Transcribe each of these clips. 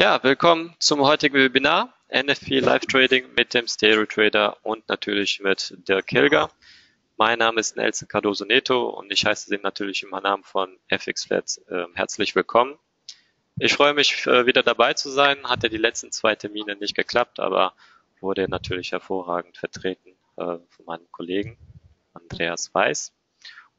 Ja, willkommen zum heutigen Webinar NFP Live Trading mit dem Stereo Trader und natürlich mit Dirk Hilger. Mein Name ist Nelson Cardoso Neto und ich heiße Sie natürlich im Namen von FXFlat äh, herzlich willkommen. Ich freue mich äh, wieder dabei zu sein. Hatte die letzten zwei Termine nicht geklappt, aber wurde natürlich hervorragend vertreten äh, von meinem Kollegen Andreas Weiß.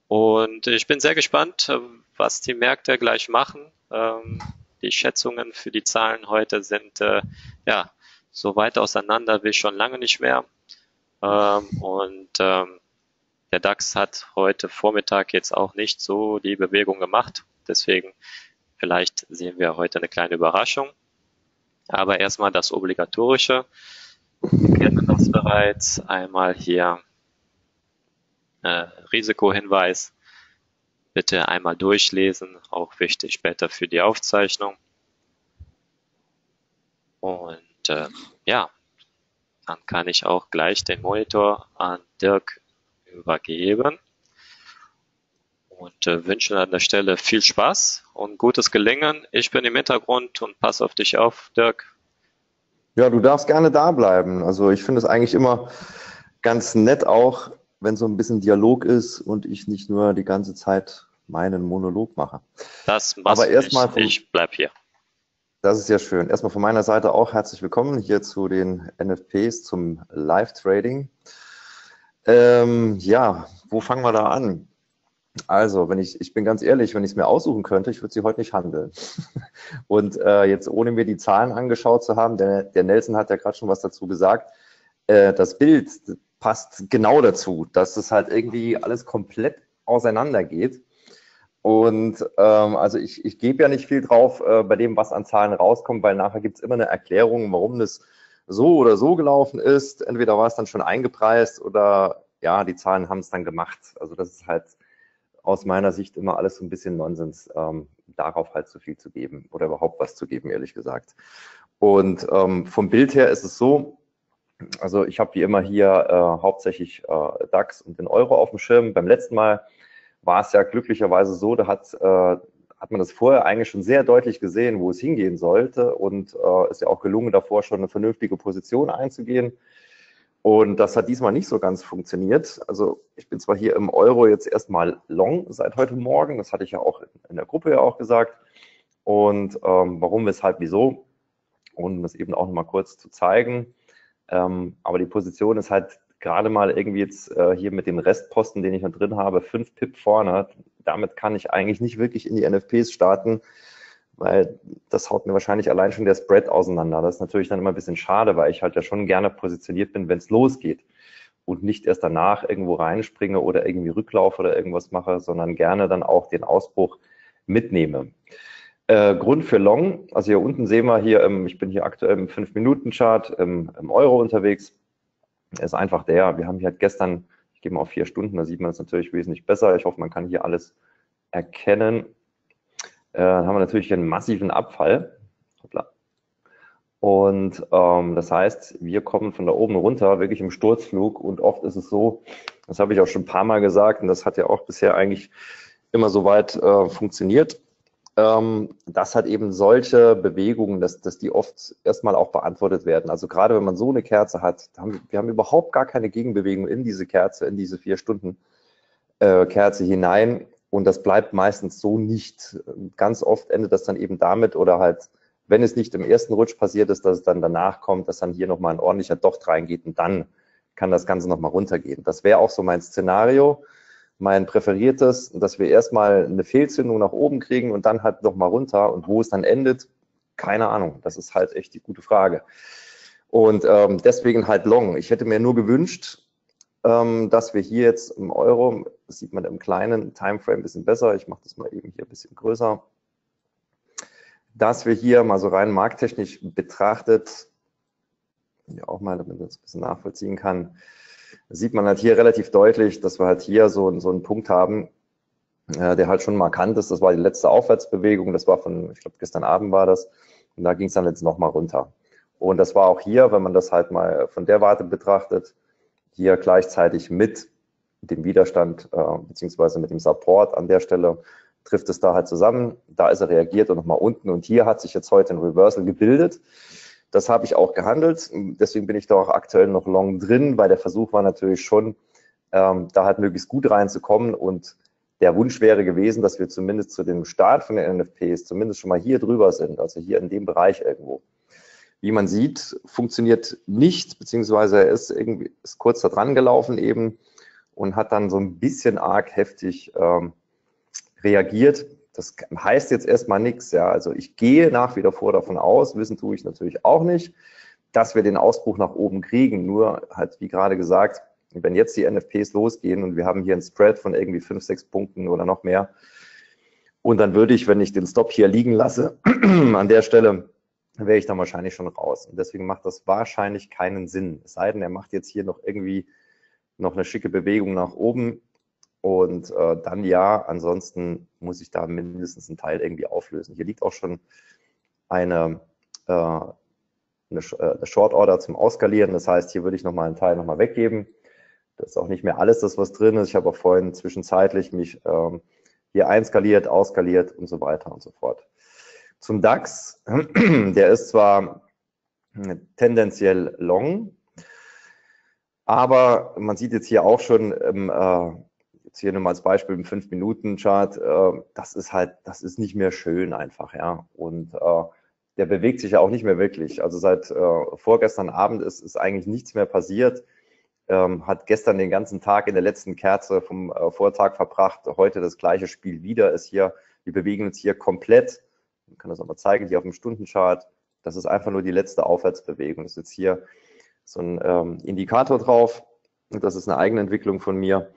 Und ich bin sehr gespannt, äh, was die Märkte gleich machen. Ähm, die Schätzungen für die Zahlen heute sind äh, ja so weit auseinander wie schon lange nicht mehr. Ähm, und ähm, der DAX hat heute Vormittag jetzt auch nicht so die Bewegung gemacht. Deswegen vielleicht sehen wir heute eine kleine Überraschung. Aber erstmal das Obligatorische. Wir kennen das bereits. Einmal hier äh, Risikohinweis bitte einmal durchlesen, auch wichtig später für die Aufzeichnung. Und äh, ja, dann kann ich auch gleich den Monitor an Dirk übergeben und äh, wünsche an der Stelle viel Spaß und gutes Gelingen. Ich bin im Hintergrund und passe auf dich auf, Dirk. Ja, du darfst gerne da bleiben. Also ich finde es eigentlich immer ganz nett auch, wenn so ein bisschen Dialog ist und ich nicht nur die ganze Zeit meinen Monolog mache. Das Aber erstmal ich bleib hier. Das ist ja schön. Erstmal von meiner Seite auch herzlich willkommen hier zu den NFPs zum Live-Trading. Ähm, ja, wo fangen wir da an? Also, wenn ich, ich bin ganz ehrlich, wenn ich es mir aussuchen könnte, ich würde sie heute nicht handeln. Und äh, jetzt ohne mir die Zahlen angeschaut zu haben, der, der Nelson hat ja gerade schon was dazu gesagt, äh, das Bild passt genau dazu, dass es halt irgendwie alles komplett auseinandergeht. Und ähm, also ich, ich gebe ja nicht viel drauf äh, bei dem, was an Zahlen rauskommt, weil nachher gibt es immer eine Erklärung, warum das so oder so gelaufen ist. Entweder war es dann schon eingepreist oder ja, die Zahlen haben es dann gemacht. Also das ist halt aus meiner Sicht immer alles so ein bisschen Nonsens, ähm, darauf halt so viel zu geben oder überhaupt was zu geben, ehrlich gesagt. Und ähm, vom Bild her ist es so, also ich habe wie immer hier äh, hauptsächlich äh, DAX und den Euro auf dem Schirm. Beim letzten Mal war es ja glücklicherweise so, da hat, äh, hat man das vorher eigentlich schon sehr deutlich gesehen, wo es hingehen sollte und äh, ist ja auch gelungen, davor schon eine vernünftige Position einzugehen. Und das hat diesmal nicht so ganz funktioniert. Also ich bin zwar hier im Euro jetzt erstmal long seit heute Morgen, das hatte ich ja auch in der Gruppe ja auch gesagt. Und ähm, warum, weshalb, wieso, um das eben auch nochmal kurz zu zeigen. Ähm, aber die Position ist halt gerade mal irgendwie jetzt äh, hier mit dem Restposten, den ich noch drin habe, fünf Pip vorne. Damit kann ich eigentlich nicht wirklich in die NFPs starten, weil das haut mir wahrscheinlich allein schon der Spread auseinander. Das ist natürlich dann immer ein bisschen schade, weil ich halt ja schon gerne positioniert bin, wenn es losgeht und nicht erst danach irgendwo reinspringe oder irgendwie Rücklauf oder irgendwas mache, sondern gerne dann auch den Ausbruch mitnehme. Äh, Grund für Long, also hier unten sehen wir hier, ähm, ich bin hier aktuell im 5-Minuten-Chart im, im Euro unterwegs ist einfach der, wir haben hier halt gestern, ich gehe mal auf vier Stunden, da sieht man es natürlich wesentlich besser. Ich hoffe, man kann hier alles erkennen. Äh, haben wir natürlich einen massiven Abfall. Hoppla. Und ähm, das heißt, wir kommen von da oben runter, wirklich im Sturzflug. Und oft ist es so, das habe ich auch schon ein paar Mal gesagt, und das hat ja auch bisher eigentlich immer so weit äh, funktioniert, ähm, dass halt eben solche Bewegungen, dass, dass die oft erstmal auch beantwortet werden. Also gerade wenn man so eine Kerze hat, haben, wir haben überhaupt gar keine Gegenbewegung in diese Kerze, in diese vier Stunden äh, Kerze hinein. Und das bleibt meistens so nicht. Ganz oft endet das dann eben damit oder halt, wenn es nicht im ersten Rutsch passiert ist, dass es dann danach kommt, dass dann hier nochmal ein ordentlicher Docht reingeht und dann kann das Ganze nochmal runtergehen. Das wäre auch so mein Szenario mein präferiertes, dass wir erstmal eine Fehlzündung nach oben kriegen und dann halt nochmal runter. Und wo es dann endet, keine Ahnung. Das ist halt echt die gute Frage. Und ähm, deswegen halt long. Ich hätte mir nur gewünscht, ähm, dass wir hier jetzt im Euro, das sieht man im kleinen Timeframe ein bisschen besser, ich mache das mal eben hier ein bisschen größer, dass wir hier mal so rein markttechnisch betrachtet, ja auch mal, damit man das ein bisschen nachvollziehen kann, sieht man halt hier relativ deutlich, dass wir halt hier so, so einen Punkt haben, äh, der halt schon markant ist. Das war die letzte Aufwärtsbewegung, das war von, ich glaube, gestern Abend war das. Und da ging es dann jetzt nochmal runter. Und das war auch hier, wenn man das halt mal von der Warte betrachtet, hier gleichzeitig mit dem Widerstand äh, beziehungsweise mit dem Support an der Stelle trifft es da halt zusammen. Da ist er reagiert und nochmal unten. Und hier hat sich jetzt heute ein Reversal gebildet. Das habe ich auch gehandelt. Deswegen bin ich da auch aktuell noch long drin, weil der Versuch war natürlich schon, ähm, da halt möglichst gut reinzukommen. Und der Wunsch wäre gewesen, dass wir zumindest zu dem Start von den NFPs zumindest schon mal hier drüber sind, also hier in dem Bereich irgendwo. Wie man sieht, funktioniert nicht, beziehungsweise er ist irgendwie ist kurz da dran gelaufen eben und hat dann so ein bisschen arg heftig ähm, reagiert. Das heißt jetzt erstmal nichts. Ja. Also ich gehe nach wie vor davon aus, wissen tue ich natürlich auch nicht, dass wir den Ausbruch nach oben kriegen. Nur halt, wie gerade gesagt, wenn jetzt die NFPs losgehen und wir haben hier einen Spread von irgendwie fünf, sechs Punkten oder noch mehr, und dann würde ich, wenn ich den Stop hier liegen lasse, an der Stelle wäre ich dann wahrscheinlich schon raus. Und deswegen macht das wahrscheinlich keinen Sinn. Es sei denn, er macht jetzt hier noch irgendwie noch eine schicke Bewegung nach oben und äh, dann ja, ansonsten muss ich da mindestens einen Teil irgendwie auflösen. Hier liegt auch schon eine, äh, eine, äh, eine Short Order zum Auskalieren. Das heißt, hier würde ich nochmal einen Teil nochmal weggeben. Das ist auch nicht mehr alles das, was drin ist. Ich habe auch vorhin zwischenzeitlich mich ähm, hier einskaliert, auskaliert und so weiter und so fort. Zum DAX, der ist zwar tendenziell long, aber man sieht jetzt hier auch schon im, äh, jetzt hier nur mal als Beispiel im 5-Minuten-Chart, äh, das ist halt, das ist nicht mehr schön einfach, ja. Und äh, der bewegt sich ja auch nicht mehr wirklich. Also seit äh, vorgestern Abend ist, ist eigentlich nichts mehr passiert. Ähm, hat gestern den ganzen Tag in der letzten Kerze vom äh, Vortag verbracht. Heute das gleiche Spiel wieder ist hier. Wir bewegen uns hier komplett. Ich kann das auch mal zeigen, hier auf dem Stundenchart. Das ist einfach nur die letzte Aufwärtsbewegung. Das ist jetzt hier so ein ähm, Indikator drauf. Das ist eine eigene Entwicklung von mir.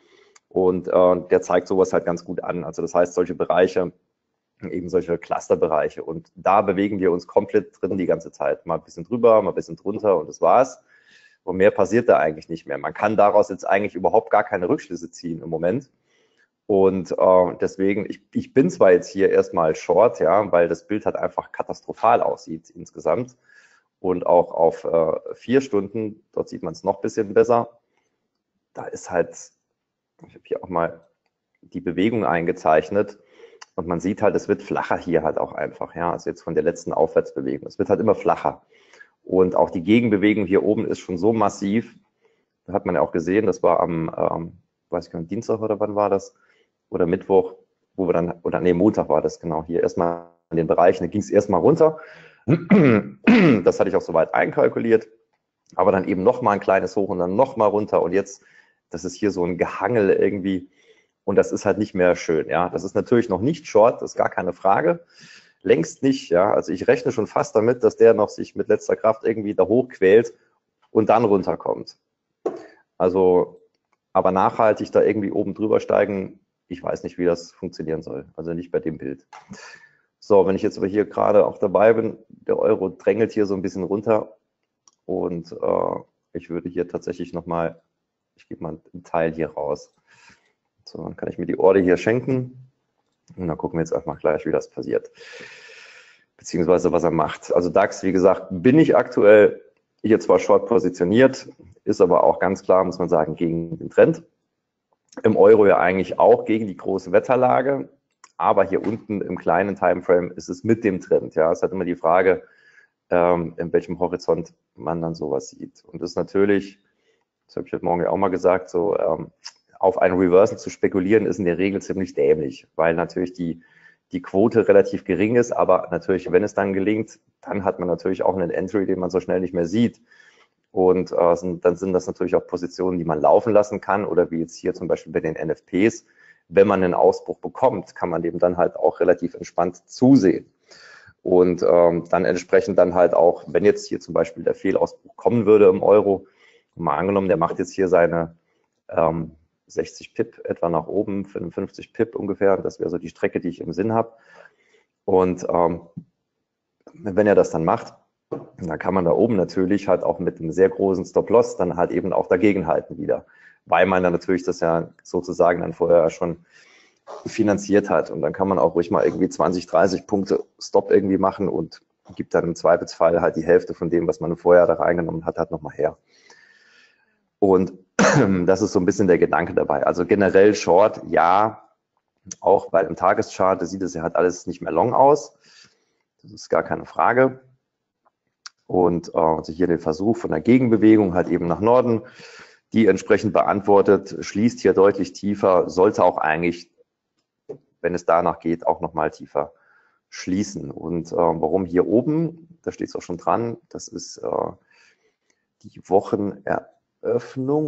Und äh, der zeigt sowas halt ganz gut an. Also das heißt, solche Bereiche, eben solche Clusterbereiche. Und da bewegen wir uns komplett drin die ganze Zeit. Mal ein bisschen drüber, mal ein bisschen drunter und das war's. Und mehr passiert da eigentlich nicht mehr. Man kann daraus jetzt eigentlich überhaupt gar keine Rückschlüsse ziehen im Moment. Und äh, deswegen, ich, ich bin zwar jetzt hier erstmal short, ja, weil das Bild halt einfach katastrophal aussieht insgesamt. Und auch auf äh, vier Stunden, dort sieht man es noch ein bisschen besser. Da ist halt ich habe hier auch mal die Bewegung eingezeichnet und man sieht halt, es wird flacher hier halt auch einfach. Ja, also jetzt von der letzten Aufwärtsbewegung. Es wird halt immer flacher. Und auch die Gegenbewegung hier oben ist schon so massiv. Da hat man ja auch gesehen, das war am, ähm, weiß ich gar nicht, Dienstag oder wann war das? Oder Mittwoch, wo wir dann, oder nee, Montag war das genau, hier erstmal in den Bereichen, da ging es erstmal runter. Das hatte ich auch soweit einkalkuliert. Aber dann eben nochmal ein kleines Hoch und dann nochmal runter. Und jetzt das ist hier so ein Gehangel irgendwie und das ist halt nicht mehr schön. Ja, das ist natürlich noch nicht Short, das ist gar keine Frage. Längst nicht. Ja, also ich rechne schon fast damit, dass der noch sich mit letzter Kraft irgendwie da hochquält und dann runterkommt. Also, aber nachhaltig da irgendwie oben drüber steigen, ich weiß nicht, wie das funktionieren soll. Also nicht bei dem Bild. So, wenn ich jetzt aber hier gerade auch dabei bin, der Euro drängelt hier so ein bisschen runter und äh, ich würde hier tatsächlich nochmal ich gebe mal einen Teil hier raus. So, dann kann ich mir die Order hier schenken. Und dann gucken wir jetzt einfach gleich, wie das passiert. Beziehungsweise was er macht. Also DAX, wie gesagt, bin ich aktuell hier zwar short positioniert, ist aber auch ganz klar, muss man sagen, gegen den Trend. Im Euro ja eigentlich auch gegen die große Wetterlage. Aber hier unten im kleinen Timeframe ist es mit dem Trend. Ja, es hat immer die Frage, ähm, in welchem Horizont man dann sowas sieht. Und das ist natürlich das habe ich heute Morgen ja auch mal gesagt, so ähm, auf ein Reversal zu spekulieren, ist in der Regel ziemlich dämlich, weil natürlich die, die Quote relativ gering ist, aber natürlich, wenn es dann gelingt, dann hat man natürlich auch einen Entry, den man so schnell nicht mehr sieht. Und äh, sind, dann sind das natürlich auch Positionen, die man laufen lassen kann oder wie jetzt hier zum Beispiel bei den NFPs. Wenn man einen Ausbruch bekommt, kann man dem dann halt auch relativ entspannt zusehen. Und ähm, dann entsprechend dann halt auch, wenn jetzt hier zum Beispiel der Fehlausbruch kommen würde im Euro, mal angenommen, der macht jetzt hier seine ähm, 60 Pip etwa nach oben, 55 Pip ungefähr. Das wäre so die Strecke, die ich im Sinn habe. Und ähm, wenn er das dann macht, dann kann man da oben natürlich halt auch mit einem sehr großen Stop-Loss dann halt eben auch dagegenhalten wieder, weil man dann natürlich das ja sozusagen dann vorher schon finanziert hat. Und dann kann man auch ruhig mal irgendwie 20, 30 Punkte Stop irgendwie machen und gibt dann im Zweifelsfall halt die Hälfte von dem, was man vorher da reingenommen hat, halt nochmal her. Und das ist so ein bisschen der Gedanke dabei. Also generell Short, ja, Auch bei dem Tageschart sieht es ja halt alles nicht mehr long aus. Das ist gar keine Frage. Und also hier den Versuch von der Gegenbewegung halt eben nach Norden, die entsprechend beantwortet, schließt hier deutlich tiefer, sollte auch eigentlich, wenn es danach geht, auch nochmal tiefer schließen. Und äh, warum hier oben, da steht es auch schon dran, das ist äh, die Wocheneröffnung,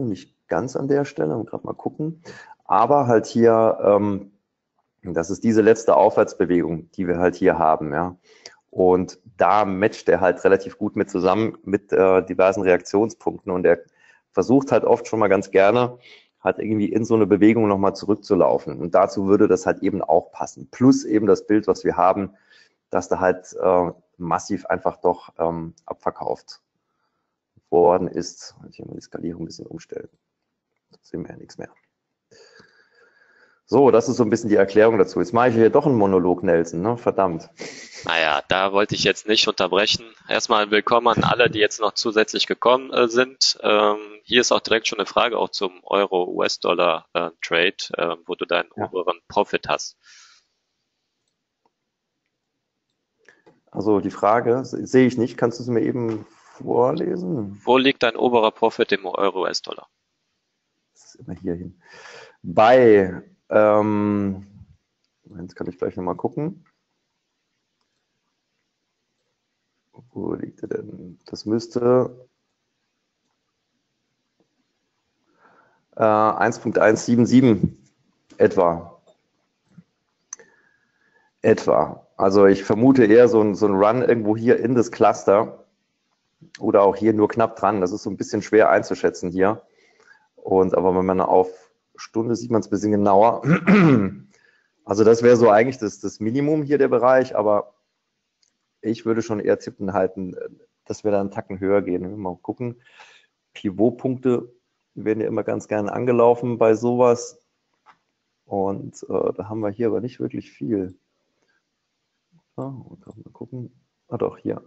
nicht ganz an der Stelle, gerade mal gucken, aber halt hier, ähm, das ist diese letzte Aufwärtsbewegung, die wir halt hier haben, ja. Und da matcht er halt relativ gut mit zusammen mit äh, diversen Reaktionspunkten und er versucht halt oft schon mal ganz gerne, halt irgendwie in so eine Bewegung nochmal zurückzulaufen. Und dazu würde das halt eben auch passen. Plus eben das Bild, was wir haben, dass da halt äh, massiv einfach doch ähm, abverkauft worden ist. Ich hier mal die Skalierung ein bisschen umstellen. Da sehen wir ja nichts mehr. So, das ist so ein bisschen die Erklärung dazu. Jetzt mache ich hier doch einen Monolog, Nelson, ne? Verdammt. Naja, da wollte ich jetzt nicht unterbrechen. Erstmal willkommen an alle, die jetzt noch zusätzlich gekommen äh, sind. Ähm, hier ist auch direkt schon eine Frage auch zum Euro-US-Dollar-Trade, äh, wo du deinen ja. oberen Profit hast. Also die Frage sehe ich nicht. Kannst du es mir eben vorlesen? Wo liegt dein oberer Profit im Euro-US-Dollar? Das ist immer hier hin. Bei ähm, jetzt kann ich gleich nochmal gucken. Wo liegt er denn? Das müsste äh, 1.177 etwa. Etwa. Also ich vermute eher so ein, so ein Run irgendwo hier in das Cluster oder auch hier nur knapp dran. Das ist so ein bisschen schwer einzuschätzen hier. Und aber wenn man auf Stunde sieht man es ein bisschen genauer. Also das wäre so eigentlich das, das Minimum hier der Bereich, aber ich würde schon eher tippen halten, dass wir da einen Tacken höher gehen. Mal gucken. Pivotpunkte werden ja immer ganz gerne angelaufen bei sowas. Und äh, da haben wir hier aber nicht wirklich viel. Ja, mal gucken. Ah doch, hier.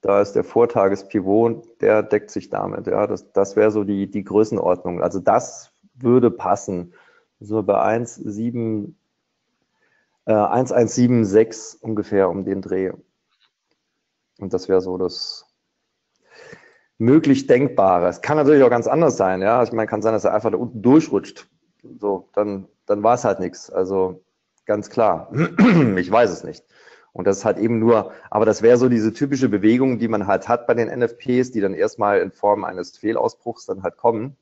Da ist der Vortagespivot, der deckt sich damit. Ja, das, das wäre so die, die Größenordnung. Also das würde passen. So bei 1,7, äh, 1176 ungefähr um den Dreh. Und das wäre so das möglich Denkbare. Es kann natürlich auch ganz anders sein, ja. Ich meine, kann sein, dass er einfach da unten durchrutscht. So, dann, dann war es halt nichts. Also ganz klar. ich weiß es nicht. Und das ist halt eben nur, aber das wäre so diese typische Bewegung, die man halt hat bei den NFPs, die dann erstmal in Form eines Fehlausbruchs dann halt kommen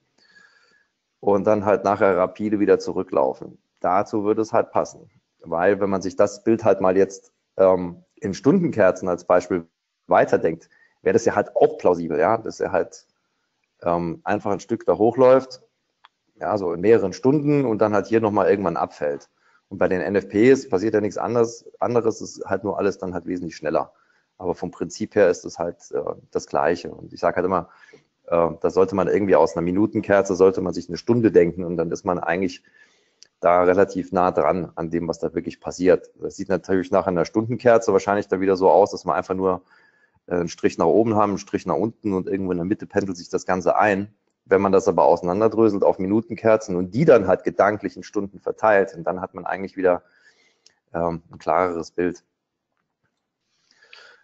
und dann halt nachher rapide wieder zurücklaufen. Dazu würde es halt passen. Weil wenn man sich das Bild halt mal jetzt ähm, in Stundenkerzen als Beispiel weiterdenkt, wäre das ja halt auch plausibel, ja, dass er halt ähm, einfach ein Stück da hochläuft, ja, so in mehreren Stunden und dann halt hier nochmal irgendwann abfällt. Und bei den NFPs passiert ja nichts anderes, anderes ist halt nur alles dann halt wesentlich schneller. Aber vom Prinzip her ist es halt äh, das Gleiche. Und ich sage halt immer, äh, da sollte man irgendwie aus einer Minutenkerze, sollte man sich eine Stunde denken und dann ist man eigentlich da relativ nah dran an dem, was da wirklich passiert. Das sieht natürlich nach einer Stundenkerze wahrscheinlich dann wieder so aus, dass man einfach nur äh, einen Strich nach oben haben, einen Strich nach unten und irgendwo in der Mitte pendelt sich das Ganze ein. Wenn man das aber auseinanderdröselt auf Minutenkerzen und die dann halt gedanklich in Stunden verteilt, dann hat man eigentlich wieder ähm, ein klareres Bild.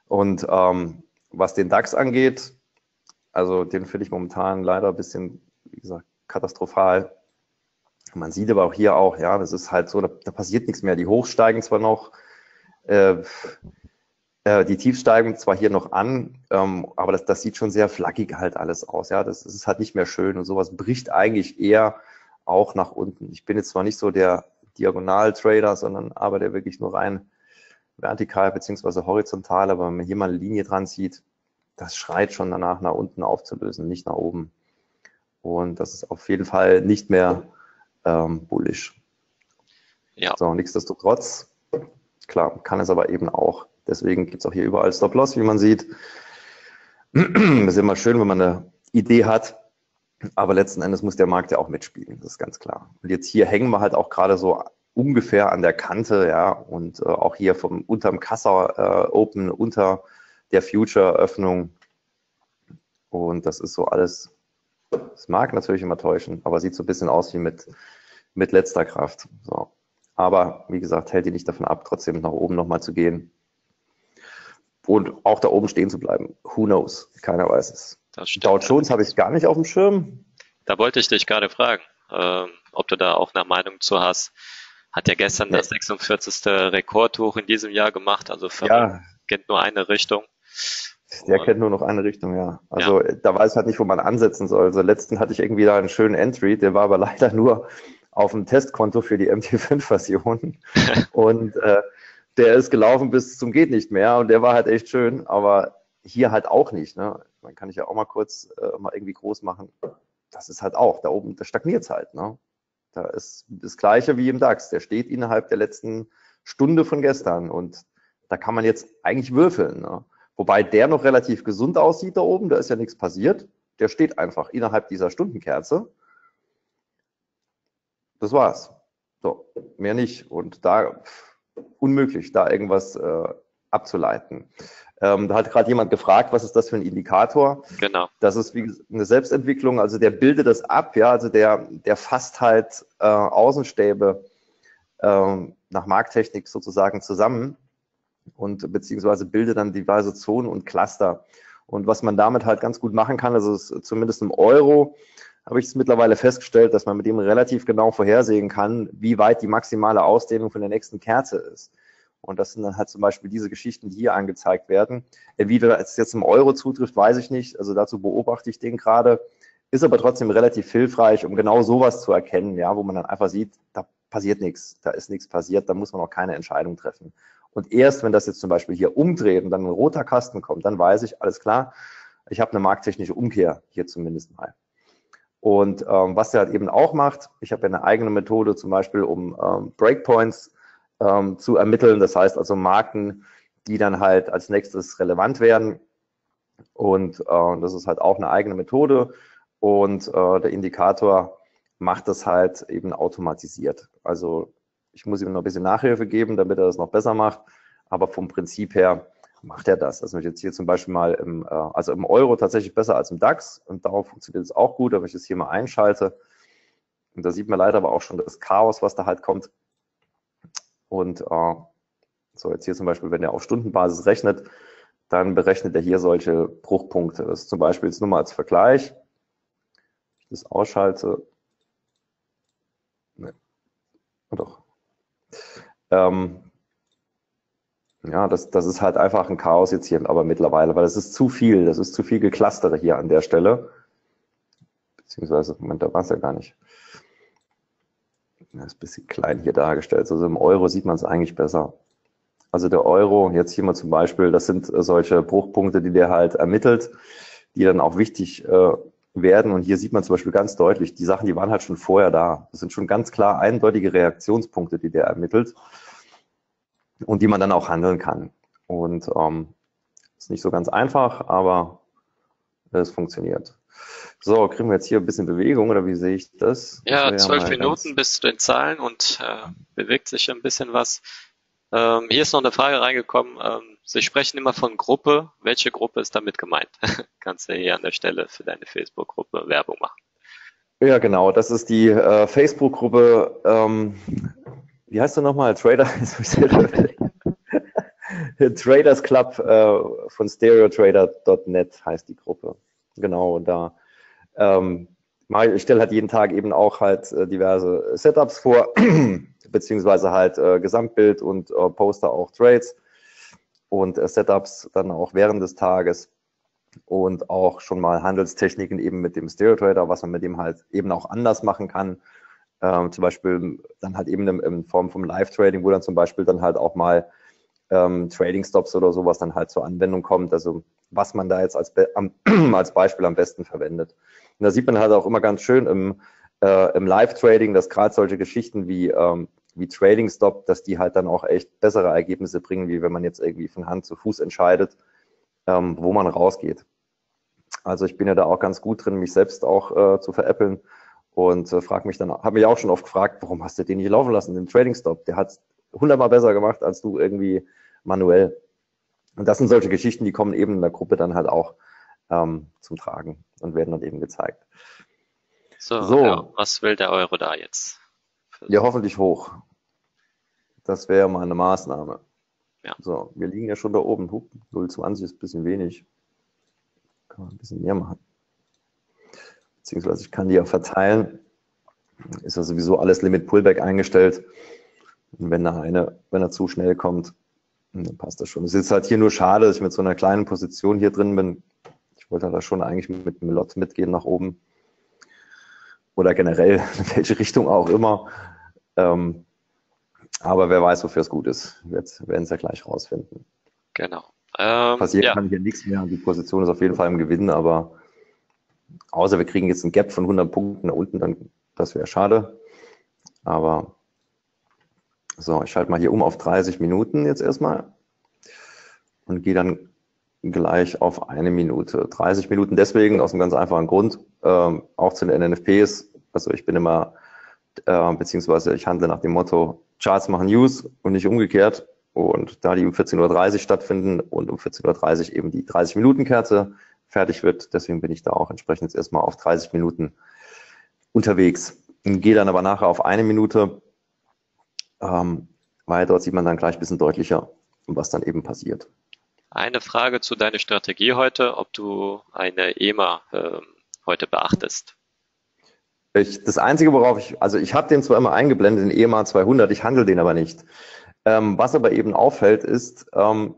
Und ähm, was den DAX angeht, also den finde ich momentan leider ein bisschen, wie gesagt, katastrophal. Man sieht aber auch hier auch, ja, das ist halt so, da, da passiert nichts mehr. Die Hochsteigen zwar noch, äh, äh, die Tiefsteigen zwar hier noch an, ähm, aber das, das sieht schon sehr flackig halt alles aus. Ja, das, das ist halt nicht mehr schön und sowas bricht eigentlich eher auch nach unten. Ich bin jetzt zwar nicht so der Diagonal-Trader, sondern arbeite wirklich nur rein vertikal beziehungsweise horizontal, aber wenn man hier mal eine Linie dran sieht, das schreit schon danach, nach unten aufzulösen, nicht nach oben. Und das ist auf jeden Fall nicht mehr ähm, bullish. Ja. So, nichtsdestotrotz, klar, kann es aber eben auch. Deswegen gibt es auch hier überall Stop-Loss, wie man sieht. Es ist immer schön, wenn man eine Idee hat, aber letzten Endes muss der Markt ja auch mitspielen, das ist ganz klar. Und jetzt hier hängen wir halt auch gerade so ungefähr an der Kante, ja, und äh, auch hier vom unterm Kassa äh, Open unter der Future-Öffnung. Und das ist so alles, es mag natürlich immer täuschen, aber sieht so ein bisschen aus wie mit, mit letzter Kraft. So. Aber wie gesagt, hält ihn nicht davon ab, trotzdem nach oben nochmal zu gehen. Und auch da oben stehen zu bleiben. Who knows? Keiner weiß es. Dow Jones habe ich gar nicht auf dem Schirm. Da wollte ich dich gerade fragen, ähm, ob du da auch eine Meinung zu hast. Hat ja gestern nee. das 46. Rekordhoch in diesem Jahr gemacht, also ja. kennt nur eine Richtung. Der kennt nur noch eine Richtung, ja. Also ja. da weiß halt nicht, wo man ansetzen soll. Also letzten hatte ich irgendwie da einen schönen Entry, der war aber leider nur auf dem Testkonto für die MT5-Version. und äh, der ist gelaufen bis zum geht nicht mehr und der war halt echt schön, aber hier halt auch nicht. Ne? Man kann ich ja auch mal kurz äh, mal irgendwie groß machen. Das ist halt auch, da oben, da stagniert halt. Ne? Da ist das Gleiche wie im DAX. Der steht innerhalb der letzten Stunde von gestern und da kann man jetzt eigentlich würfeln. Ne? Wobei der noch relativ gesund aussieht da oben, da ist ja nichts passiert. Der steht einfach innerhalb dieser Stundenkerze. Das war's. So, mehr nicht. Und da pff, unmöglich, da irgendwas äh, abzuleiten. Ähm, da hat gerade jemand gefragt, was ist das für ein Indikator? Genau. Das ist wie eine Selbstentwicklung, also der bildet das ab, ja, also der, der fasst halt äh, Außenstäbe äh, nach Markttechnik sozusagen zusammen und beziehungsweise bildet dann diverse Zonen und Cluster. Und was man damit halt ganz gut machen kann, also zumindest im Euro, habe ich es mittlerweile festgestellt, dass man mit dem relativ genau vorhersehen kann, wie weit die maximale Ausdehnung von der nächsten Kerze ist. Und das sind dann halt zum Beispiel diese Geschichten, die hier angezeigt werden. Wie das jetzt im Euro zutrifft, weiß ich nicht. Also dazu beobachte ich den gerade. Ist aber trotzdem relativ hilfreich, um genau sowas zu erkennen, ja, wo man dann einfach sieht, da passiert nichts, da ist nichts passiert, da muss man auch keine Entscheidung treffen. Und erst wenn das jetzt zum Beispiel hier umdreht und dann ein roter Kasten kommt, dann weiß ich, alles klar, ich habe eine markttechnische Umkehr hier zumindest mal. Und ähm, was er halt eben auch macht, ich habe ja eine eigene Methode zum Beispiel, um ähm, Breakpoints ähm, zu ermitteln. Das heißt also Marken, die dann halt als nächstes relevant werden. Und äh, das ist halt auch eine eigene Methode. Und äh, der Indikator macht das halt eben automatisiert. Also ich muss ihm noch ein bisschen Nachhilfe geben, damit er das noch besser macht. Aber vom Prinzip her macht er das. Also jetzt hier zum Beispiel mal im, äh, also im Euro tatsächlich besser als im DAX und darauf funktioniert es auch gut, wenn ich das hier mal einschalte. Und da sieht man leider aber auch schon das Chaos, was da halt kommt. Und äh, so jetzt hier zum Beispiel, wenn er auf Stundenbasis rechnet, dann berechnet er hier solche Bruchpunkte. Das ist zum Beispiel jetzt nur mal als Vergleich. Ich das ausschalte. Ne, doch. Ähm, ja, das, das ist halt einfach ein Chaos jetzt hier, aber mittlerweile, weil das ist zu viel, das ist zu viel geclustert hier an der Stelle. Beziehungsweise, Moment, da war es ja gar nicht. Das ist ein bisschen klein hier dargestellt. Also im Euro sieht man es eigentlich besser. Also der Euro, jetzt hier mal zum Beispiel, das sind äh, solche Bruchpunkte, die der halt ermittelt, die dann auch wichtig äh, werden. Und hier sieht man zum Beispiel ganz deutlich, die Sachen, die waren halt schon vorher da. Das sind schon ganz klar eindeutige Reaktionspunkte, die der ermittelt und die man dann auch handeln kann. Und ähm, ist nicht so ganz einfach, aber es funktioniert. So, kriegen wir jetzt hier ein bisschen Bewegung oder wie sehe ich das? Ja, zwölf Minuten bis zu den Zahlen und äh, bewegt sich ein bisschen was. Ähm, hier ist noch eine Frage reingekommen. Ähm, Sie sprechen immer von Gruppe. Welche Gruppe ist damit gemeint? Kannst du hier an der Stelle für deine Facebook-Gruppe Werbung machen? Ja, genau. Das ist die äh, Facebook-Gruppe. Ähm, wie heißt du nochmal? Trader? Traders Club äh, von stereotrader.net heißt die Gruppe. Genau, und da ähm, ich stelle halt jeden Tag eben auch halt äh, diverse Setups vor, beziehungsweise halt äh, Gesamtbild und äh, poste auch Trades und äh, Setups dann auch während des Tages und auch schon mal Handelstechniken eben mit dem Stereo Trader, was man mit dem halt eben auch anders machen kann ähm, zum Beispiel dann halt eben in, Form vom Live-Trading, wo dann zum Beispiel dann halt auch mal ähm, Trading-Stops oder sowas dann halt zur Anwendung kommt. Also was man da jetzt als, Be am, als Beispiel am besten verwendet. Und da sieht man halt auch immer ganz schön im, äh, im Live-Trading, dass gerade solche Geschichten wie, ähm, wie Trading Stop, dass die halt dann auch echt bessere Ergebnisse bringen, wie wenn man jetzt irgendwie von Hand zu Fuß entscheidet, ähm, wo man rausgeht. Also ich bin ja da auch ganz gut drin, mich selbst auch äh, zu veräppeln und äh, frag mich dann, habe mich auch schon oft gefragt, warum hast du den nicht laufen lassen, den Trading Stop? Der hat hundertmal besser gemacht als du irgendwie manuell. Und das sind solche Geschichten, die kommen eben in der Gruppe dann halt auch ähm, zum Tragen und werden dann eben gezeigt. So, so. Ja, was will der Euro da jetzt? Ja, hoffentlich hoch. Das wäre mal eine Maßnahme. Ja. So, wir liegen ja schon da oben. 0,20 ist ein bisschen wenig. Kann man ein bisschen mehr machen. Beziehungsweise ich kann die ja verteilen. Ist ja sowieso alles Limit Pullback eingestellt. Und wenn da eine, wenn er zu schnell kommt, dann passt das schon. Es ist halt hier nur schade, dass ich mit so einer kleinen Position hier drin bin. Ich wollte da schon eigentlich mit einem Lot mitgehen nach oben. Oder generell, in welche Richtung auch immer. Ähm, aber wer weiß, wofür es gut ist. Wir werden es ja gleich rausfinden. Genau. Ähm, Passiert ja. kann hier nichts mehr. Die Position ist auf jeden Fall im Gewinn, aber außer wir kriegen jetzt ein Gap von 100 Punkten da unten, dann das wäre schade. Aber so, ich schalte mal hier um auf 30 Minuten jetzt erstmal und gehe dann gleich auf eine Minute. 30 Minuten deswegen aus einem ganz einfachen Grund, ähm, auch zu den NNFPs. Also ich bin immer, äh, beziehungsweise ich handle nach dem Motto, Charts machen News und nicht umgekehrt. Und da die um 14.30 Uhr stattfinden und um 14.30 Uhr eben die 30-Minuten-Kerze fertig wird, deswegen bin ich da auch entsprechend jetzt erstmal auf 30 Minuten unterwegs. Gehe dann aber nachher auf eine Minute, ähm, weil dort sieht man dann gleich ein bisschen deutlicher, was dann eben passiert. Eine Frage zu deiner Strategie heute, ob du eine EMA äh, heute beachtest. Ich, das Einzige, worauf ich, also ich habe den zwar immer eingeblendet, den EMA 200, ich handle den aber nicht. Ähm, was aber eben auffällt, ist, ähm,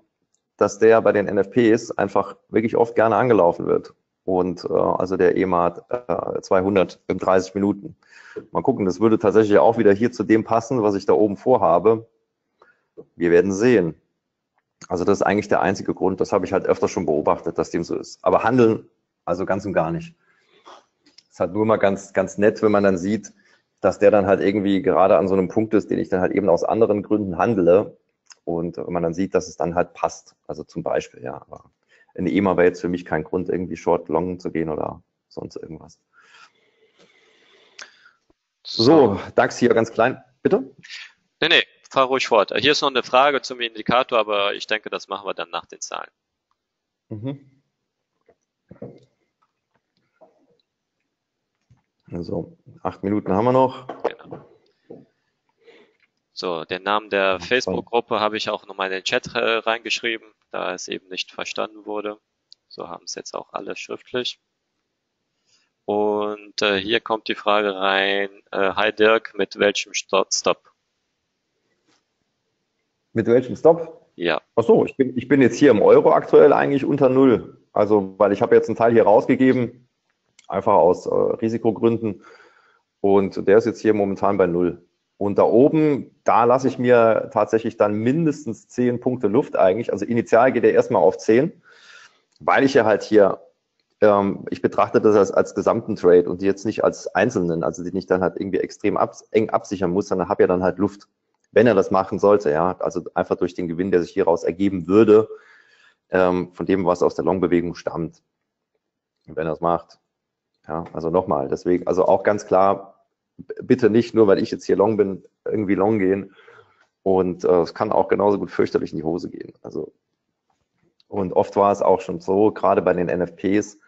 dass der bei den NFPs einfach wirklich oft gerne angelaufen wird. Und äh, also der EMA äh, 200 in 30 Minuten. Mal gucken, das würde tatsächlich auch wieder hier zu dem passen, was ich da oben vorhabe. Wir werden sehen. Also das ist eigentlich der einzige Grund. Das habe ich halt öfter schon beobachtet, dass dem so ist. Aber handeln, also ganz und gar nicht ist halt nur mal ganz, ganz nett, wenn man dann sieht, dass der dann halt irgendwie gerade an so einem Punkt ist, den ich dann halt eben aus anderen Gründen handle. Und wenn man dann sieht, dass es dann halt passt. Also zum Beispiel, ja. Aber eine EMA wäre jetzt für mich kein Grund, irgendwie short, long zu gehen oder sonst irgendwas. So, DAX hier ganz klein. Bitte? Nee, nee, fahr ruhig fort. Hier ist noch eine Frage zum Indikator, aber ich denke, das machen wir dann nach den Zahlen. Mhm. Also acht Minuten haben wir noch. Genau. So, den Namen der Facebook-Gruppe habe ich auch nochmal in den Chat äh, reingeschrieben, da es eben nicht verstanden wurde. So haben es jetzt auch alle schriftlich. Und äh, hier kommt die Frage rein, äh, hi Dirk, mit welchem Stop? Mit welchem Stop? Ja. Ach so, ich bin, ich bin jetzt hier im Euro aktuell eigentlich unter Null. Also, weil ich habe jetzt einen Teil hier rausgegeben, einfach aus äh, Risikogründen. Und der ist jetzt hier momentan bei null. Und da oben, da lasse ich mir tatsächlich dann mindestens zehn Punkte Luft eigentlich. Also initial geht er erstmal auf zehn, weil ich ja halt hier, ähm, ich betrachte das als, als gesamten Trade und jetzt nicht als einzelnen, also den ich dann halt irgendwie extrem ab, eng absichern muss, sondern habe ja dann halt Luft, wenn er das machen sollte, ja. Also einfach durch den Gewinn, der sich hieraus ergeben würde, ähm, von dem, was aus der Long-Bewegung stammt. wenn er es macht, ja, also nochmal, deswegen, also auch ganz klar, bitte nicht nur, weil ich jetzt hier long bin, irgendwie long gehen. Und äh, es kann auch genauso gut fürchterlich in die Hose gehen. Also, und oft war es auch schon so, gerade bei den NFPs,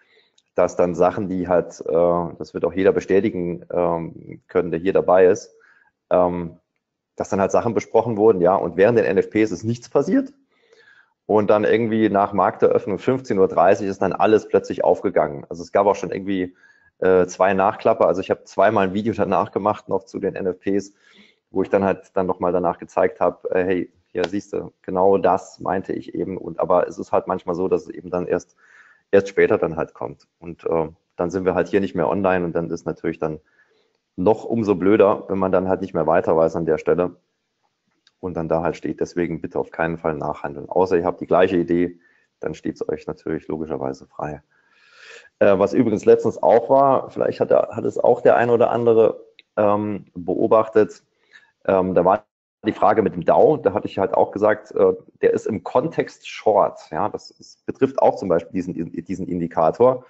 dass dann Sachen, die halt, äh, das wird auch jeder bestätigen ähm, können, der hier dabei ist, ähm, dass dann halt Sachen besprochen wurden, ja, und während den NFPs ist nichts passiert. Und dann irgendwie nach Markteröffnung 15.30 Uhr ist dann alles plötzlich aufgegangen. Also es gab auch schon irgendwie äh, zwei Nachklapper. Also ich habe zweimal ein Video danach gemacht, noch zu den NFPs, wo ich dann halt dann nochmal danach gezeigt habe, äh, hey, hier siehst du, genau das meinte ich eben. Und aber es ist halt manchmal so, dass es eben dann erst, erst später dann halt kommt. Und äh, dann sind wir halt hier nicht mehr online und dann ist natürlich dann noch umso blöder, wenn man dann halt nicht mehr weiter weiß an der Stelle und dann da halt steht, deswegen bitte auf keinen Fall nachhandeln. Außer ihr habt die gleiche Idee, dann steht es euch natürlich logischerweise frei. Äh, was übrigens letztens auch war, vielleicht hat, der, hat es auch der ein oder andere ähm, beobachtet, ähm, da war die Frage mit dem DAO, da hatte ich halt auch gesagt, äh, der ist im Kontext Short. Ja, das, das betrifft auch zum Beispiel diesen, diesen Indikator.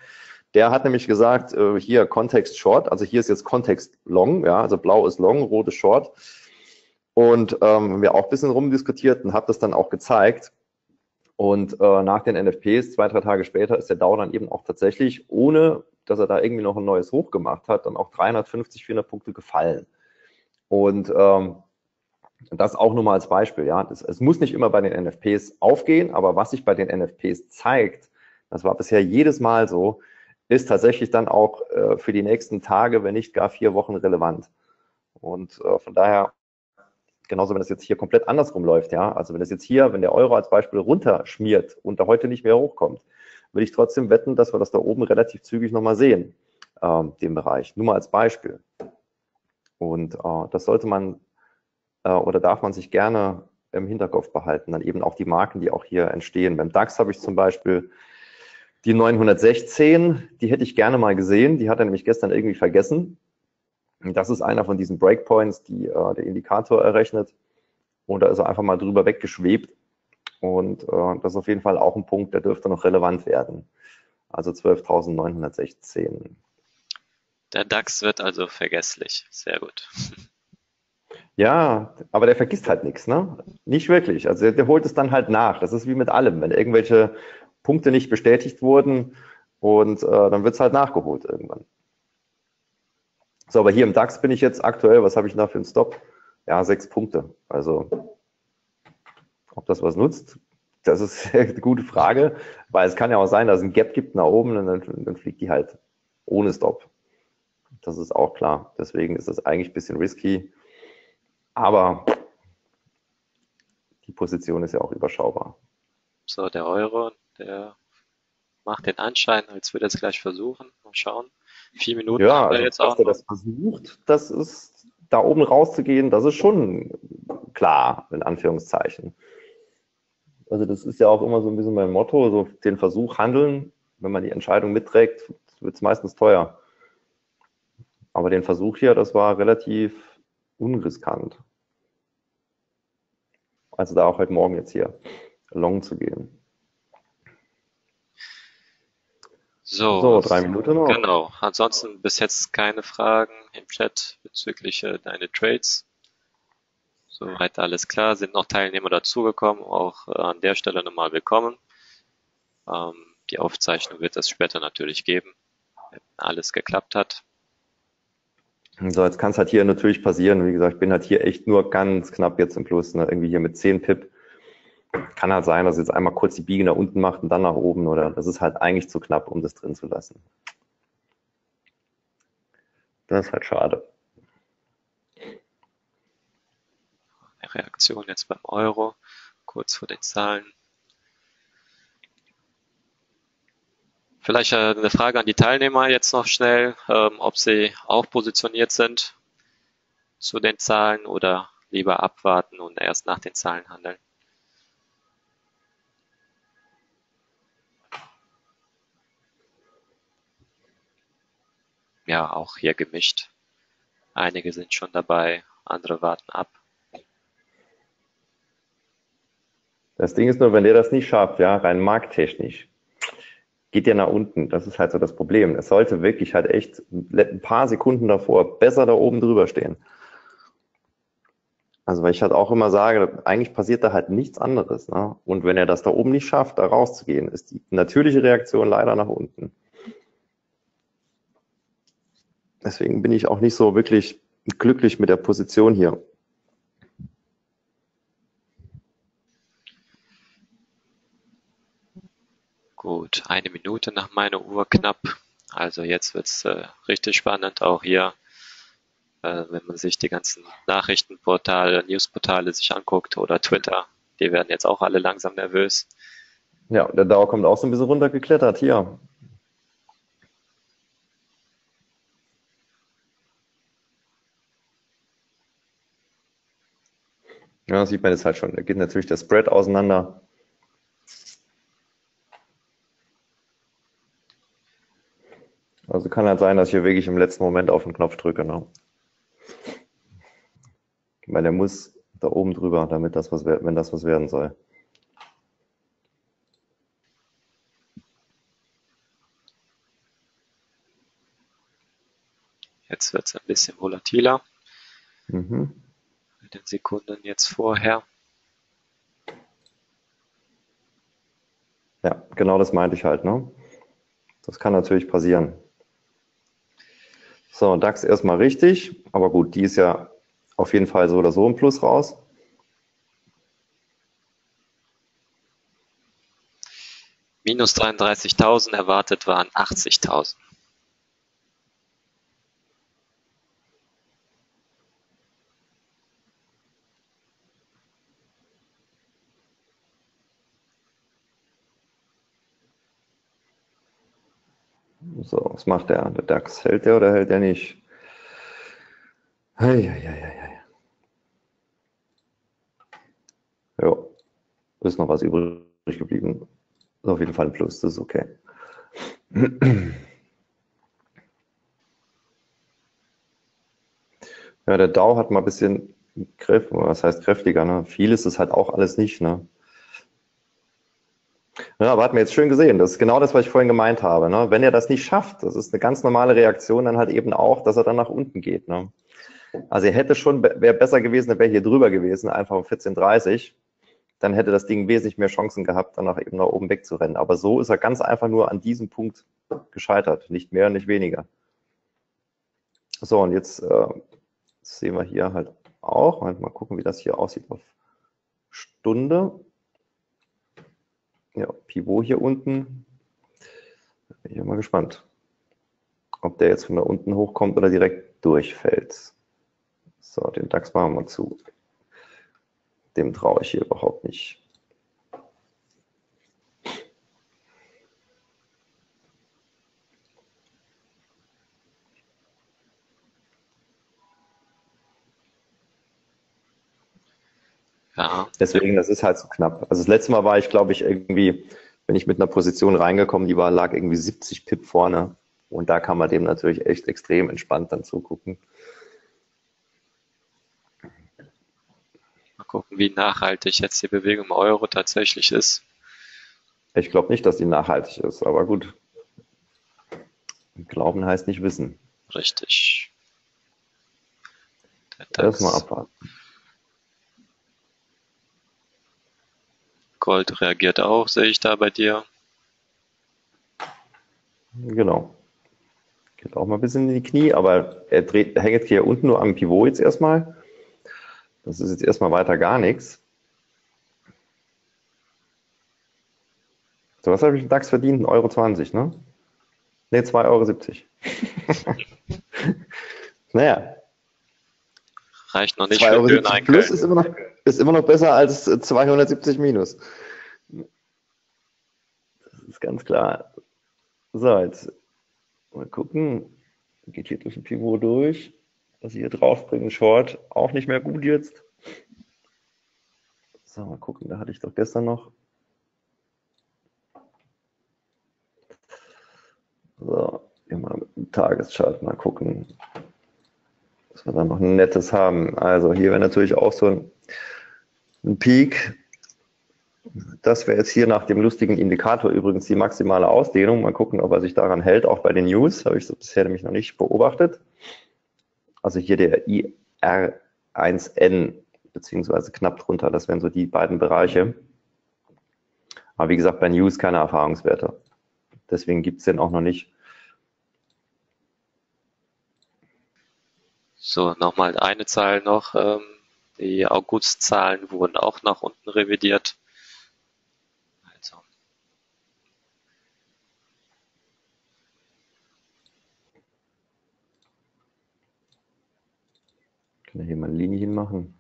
Der hat nämlich gesagt, äh, hier Kontext Short, also hier ist jetzt Kontext Long, ja, also blau ist Long, rot ist Short. Und ähm, haben wir auch ein bisschen rumdiskutiert und habe das dann auch gezeigt. Und äh, nach den NFPs, zwei, drei Tage später, ist der DAO dann eben auch tatsächlich, ohne dass er da irgendwie noch ein neues Hoch gemacht hat, dann auch 350, 400 Punkte gefallen. Und ähm, Das auch nur mal als Beispiel, ja. Das, es muss nicht immer bei den NFPs aufgehen, aber was sich bei den NFPs zeigt, das war bisher jedes Mal so, ist tatsächlich dann auch äh, für die nächsten Tage, wenn nicht gar vier Wochen relevant. Und äh, von daher, genauso wenn das jetzt hier komplett andersrum läuft, ja, also wenn das jetzt hier, wenn der Euro als Beispiel runterschmiert und da heute nicht mehr hochkommt, würde ich trotzdem wetten, dass wir das da oben relativ zügig nochmal sehen, ähm, den Bereich. Nur mal als Beispiel. Und äh, das sollte man äh, oder darf man sich gerne im Hinterkopf behalten. Dann eben auch die Marken, die auch hier entstehen. Beim DAX habe ich zum Beispiel die 916, die hätte ich gerne mal gesehen. Die hat er nämlich gestern irgendwie vergessen. Das ist einer von diesen Breakpoints, die äh, der Indikator errechnet. Und da ist er einfach mal drüber weggeschwebt. Und äh, das ist auf jeden Fall auch ein Punkt, der dürfte noch relevant werden. Also 12.916. Der DAX wird also vergesslich. Sehr gut. Ja, aber der vergisst halt nichts, ne? Nicht wirklich. Also der, der, holt es dann halt nach. Das ist wie mit allem. Wenn irgendwelche Punkte nicht bestätigt wurden und äh, dann wird es halt nachgeholt irgendwann. So, aber hier im DAX bin ich jetzt aktuell, was habe ich da für einen Stop? Ja, sechs Punkte. Also, ob das was nutzt, das ist eine gute Frage, weil es kann ja auch sein, dass es ein Gap gibt nach oben und dann, dann fliegt die halt ohne Stop. Das ist auch klar. Deswegen ist das eigentlich ein bisschen risky. Aber die Position ist ja auch überschaubar. So, der Euro, der macht den Anschein, als würde er es gleich versuchen. Mal schauen. Vier Minuten ja, also, jetzt. Dass er das versucht, das ist da oben rauszugehen, das ist schon klar, in Anführungszeichen. Also das ist ja auch immer so ein bisschen mein Motto, so den Versuch handeln, wenn man die Entscheidung mitträgt, wird es meistens teuer. Aber den Versuch hier, das war relativ unriskant. Also da auch heute Morgen jetzt hier long zu gehen. So, so, drei Minuten noch. Genau. Ansonsten bis jetzt keine Fragen im Chat bezüglich äh, deine Trades. Soweit alles klar. Sind noch Teilnehmer dazugekommen. Auch äh, an der Stelle nochmal willkommen. Ähm, die Aufzeichnung wird es später natürlich geben, wenn alles geklappt hat. So, jetzt kann es halt hier natürlich passieren. Wie gesagt, ich bin halt hier echt nur ganz knapp jetzt im Plus. Ne? Irgendwie hier mit 10 Pip kann halt sein, dass jetzt einmal kurz die Biege nach unten macht und dann nach oben oder das ist halt eigentlich zu knapp, um das drin zu lassen. Das ist halt schade. Eine Reaktion jetzt beim Euro, kurz vor den Zahlen. Vielleicht äh, eine Frage an die Teilnehmer jetzt noch schnell, ähm, ob sie auch positioniert sind zu den Zahlen oder lieber abwarten und erst nach den Zahlen handeln. Ja auch hier gemischt. Einige sind schon dabei, andere warten ab. Das Ding ist nur, wenn der das nicht schafft, ja, rein markttechnisch, geht der nach unten. Das ist halt so das Problem. Es sollte wirklich halt echt ein paar Sekunden davor besser da oben drüber stehen. Also, weil ich halt auch immer sage, eigentlich passiert da halt nichts anderes. Ne? Und wenn er das da oben nicht schafft, da rauszugehen, ist die natürliche Reaktion leider nach unten. Deswegen bin ich auch nicht so wirklich glücklich mit der Position hier. Gut, eine Minute nach meiner Uhr knapp. Also jetzt wird es äh, richtig spannend, auch hier, äh, wenn man sich die ganzen Nachrichtenportale, Newsportale sich anguckt oder Twitter, die werden jetzt auch alle langsam nervös. Ja, der Dauer kommt auch so ein bisschen runtergeklettert hier. Ja, sieht man jetzt halt schon. Da geht natürlich der Spread auseinander. Also kann halt sein, dass ich hier wirklich im letzten Moment auf den Knopf drücke. Ne? Weil der muss da oben drüber, damit das was, wenn das was werden soll. Jetzt wird es ein bisschen volatiler. Mhm in den Sekunden jetzt vorher. Ja, genau das meinte ich halt. Ne? Das kann natürlich passieren. So, DAX erstmal richtig, aber gut, die ist ja auf jeden Fall so oder so im Plus raus. Minus 33.000 erwartet waren 80.000. So, was macht der? Der DAX hält der oder hält der nicht? Eieieiei. Ja, ist noch was übrig geblieben. Ist auf jeden Fall ein Plus, das ist okay. Ja, der DAO hat mal ein bisschen Griff, was heißt kräftiger, ne? Viel ist es halt auch alles nicht, ne? Ja, aber hat man jetzt schön gesehen. Das ist genau das, was ich vorhin gemeint habe. Ne? Wenn er das nicht schafft, das ist eine ganz normale Reaktion, dann halt eben auch, dass er dann nach unten geht. Ne? Also er hätte schon, wäre besser gewesen, er wäre hier drüber gewesen, einfach um 14.30 dann hätte das Ding wesentlich mehr Chancen gehabt, danach eben nach oben wegzurennen. Aber so ist er ganz einfach nur an diesem Punkt gescheitert, nicht mehr, nicht weniger. So, und jetzt äh, sehen wir hier halt auch, mal gucken, wie das hier aussieht auf Stunde. Ja, Pivot hier unten. Bin ich mal gespannt, ob der jetzt von da unten hochkommt oder direkt durchfällt. So, den DAX machen wir zu. Dem traue ich hier überhaupt nicht. Ja. Deswegen, das ist halt so knapp. Also das letzte Mal war ich, glaube ich, irgendwie, wenn ich mit einer Position reingekommen, die war, lag irgendwie 70 Pip vorne. Und da kann man dem natürlich echt extrem entspannt dann zugucken. Mal gucken, wie nachhaltig jetzt die Bewegung im Euro tatsächlich ist. Ich glaube nicht, dass die nachhaltig ist, aber gut. Glauben heißt nicht wissen. Richtig. Erstmal abwarten. Gold reagiert auch, sehe ich da bei dir. Genau. Geht auch mal ein bisschen in die Knie, aber er dreht, hängt hier unten nur am Pivot jetzt erstmal. Das ist jetzt erstmal weiter gar nichts. So, was habe ich im DAX verdient? 1,20 Euro, 20, ne? Ne, 2,70 Euro. naja. Reicht noch nicht für Euro einen Plus ist immer, noch, ist immer noch besser als 270 minus. Das ist ganz klar. So, jetzt mal gucken. Geht hier durch den Pivot durch was sie hier draufbringen, Short, auch nicht mehr gut jetzt. So, mal gucken, da hatte ich doch gestern noch. So, immer mit dem Tageschart mal gucken, dass wir da noch ein nettes haben. Also hier wäre natürlich auch so ein, ein Peak. Das wäre jetzt hier nach dem lustigen Indikator übrigens die maximale Ausdehnung. Mal gucken, ob er sich daran hält, auch bei den News. Habe ich so bisher nämlich noch nicht beobachtet also hier der IR1N, beziehungsweise knapp drunter, das wären so die beiden Bereiche. Aber wie gesagt, bei News keine Erfahrungswerte. Deswegen gibt es den auch noch nicht. So, nochmal eine Zahl noch. Ähm, die August-Zahlen wurden auch nach unten revidiert. kann ja hier mal eine Linie hinmachen.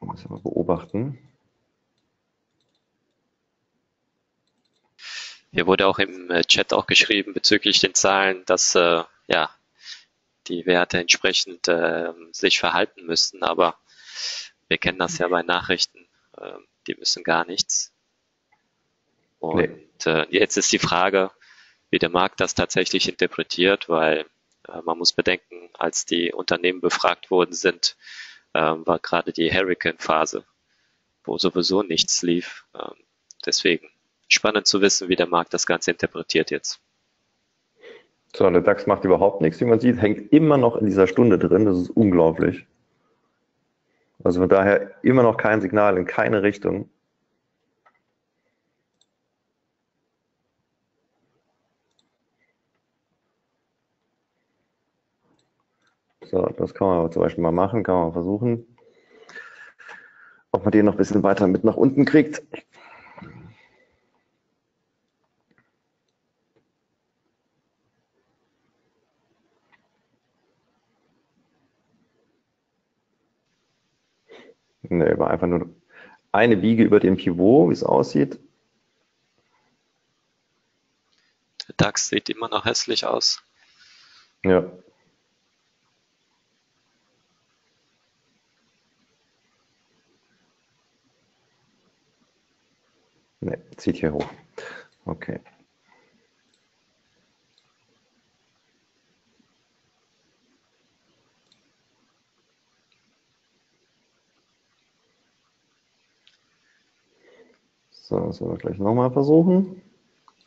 Muss mal beobachten. Hier wurde auch im äh, Chat auch geschrieben bezüglich den Zahlen, dass äh, ja die Werte entsprechend äh, sich verhalten müssten, aber wir kennen das ja bei Nachrichten, äh, die müssen gar nichts. Und. Äh, jetzt ist die Frage, wie der Markt das tatsächlich interpretiert, weil äh, man muss bedenken, als die Unternehmen befragt worden sind, ähm, war gerade die Hurricane-Phase, wo sowieso nichts lief. Ähm, deswegen spannend zu wissen, wie der Markt das Ganze interpretiert jetzt. So, der DAX macht überhaupt nichts, wie man sieht, hängt immer noch in dieser Stunde drin. Das ist unglaublich. Also von daher immer noch kein Signal in keine Richtung. So, das kann man aber zum Beispiel mal machen, kann man versuchen. Ob man den noch ein bisschen weiter mit nach unten kriegt. Ne, war einfach nur eine Biege über dem Pivot, wie es aussieht. Der DAX sieht immer noch hässlich aus. Ja. Ne, zieht hier hoch. Okay. So, das wollen wir gleich nochmal versuchen.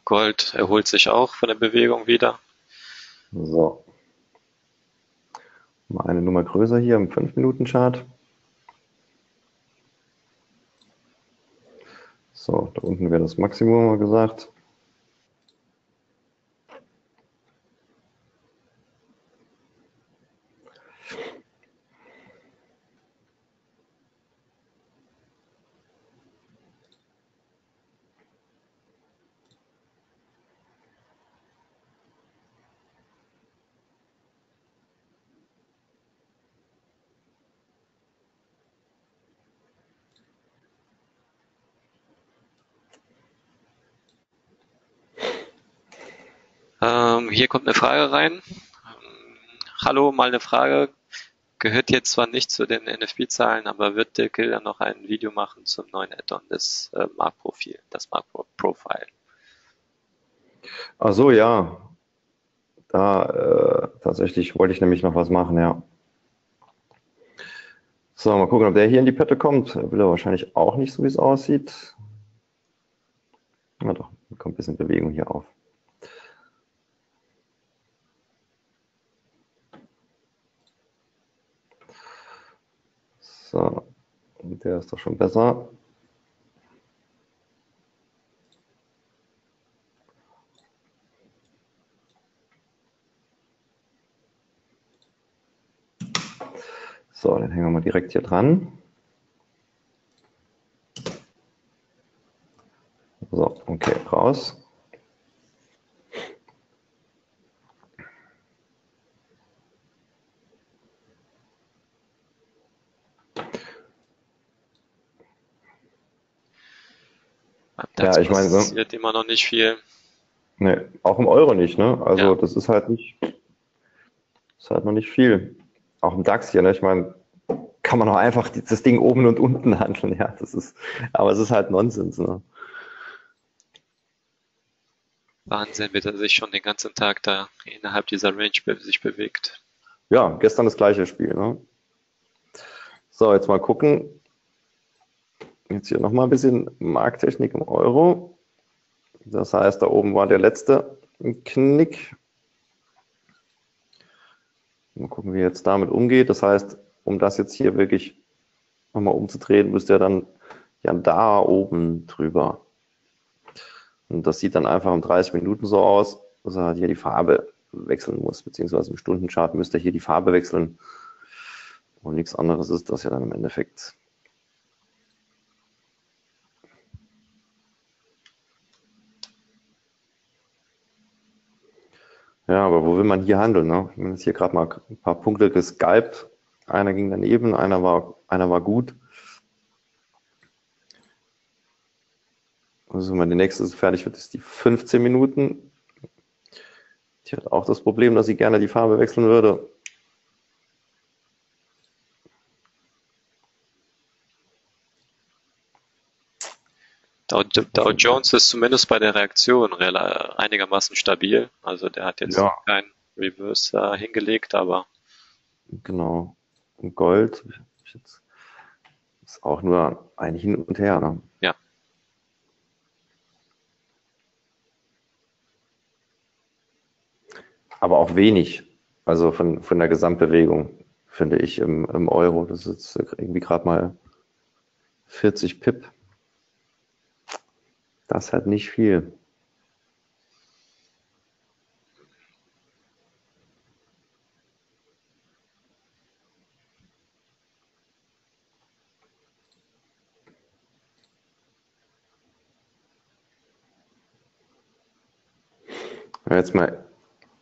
Gold erholt sich auch von der Bewegung wieder. So. Mal eine Nummer größer hier im 5-Minuten-Chart. So, da unten wäre das Maximum mal gesagt. Ähm, hier kommt eine Frage rein. Hallo, mal eine Frage. Gehört jetzt zwar nicht zu den NFP-Zahlen, aber wird der Killer noch ein Video machen zum neuen Add-on des äh, Marktprofil, das Marktprofile? Ach so, ja. Da äh, tatsächlich wollte ich nämlich noch was machen, ja. So, mal gucken, ob der hier in die Pette kommt. Will er wahrscheinlich auch nicht, so wie es aussieht. Na doch, kommt ein bisschen Bewegung hier auf. So, der ist doch schon besser. So, den hängen wir mal direkt hier dran. So, okay, raus. Das Ja, ich meine, so- passiert immer noch nicht viel. Nee, auch im Euro nicht, ne? Also Ja. das ist halt nicht, ist halt noch nicht viel. Auch im DAX hier, ne? Ich meine, kann man auch einfach das Ding oben und unten handeln, ja. Das ist, aber es ist halt Nonsens, ne? Wahnsinn, wie er sich schon den ganzen Tag da innerhalb dieser Range sich bewegt. Ja, gestern das gleiche Spiel, ne? So, jetzt mal gucken. Jetzt hier nochmal ein bisschen Markttechnik im Euro. Das heißt, da oben war der letzte Knick. Mal gucken, wie er jetzt damit umgeht. Das heißt, um das jetzt hier wirklich nochmal umzudrehen, müsste er dann ja da oben drüber. Und das sieht dann einfach in 30 Minuten so aus, dass er hier die Farbe wechseln muss, beziehungsweise im Stundenchart müsste er hier die Farbe wechseln. Und nichts anderes ist das ja dann im Endeffekt. Ja, aber wo will man hier handeln? Ne? Ich habe jetzt hier gerade mal ein paar Punkte geskypt. Einer ging daneben, einer war, einer war gut. Also wenn die nächste fertig wird, ist die 15 Minuten. Die hat auch das Problem, dass sie gerne die Farbe wechseln würde. Dow, Dow Jones ist zumindest bei der Reaktion einigermaßen stabil. Also der hat jetzt Ja. kein Reverse äh, hingelegt, aber Genau. Und Gold ist auch nur ein Hin und Her. Ne? Ja. Aber auch wenig. Also von, von der Gesamtbewegung, finde ich, im, im Euro. Das ist jetzt irgendwie gerade mal 40 Pip. Das hat nicht viel. Jetzt mal,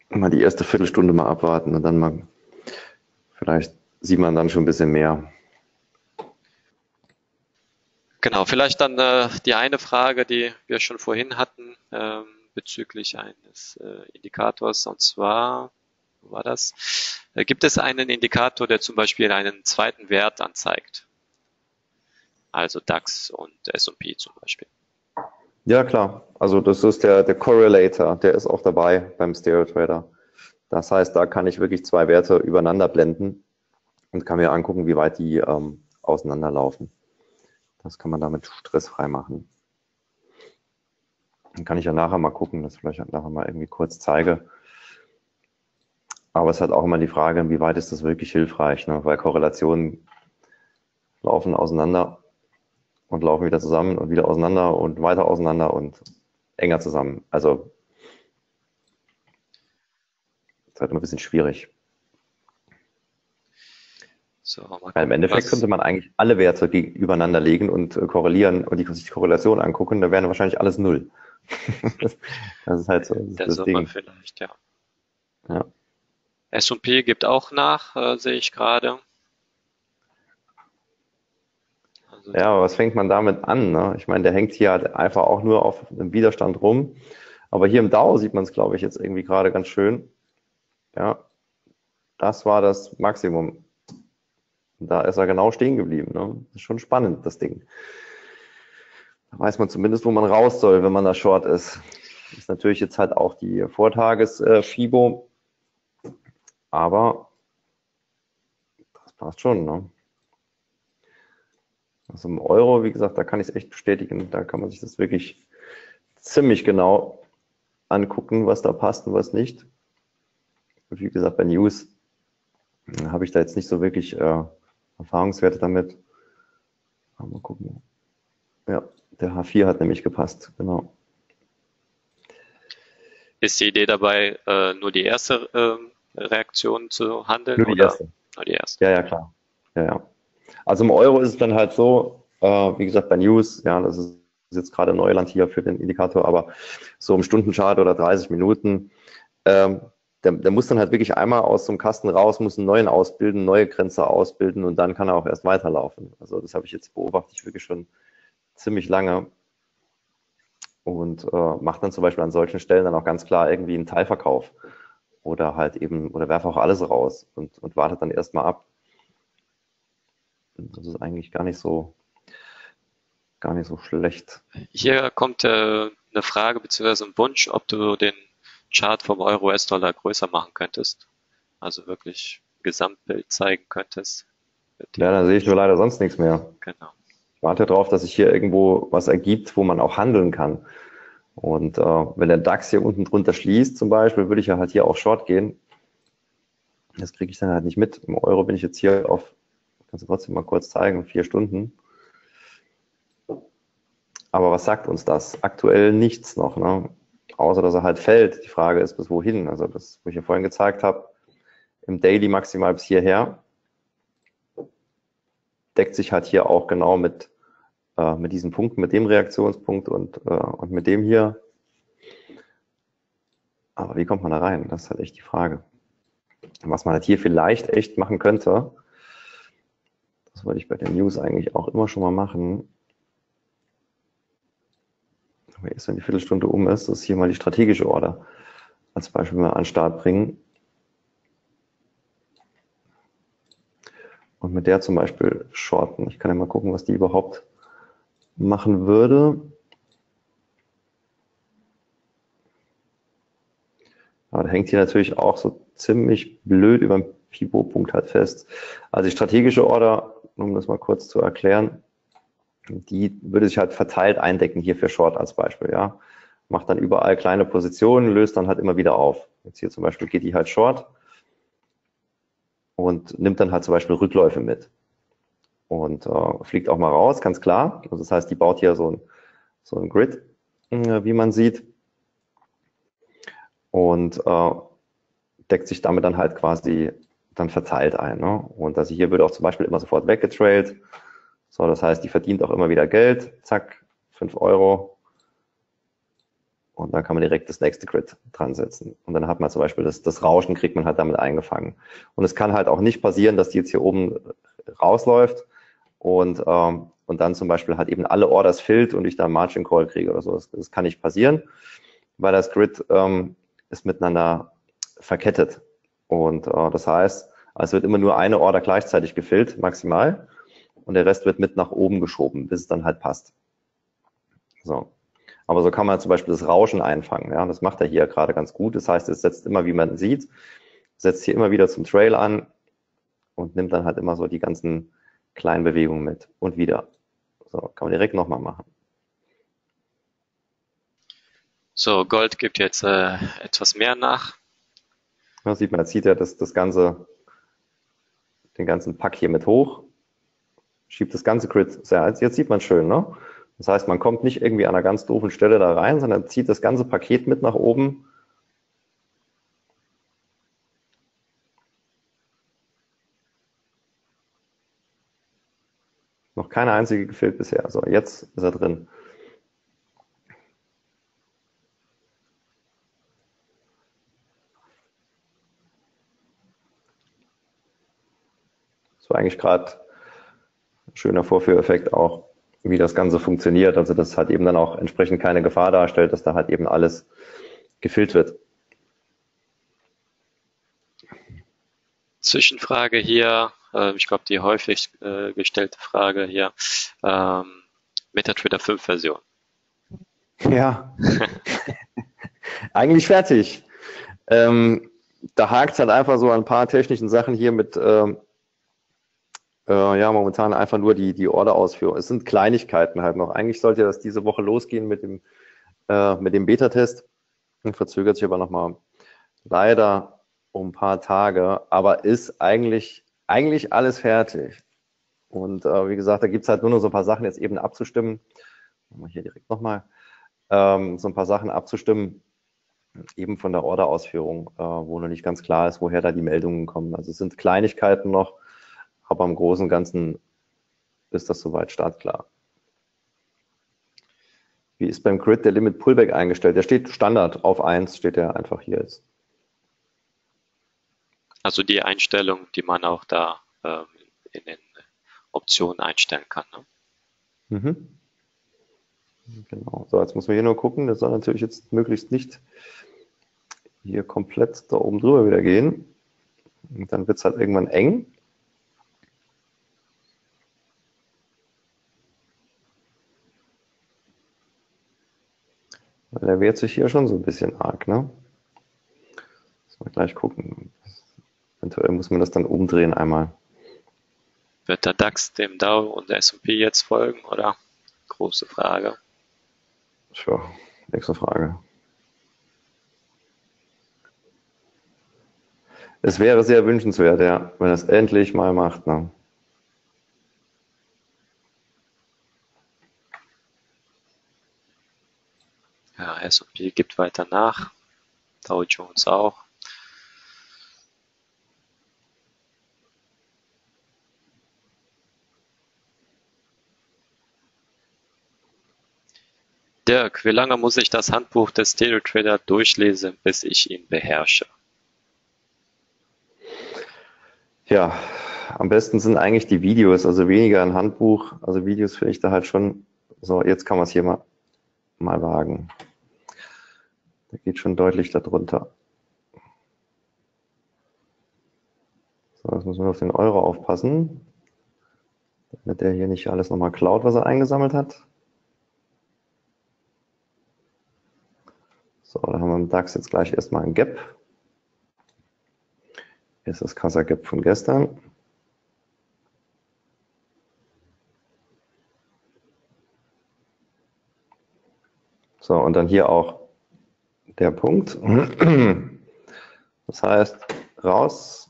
mal die erste Viertelstunde mal abwarten und dann mal, vielleicht sieht man dann schon ein bisschen mehr. Genau, vielleicht dann äh, die eine Frage, die wir schon vorhin hatten ähm, bezüglich eines äh, Indikators, und zwar, wo war das? Äh, gibt es einen Indikator, der zum Beispiel einen zweiten Wert anzeigt? Also DAX und S&P zum Beispiel. Ja, klar. Also das ist der, der Correlator, der ist auch dabei beim Stereo Trader. Das heißt, da kann ich wirklich zwei Werte übereinander blenden und kann mir angucken, wie weit die ähm, auseinanderlaufen. Das kann man damit stressfrei machen. Dann kann ich ja nachher mal gucken, ich vielleicht nachher mal irgendwie kurz zeige. Aber es hat auch immer die Frage, wie weit ist das wirklich hilfreich, ne? weil Korrelationen laufen auseinander und laufen wieder zusammen und wieder auseinander und weiter auseinander und enger zusammen. Also das ist halt immer ein bisschen schwierig. So, Weil Im Endeffekt könnte man eigentlich alle Werte übereinander legen und äh, korrelieren und die, sich die Korrelation angucken, da wären wahrscheinlich alles null. das ist halt so. Das, das Ding. vielleicht, ja. ja. S&P gibt auch nach, äh, sehe ich gerade. Also ja, aber was fängt man damit an? Ne? Ich meine, der hängt hier halt einfach auch nur auf einem Widerstand rum. Aber hier im DAO sieht man es, glaube ich, jetzt irgendwie gerade ganz schön. Ja, das war das Maximum. Da ist er genau stehen geblieben. Ne? Das ist schon spannend, das Ding. Da weiß man zumindest, wo man raus soll, wenn man da short ist. Ist natürlich jetzt halt auch die Vortages-FIBO. Aber das passt schon. Ne? Also im Euro, wie gesagt, da kann ich es echt bestätigen. Da kann man sich das wirklich ziemlich genau angucken, was da passt und was nicht. Und wie gesagt, bei News habe ich da jetzt nicht so wirklich äh, Erfahrungswerte damit. Aber mal gucken. Ja, der H4 hat nämlich gepasst, genau. Ist die Idee dabei, äh, nur die erste äh, Reaktion zu handeln? Nur die oder? erste. Nur die erste. Ja, ja, klar. Ja, ja. Also im Euro ist es dann halt so, äh, wie gesagt, bei News, ja, das ist jetzt gerade Neuland hier für den Indikator, aber so im Stundenchart oder 30 Minuten, ähm, der, der muss dann halt wirklich einmal aus so einem Kasten raus, muss einen neuen ausbilden, neue Grenze ausbilden und dann kann er auch erst weiterlaufen. Also das habe ich jetzt beobachtet, ich wirklich schon ziemlich lange und äh, macht dann zum Beispiel an solchen Stellen dann auch ganz klar irgendwie einen Teilverkauf oder halt eben, oder werfe auch alles raus und, und wartet dann erstmal ab. Das ist eigentlich gar nicht so, gar nicht so schlecht. Hier kommt äh, eine Frage bzw. ein Wunsch, ob du den Chart vom Euro-US-Dollar größer machen könntest. Also wirklich Gesamtbild zeigen könntest. Ja, dann sehe ich nur leider sonst nichts mehr. Genau. Ich warte darauf, dass sich hier irgendwo was ergibt, wo man auch handeln kann. Und äh, wenn der DAX hier unten drunter schließt, zum Beispiel, würde ich ja halt hier auch Short gehen. Das kriege ich dann halt nicht mit. Im Euro bin ich jetzt hier auf, kannst du trotzdem mal kurz zeigen, vier Stunden. Aber was sagt uns das? Aktuell nichts noch. Ne? Außer dass er halt fällt. Die Frage ist, bis wohin. Also das, wo ich ja vorhin gezeigt habe, im Daily maximal bis hierher, deckt sich halt hier auch genau mit, äh, mit diesem Punkt, mit dem Reaktionspunkt und, äh, und mit dem hier. Aber wie kommt man da rein? Das ist halt echt die Frage. Was man halt hier vielleicht echt machen könnte, das wollte ich bei den News eigentlich auch immer schon mal machen, erst wenn die Viertelstunde um ist, ist hier mal die strategische Order als Beispiel mal an den Start bringen. Und mit der zum Beispiel shorten. Ich kann ja mal gucken, was die überhaupt machen würde. Aber da hängt hier natürlich auch so ziemlich blöd über den Pivot-Punkt halt fest. Also die strategische Order, um das mal kurz zu erklären, die würde sich halt verteilt eindecken, hier für Short als Beispiel, ja. Macht dann überall kleine Positionen, löst dann halt immer wieder auf. Jetzt hier zum Beispiel geht die halt Short und nimmt dann halt zum Beispiel Rückläufe mit. Und äh, fliegt auch mal raus, ganz klar. Also das heißt, die baut hier so ein, so ein Grid, äh, wie man sieht. Und äh, deckt sich damit dann halt quasi dann verteilt ein. Ne? Und also hier würde auch zum Beispiel immer sofort weggetrailt so, das heißt, die verdient auch immer wieder Geld. Zack, 5 Euro. Und dann kann man direkt das nächste Grid dran setzen. Und dann hat man zum Beispiel das, das Rauschen, kriegt man halt damit eingefangen. Und es kann halt auch nicht passieren, dass die jetzt hier oben rausläuft und, ähm, und dann zum Beispiel halt eben alle Orders füllt und ich dann Margin Call kriege oder so. Das, das kann nicht passieren, weil das Grid ähm, ist miteinander verkettet. Und äh, das heißt, es wird immer nur eine Order gleichzeitig gefüllt, maximal, und der Rest wird mit nach oben geschoben, bis es dann halt passt. So. Aber so kann man zum Beispiel das Rauschen einfangen. Ja, das macht er hier gerade ganz gut. Das heißt, es setzt immer, wie man sieht, setzt hier immer wieder zum Trail an und nimmt dann halt immer so die ganzen kleinen Bewegungen mit und wieder. So, kann man direkt nochmal machen. So, Gold gibt jetzt äh, etwas mehr nach. Da sieht man, jetzt zieht er das, das ganze, den ganzen Pack hier mit hoch, schiebt das ganze Grid, jetzt sieht man schön, ne? Das heißt, man kommt nicht irgendwie an einer ganz doofen Stelle da rein, sondern zieht das ganze Paket mit nach oben. Noch keine einzige gefehlt bisher. So, jetzt ist er drin. Das war eigentlich gerade schöner Vorführeffekt auch wie das Ganze funktioniert. Also das hat eben dann auch entsprechend keine Gefahr darstellt, dass da halt eben alles gefüllt wird. Zwischenfrage hier, äh, ich glaube die häufig äh, gestellte Frage hier, ähm, MetaTrader 5 Version. Ja, eigentlich fertig. Ähm, da hakt es halt einfach so ein paar technischen Sachen hier mit ähm, äh, ja, momentan einfach nur die, die Order-Ausführung. Es sind Kleinigkeiten halt noch. Eigentlich sollte das diese Woche losgehen mit dem, äh, dem Beta-Test. Verzögert sich aber nochmal leider um ein paar Tage, aber ist eigentlich, eigentlich alles fertig. Und äh, wie gesagt, da gibt es halt nur noch so ein paar Sachen jetzt eben abzustimmen. Machen wir hier direkt nochmal. Ähm, so ein paar Sachen abzustimmen, eben von der Order-Ausführung, äh, wo noch nicht ganz klar ist, woher da die Meldungen kommen. Also es sind Kleinigkeiten noch, aber im Großen und Ganzen ist das soweit startklar. Wie ist beim Grid der Limit Pullback eingestellt? Der steht Standard auf 1, steht der einfach hier jetzt. Also die Einstellung, die man auch da ähm, in den Optionen einstellen kann. Ne? Mhm. Genau. So, jetzt muss man hier nur gucken. Das soll natürlich jetzt möglichst nicht hier komplett da oben drüber wieder gehen. Und dann wird es halt irgendwann eng. Weil er wehrt sich hier schon so ein bisschen arg, ne? Müssen wir gleich gucken. Eventuell muss man das dann umdrehen einmal. Wird der DAX dem Dow und der S&P jetzt folgen, oder? Große Frage. Tja, nächste Frage. Es wäre sehr wünschenswert, ja, wenn er es endlich mal macht. Ne? Ja, S&P gibt weiter nach, Dow Jones auch. Dirk, wie lange muss ich das Handbuch des Teletrader durchlesen, bis ich ihn beherrsche? Ja, am besten sind eigentlich die Videos, also weniger ein Handbuch. Also Videos finde ich da halt schon, so jetzt kann man es hier mal, mal wagen. Der geht schon deutlich darunter. So, jetzt muss man auf den Euro aufpassen, damit der hier nicht alles nochmal klaut, was er eingesammelt hat. So, da haben wir im DAX jetzt gleich erstmal ein Gap. Hier ist das Kassa Gap von gestern. So, und dann hier auch der Punkt. Das heißt, raus.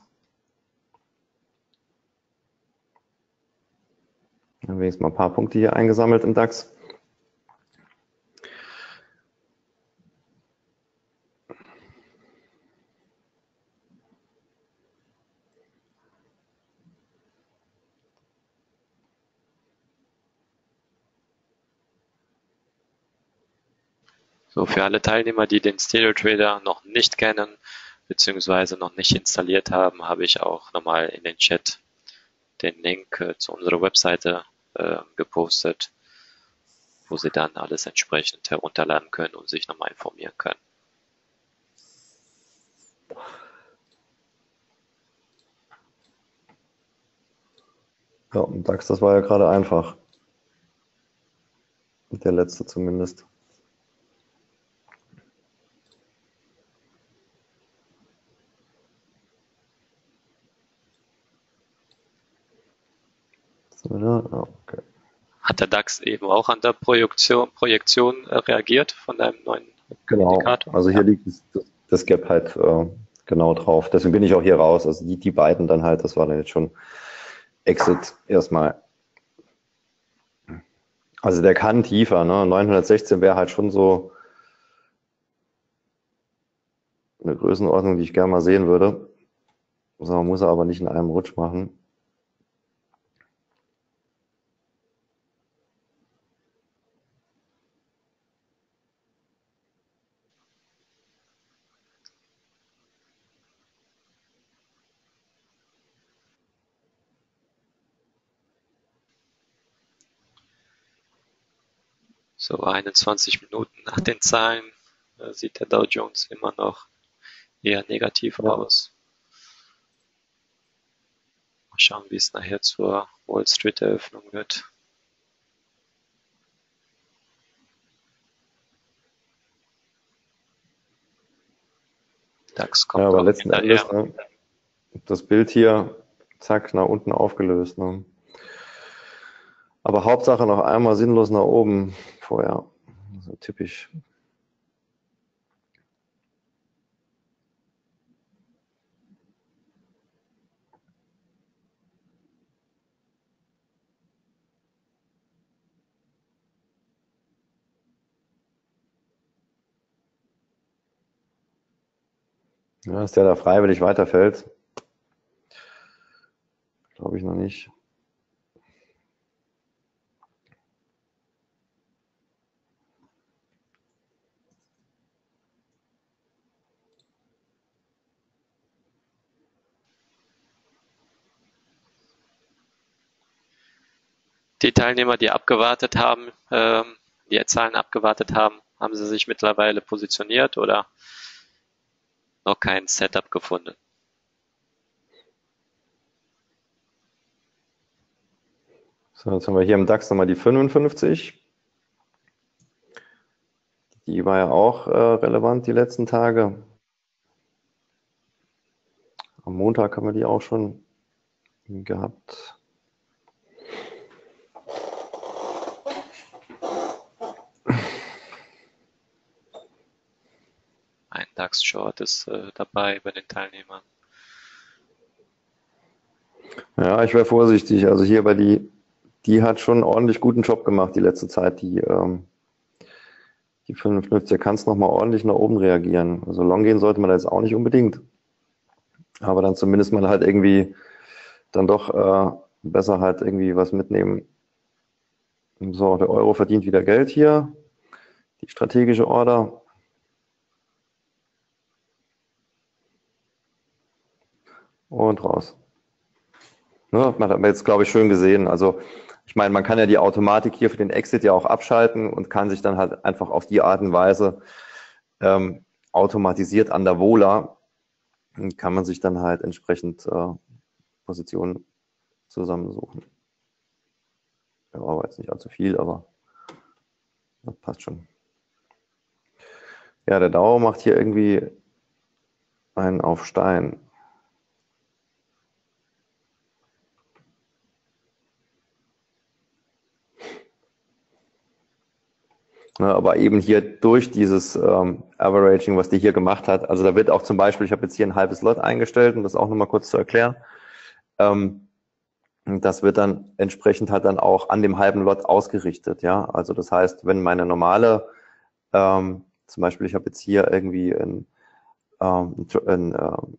Dann jetzt mal ein paar Punkte hier eingesammelt im DAX. Für alle Teilnehmer, die den Stereo Trader noch nicht kennen, beziehungsweise noch nicht installiert haben, habe ich auch nochmal in den Chat den Link äh, zu unserer Webseite äh, gepostet, wo Sie dann alles entsprechend herunterladen können und sich nochmal informieren können. Ja, DAX, das war ja gerade einfach. Der letzte zumindest. Okay. Hat der DAX eben auch an der Projektion, Projektion äh, reagiert von deinem neuen genau. Indikator? Also hier ja. liegt das, das Gap halt äh, genau drauf. Deswegen bin ich auch hier raus. Also die, die beiden dann halt, das war dann jetzt schon Exit erstmal. Also der kann tiefer, ne? 916 wäre halt schon so eine Größenordnung, die ich gerne mal sehen würde. So, man muss er aber nicht in einem Rutsch machen. So 21 Minuten nach den Zahlen äh, sieht der Dow Jones immer noch eher negativ aus. Mal schauen, wie es nachher zur Wall Street Eröffnung wird. DAX kommt ja, aber letzten Endes, ne, das Bild hier, zack, nach unten aufgelöst. Ne? Aber Hauptsache noch einmal sinnlos nach oben vorher. So typisch. Ja, dass der da freiwillig weiterfällt, glaube ich noch nicht. Die Teilnehmer, die abgewartet haben, ähm, die Zahlen abgewartet haben, haben sie sich mittlerweile positioniert oder noch kein Setup gefunden? So, jetzt haben wir hier im DAX nochmal die 55. Die war ja auch äh, relevant die letzten Tage. Am Montag haben wir die auch schon gehabt. DAX-Short ist äh, dabei bei den Teilnehmern. Ja, ich wäre vorsichtig. Also hier bei die, die hat schon ordentlich guten Job gemacht die letzte Zeit. Die, ähm, die 55 kann es nochmal ordentlich nach oben reagieren. Also long gehen sollte man da jetzt auch nicht unbedingt. Aber dann zumindest mal halt irgendwie dann doch äh, besser halt irgendwie was mitnehmen. So, der Euro verdient wieder Geld hier. Die strategische Order. Und raus. Ne, man hat man jetzt, glaube ich, schön gesehen. Also ich meine, man kann ja die Automatik hier für den Exit ja auch abschalten und kann sich dann halt einfach auf die Art und Weise ähm, automatisiert an der Vola, kann man sich dann halt entsprechend äh, Positionen zusammensuchen. Ja, aber jetzt nicht allzu viel, aber das passt schon. Ja, der Dauer macht hier irgendwie einen auf Stein. Aber eben hier durch dieses ähm, Averaging, was die hier gemacht hat, also da wird auch zum Beispiel, ich habe jetzt hier ein halbes Lot eingestellt, um das auch nochmal kurz zu erklären. Ähm, das wird dann entsprechend halt dann auch an dem halben Lot ausgerichtet, ja. Also das heißt, wenn meine normale, ähm, zum Beispiel, ich habe jetzt hier irgendwie ein, ähm, ein, ähm,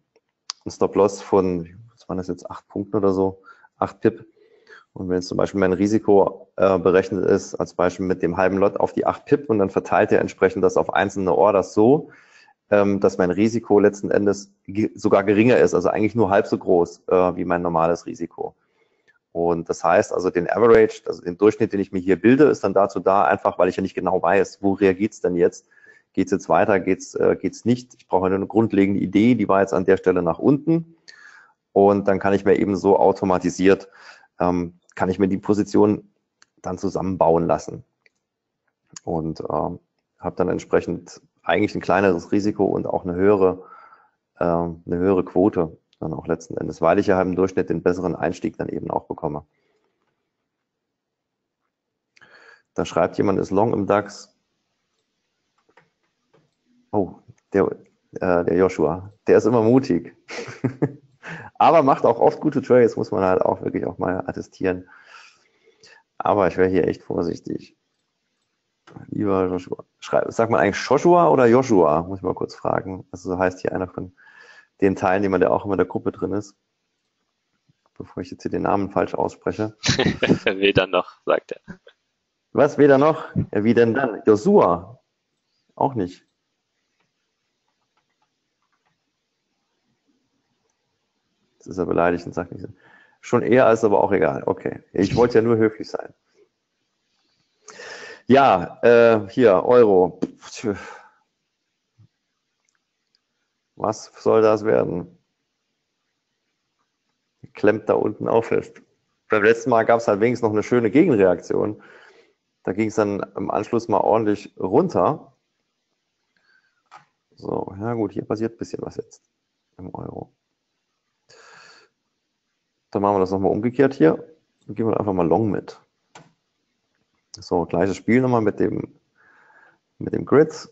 ein Stop-Loss von, was waren das jetzt, acht Punkten oder so, acht Pip, und wenn jetzt zum Beispiel mein Risiko äh, berechnet ist, als Beispiel mit dem halben Lot auf die 8 Pip und dann verteilt er entsprechend das auf einzelne Orders so, ähm, dass mein Risiko letzten Endes sogar geringer ist, also eigentlich nur halb so groß äh, wie mein normales Risiko. Und das heißt also, den Average, also den Durchschnitt, den ich mir hier bilde, ist dann dazu da, einfach weil ich ja nicht genau weiß, wo reagiert es denn jetzt? Geht es jetzt weiter, geht es äh, geht's nicht? Ich brauche eine grundlegende Idee, die war jetzt an der Stelle nach unten. Und dann kann ich mir eben so automatisiert, ähm, kann ich mir die Position dann zusammenbauen lassen. Und äh, habe dann entsprechend eigentlich ein kleineres Risiko und auch eine höhere, äh, eine höhere Quote dann auch letzten Endes, weil ich ja im Durchschnitt den besseren Einstieg dann eben auch bekomme. Da schreibt jemand, ist long im DAX. Oh, der, äh, der Joshua, der ist immer mutig. Aber macht auch oft gute Trades, muss man halt auch wirklich auch mal attestieren. Aber ich wäre hier echt vorsichtig. Lieber Joshua. Schreib, sagt man eigentlich Joshua oder Joshua? Muss ich mal kurz fragen. Also so heißt hier einer von den Teilnehmern, der auch immer in der Gruppe drin ist. Bevor ich jetzt hier den Namen falsch ausspreche. Weder noch, sagt er. Was, weder noch? Ja, wie denn dann? Joshua? Auch nicht. Das ist er beleidigt und sagt nicht. Schon eher ist aber auch egal. Okay. Ich wollte ja nur höflich sein. Ja, äh, hier, Euro. Was soll das werden? Klemmt da unten auch fest. Beim letzten Mal gab es halt wenigstens noch eine schöne Gegenreaktion. Da ging es dann im Anschluss mal ordentlich runter. So, ja gut, hier passiert ein bisschen was jetzt im Euro. Dann machen wir das nochmal umgekehrt hier und gehen wir einfach mal Long mit. So, gleiches Spiel nochmal mit dem, mit dem Grid.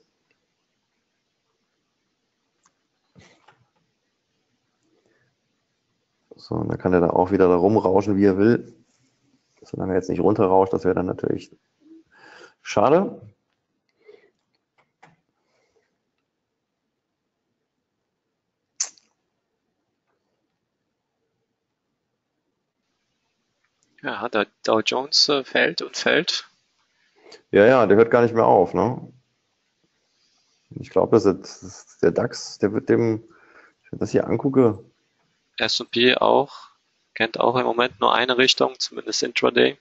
So, und dann kann er da auch wieder da rumrauschen, wie er will. Solange er jetzt nicht runterrauscht, das wäre dann natürlich schade. Ja, der Dow Jones äh, fällt und fällt. Ja, ja, der hört gar nicht mehr auf, ne? Ich glaube, das der DAX, der wird dem, ich das hier angucke. S&P auch, kennt auch im Moment nur eine Richtung, zumindest Intraday.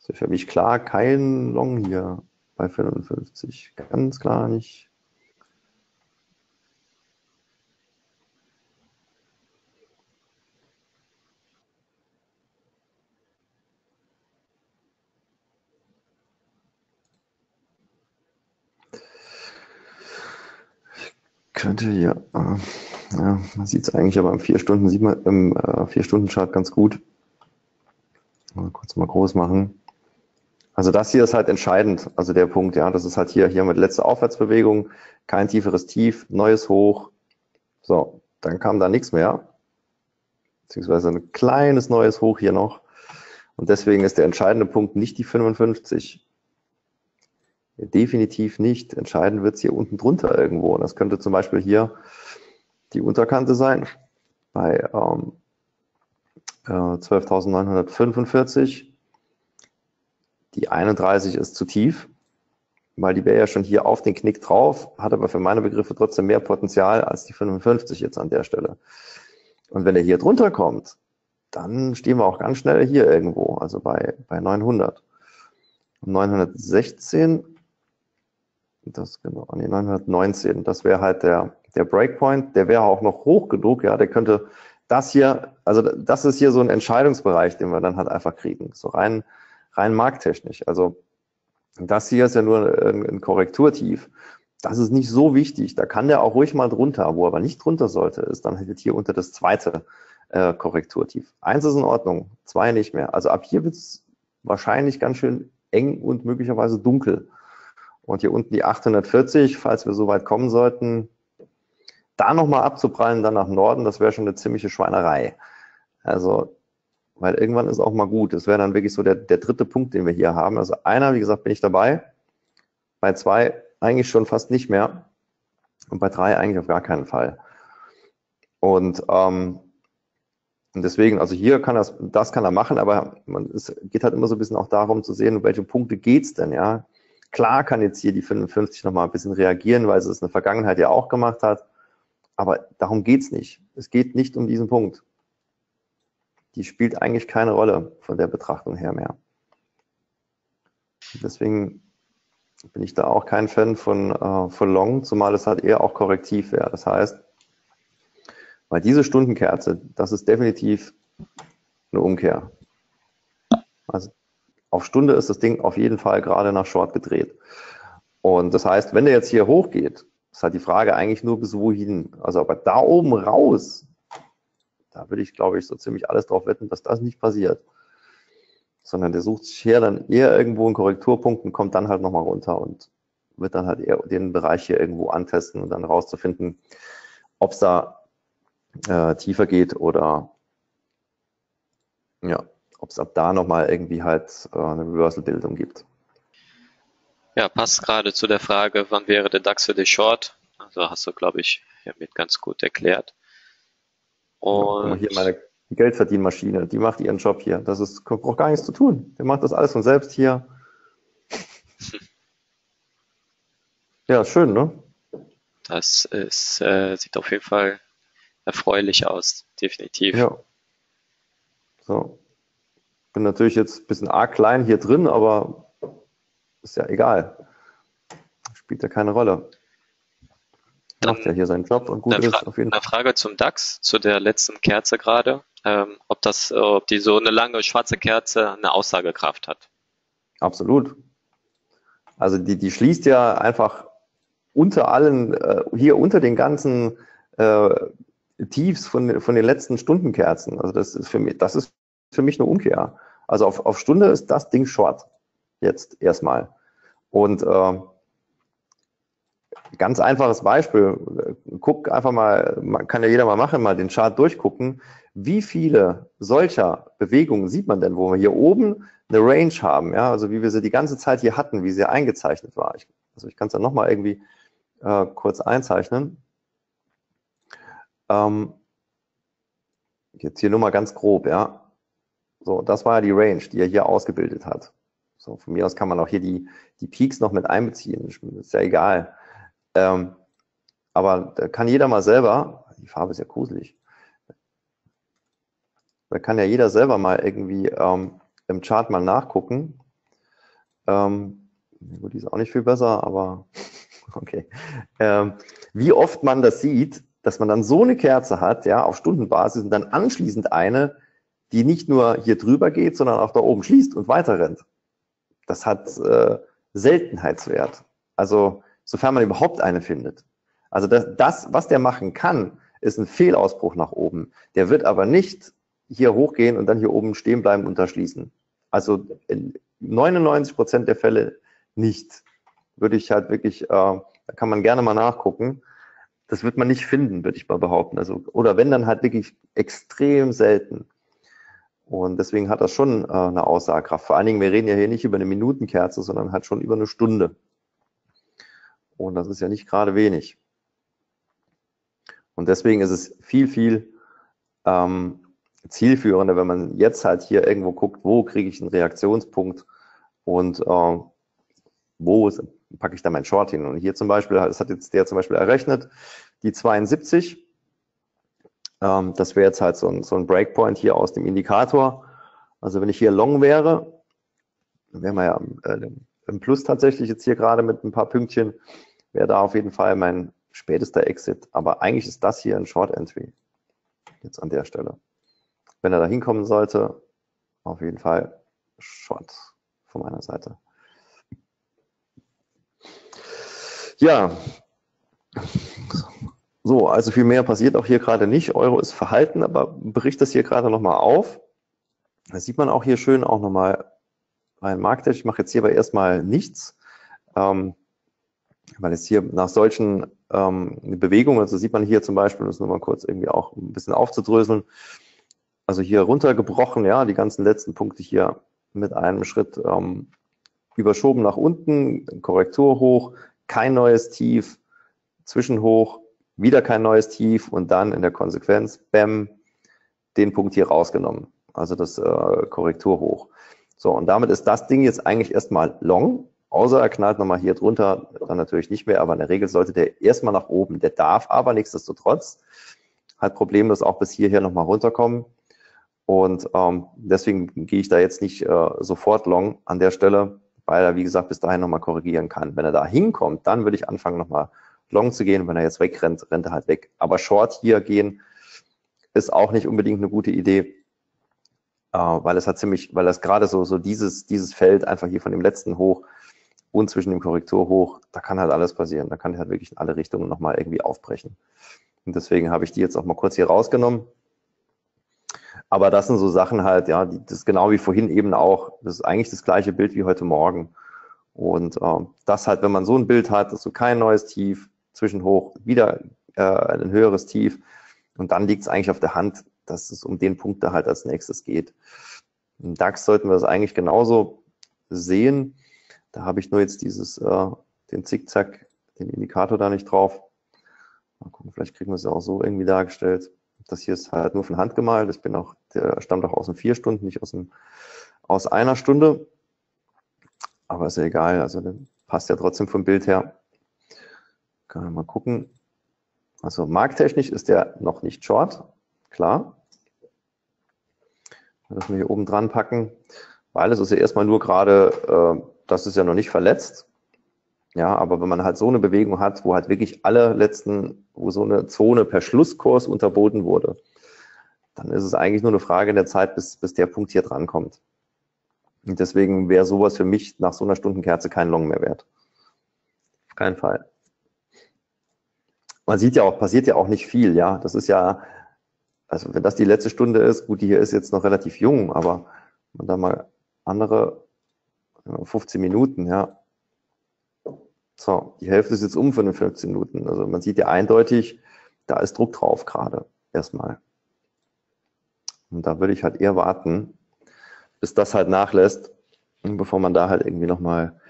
Das ist für mich klar kein Long hier bei 55. Ganz klar nicht. Könnte hier, äh, ja, man sieht es eigentlich, aber im 4-Stunden sieht man im äh, 4-Stunden-Chart ganz gut. Mal kurz mal groß machen. Also das hier ist halt entscheidend, also der Punkt, ja, das ist halt hier, hier mit letzter Aufwärtsbewegung, kein tieferes Tief, neues Hoch. So, dann kam da nichts mehr. Beziehungsweise ein kleines neues Hoch hier noch. Und deswegen ist der entscheidende Punkt nicht die 55. Definitiv nicht. Entscheidend wird es hier unten drunter irgendwo. Und das könnte zum Beispiel hier die Unterkante sein bei ähm, äh, 12.945. Die 31 ist zu tief, weil die wäre ja schon hier auf den Knick drauf, hat aber für meine Begriffe trotzdem mehr Potenzial als die 55 jetzt an der Stelle. Und wenn er hier drunter kommt, dann stehen wir auch ganz schnell hier irgendwo, also bei, bei 900. 916 das genau, nee, 919. Das wäre halt der, der Breakpoint. Der wäre auch noch hoch genug, ja. Der könnte das hier, also das ist hier so ein Entscheidungsbereich, den wir dann halt einfach kriegen. So rein, rein markttechnisch. Also das hier ist ja nur ein, ein Korrekturtief. Das ist nicht so wichtig. Da kann der auch ruhig mal drunter. Wo er aber nicht drunter sollte, ist dann halt hier unter das zweite äh, Korrekturtief. Eins ist in Ordnung, zwei nicht mehr. Also ab hier wird es wahrscheinlich ganz schön eng und möglicherweise dunkel. Und hier unten die 840, falls wir so weit kommen sollten, da nochmal abzuprallen, dann nach Norden, das wäre schon eine ziemliche Schweinerei. Also, weil irgendwann ist auch mal gut. Das wäre dann wirklich so der, der dritte Punkt, den wir hier haben. Also einer, wie gesagt, bin ich dabei. Bei zwei eigentlich schon fast nicht mehr. Und bei drei eigentlich auf gar keinen Fall. Und, ähm, und deswegen, also hier kann das, das kann er machen, aber man, es geht halt immer so ein bisschen auch darum zu sehen, um welche Punkte geht's denn, ja. Klar kann jetzt hier die 55 nochmal ein bisschen reagieren, weil sie es in der Vergangenheit ja auch gemacht hat. Aber darum geht's nicht. Es geht nicht um diesen Punkt. die spielt eigentlich keine Rolle von der Betrachtung her mehr. Deswegen bin ich da auch kein Fan von, äh, von Long, zumal es halt eher auch korrektiv wäre. Das heißt, weil diese Stundenkerze, das ist definitiv eine Umkehr. Also auf Stunde ist das Ding auf jeden Fall gerade nach Short gedreht. Und das heißt, wenn der jetzt hier hochgeht, ist halt die Frage eigentlich nur bis wohin. Also aber da oben raus, da würde ich, glaube ich, so ziemlich alles drauf wetten, dass das nicht passiert. Sondern der sucht sich hier dann eher irgendwo einen Korrekturpunkt und kommt dann halt nochmal runter und wird dann halt eher den Bereich hier irgendwo antesten und dann rauszufinden, ob es da äh, tiefer geht oder ja, ob es ab da nochmal irgendwie halt äh, eine Reversal-Bildung gibt. Ja, passt gerade zu der Frage, wann wäre der DAX für dich short? Also hast du, glaube ich, hiermit ganz gut erklärt. Und ja, hier meine Geldverdienmaschine, die macht ihren Job hier. Das ist, braucht gar nichts zu tun. Der macht das alles von selbst hier. ja, schön, ne? Das ist, äh, sieht auf jeden Fall erfreulich aus, definitiv. Ja. So. Bin natürlich jetzt ein bisschen arg klein hier drin, aber ist ja egal. Spielt ja keine Rolle. Dann Macht ja hier seinen Job und gut ist auf jeden Fall. Eine Frage zum DAX, zu der letzten Kerze gerade. Ähm, ob das, ob die so eine lange schwarze Kerze eine Aussagekraft hat. Absolut. Also die, die schließt ja einfach unter allen, äh, hier unter den ganzen äh, Tiefs von, von den letzten Stundenkerzen. Also das ist für mich, das ist für mich eine Umkehr. Also auf, auf Stunde ist das Ding short. Jetzt erstmal. Und äh, ganz einfaches Beispiel. Guck einfach mal, man kann ja jeder mal machen, mal den Chart durchgucken. Wie viele solcher Bewegungen sieht man denn, wo wir hier oben eine Range haben? Ja, also wie wir sie die ganze Zeit hier hatten, wie sie eingezeichnet war. Ich, also ich kann es dann nochmal irgendwie äh, kurz einzeichnen. Ähm, jetzt hier nur mal ganz grob, ja. So, das war ja die Range, die er hier ausgebildet hat. So, von mir aus kann man auch hier die, die Peaks noch mit einbeziehen. Ist ja egal. Ähm, aber da kann jeder mal selber, die Farbe ist ja gruselig, da kann ja jeder selber mal irgendwie ähm, im Chart mal nachgucken. Ähm, die ist auch nicht viel besser, aber okay. Ähm, wie oft man das sieht, dass man dann so eine Kerze hat, ja, auf Stundenbasis und dann anschließend eine, die nicht nur hier drüber geht, sondern auch da oben schließt und weiter rennt. Das hat äh, Seltenheitswert. Also, sofern man überhaupt eine findet. Also das, das, was der machen kann, ist ein Fehlausbruch nach oben. Der wird aber nicht hier hochgehen und dann hier oben stehen bleiben und da schließen. Also in 99 Prozent der Fälle nicht. Würde ich halt wirklich, äh, da kann man gerne mal nachgucken das wird man nicht finden, würde ich mal behaupten. Also, oder wenn, dann halt wirklich extrem selten. Und deswegen hat das schon äh, eine Aussagekraft. Vor allen Dingen, wir reden ja hier nicht über eine Minutenkerze, sondern halt schon über eine Stunde. Und das ist ja nicht gerade wenig. Und deswegen ist es viel, viel ähm, zielführender, wenn man jetzt halt hier irgendwo guckt, wo kriege ich einen Reaktionspunkt und äh, wo packe ich da mein Short hin. Und hier zum Beispiel, das hat jetzt der zum Beispiel errechnet, die 72. Ähm, das wäre jetzt halt so ein, so ein Breakpoint hier aus dem Indikator. Also wenn ich hier long wäre, dann wären wir ja äh, im Plus tatsächlich jetzt hier gerade mit ein paar Pünktchen, wäre da auf jeden Fall mein spätester Exit. Aber eigentlich ist das hier ein Short Entry. Jetzt an der Stelle. Wenn er da hinkommen sollte, auf jeden Fall Short von meiner Seite. Ja, so, also viel mehr passiert auch hier gerade nicht. Euro ist verhalten, aber bricht das hier gerade nochmal auf. Das sieht man auch hier schön auch nochmal rein Markttech. Ich mache jetzt hierbei erstmal nichts, ähm, weil es hier nach solchen ähm, Bewegungen, also sieht man hier zum Beispiel, das nur mal kurz irgendwie auch ein bisschen aufzudröseln, also hier runtergebrochen, ja, die ganzen letzten Punkte hier mit einem Schritt ähm, überschoben nach unten, Korrektur hoch, kein neues Tief, Zwischenhoch, wieder kein neues Tief und dann in der Konsequenz, bam, den Punkt hier rausgenommen. Also das äh, Korrekturhoch. So, und damit ist das Ding jetzt eigentlich erstmal long, außer er knallt nochmal hier drunter, dann natürlich nicht mehr, aber in der Regel sollte der erstmal nach oben. Der darf aber nichtsdestotrotz halt problemlos auch bis hierher nochmal runterkommen. Und ähm, deswegen gehe ich da jetzt nicht äh, sofort long an der Stelle, weil er, wie gesagt, bis dahin nochmal korrigieren kann. Wenn er da hinkommt, dann würde ich anfangen, nochmal long zu gehen. Wenn er jetzt wegrennt, rennt er halt weg. Aber short hier gehen ist auch nicht unbedingt eine gute Idee, äh, weil es hat ziemlich, weil das gerade so, so dieses, dieses Feld einfach hier von dem letzten hoch und zwischen dem Korrektur hoch, da kann halt alles passieren. Da kann halt wirklich in alle Richtungen nochmal irgendwie aufbrechen. Und deswegen habe ich die jetzt auch mal kurz hier rausgenommen. Aber das sind so Sachen halt, ja, die, das ist genau wie vorhin eben auch. Das ist eigentlich das gleiche Bild wie heute Morgen. Und äh, das halt, wenn man so ein Bild hat, dass du kein neues Tief, zwischenhoch, wieder äh, ein höheres Tief. Und dann liegt es eigentlich auf der Hand, dass es um den Punkt da halt als nächstes geht. Im DAX sollten wir das eigentlich genauso sehen. Da habe ich nur jetzt dieses, äh, den Zickzack, den Indikator da nicht drauf. Mal gucken, vielleicht kriegen wir es ja auch so irgendwie dargestellt. Das hier ist halt nur von Hand gemalt. Ich bin auch, der stammt auch aus den vier Stunden, nicht aus, dem, aus einer Stunde. Aber ist ja egal, also passt ja trotzdem vom Bild her. Kann man mal gucken. Also markttechnisch ist der noch nicht short, klar. Das wir hier oben dran packen, weil es ist ja erstmal nur gerade, äh, das ist ja noch nicht verletzt. Ja, aber wenn man halt so eine Bewegung hat, wo halt wirklich alle letzten, wo so eine Zone per Schlusskurs unterboten wurde, dann ist es eigentlich nur eine Frage der Zeit, bis, bis der Punkt hier drankommt. Und deswegen wäre sowas für mich nach so einer Stundenkerze kein Long mehr wert. Auf keinen Fall. Man sieht ja auch, passiert ja auch nicht viel, ja. Das ist ja, also wenn das die letzte Stunde ist, gut, die hier ist jetzt noch relativ jung, aber man da mal andere 15 Minuten, ja, so, die Hälfte ist jetzt um von den 15 Minuten. Also man sieht ja eindeutig, da ist Druck drauf gerade erstmal. Und da würde ich halt eher warten, bis das halt nachlässt, bevor man da halt irgendwie nochmal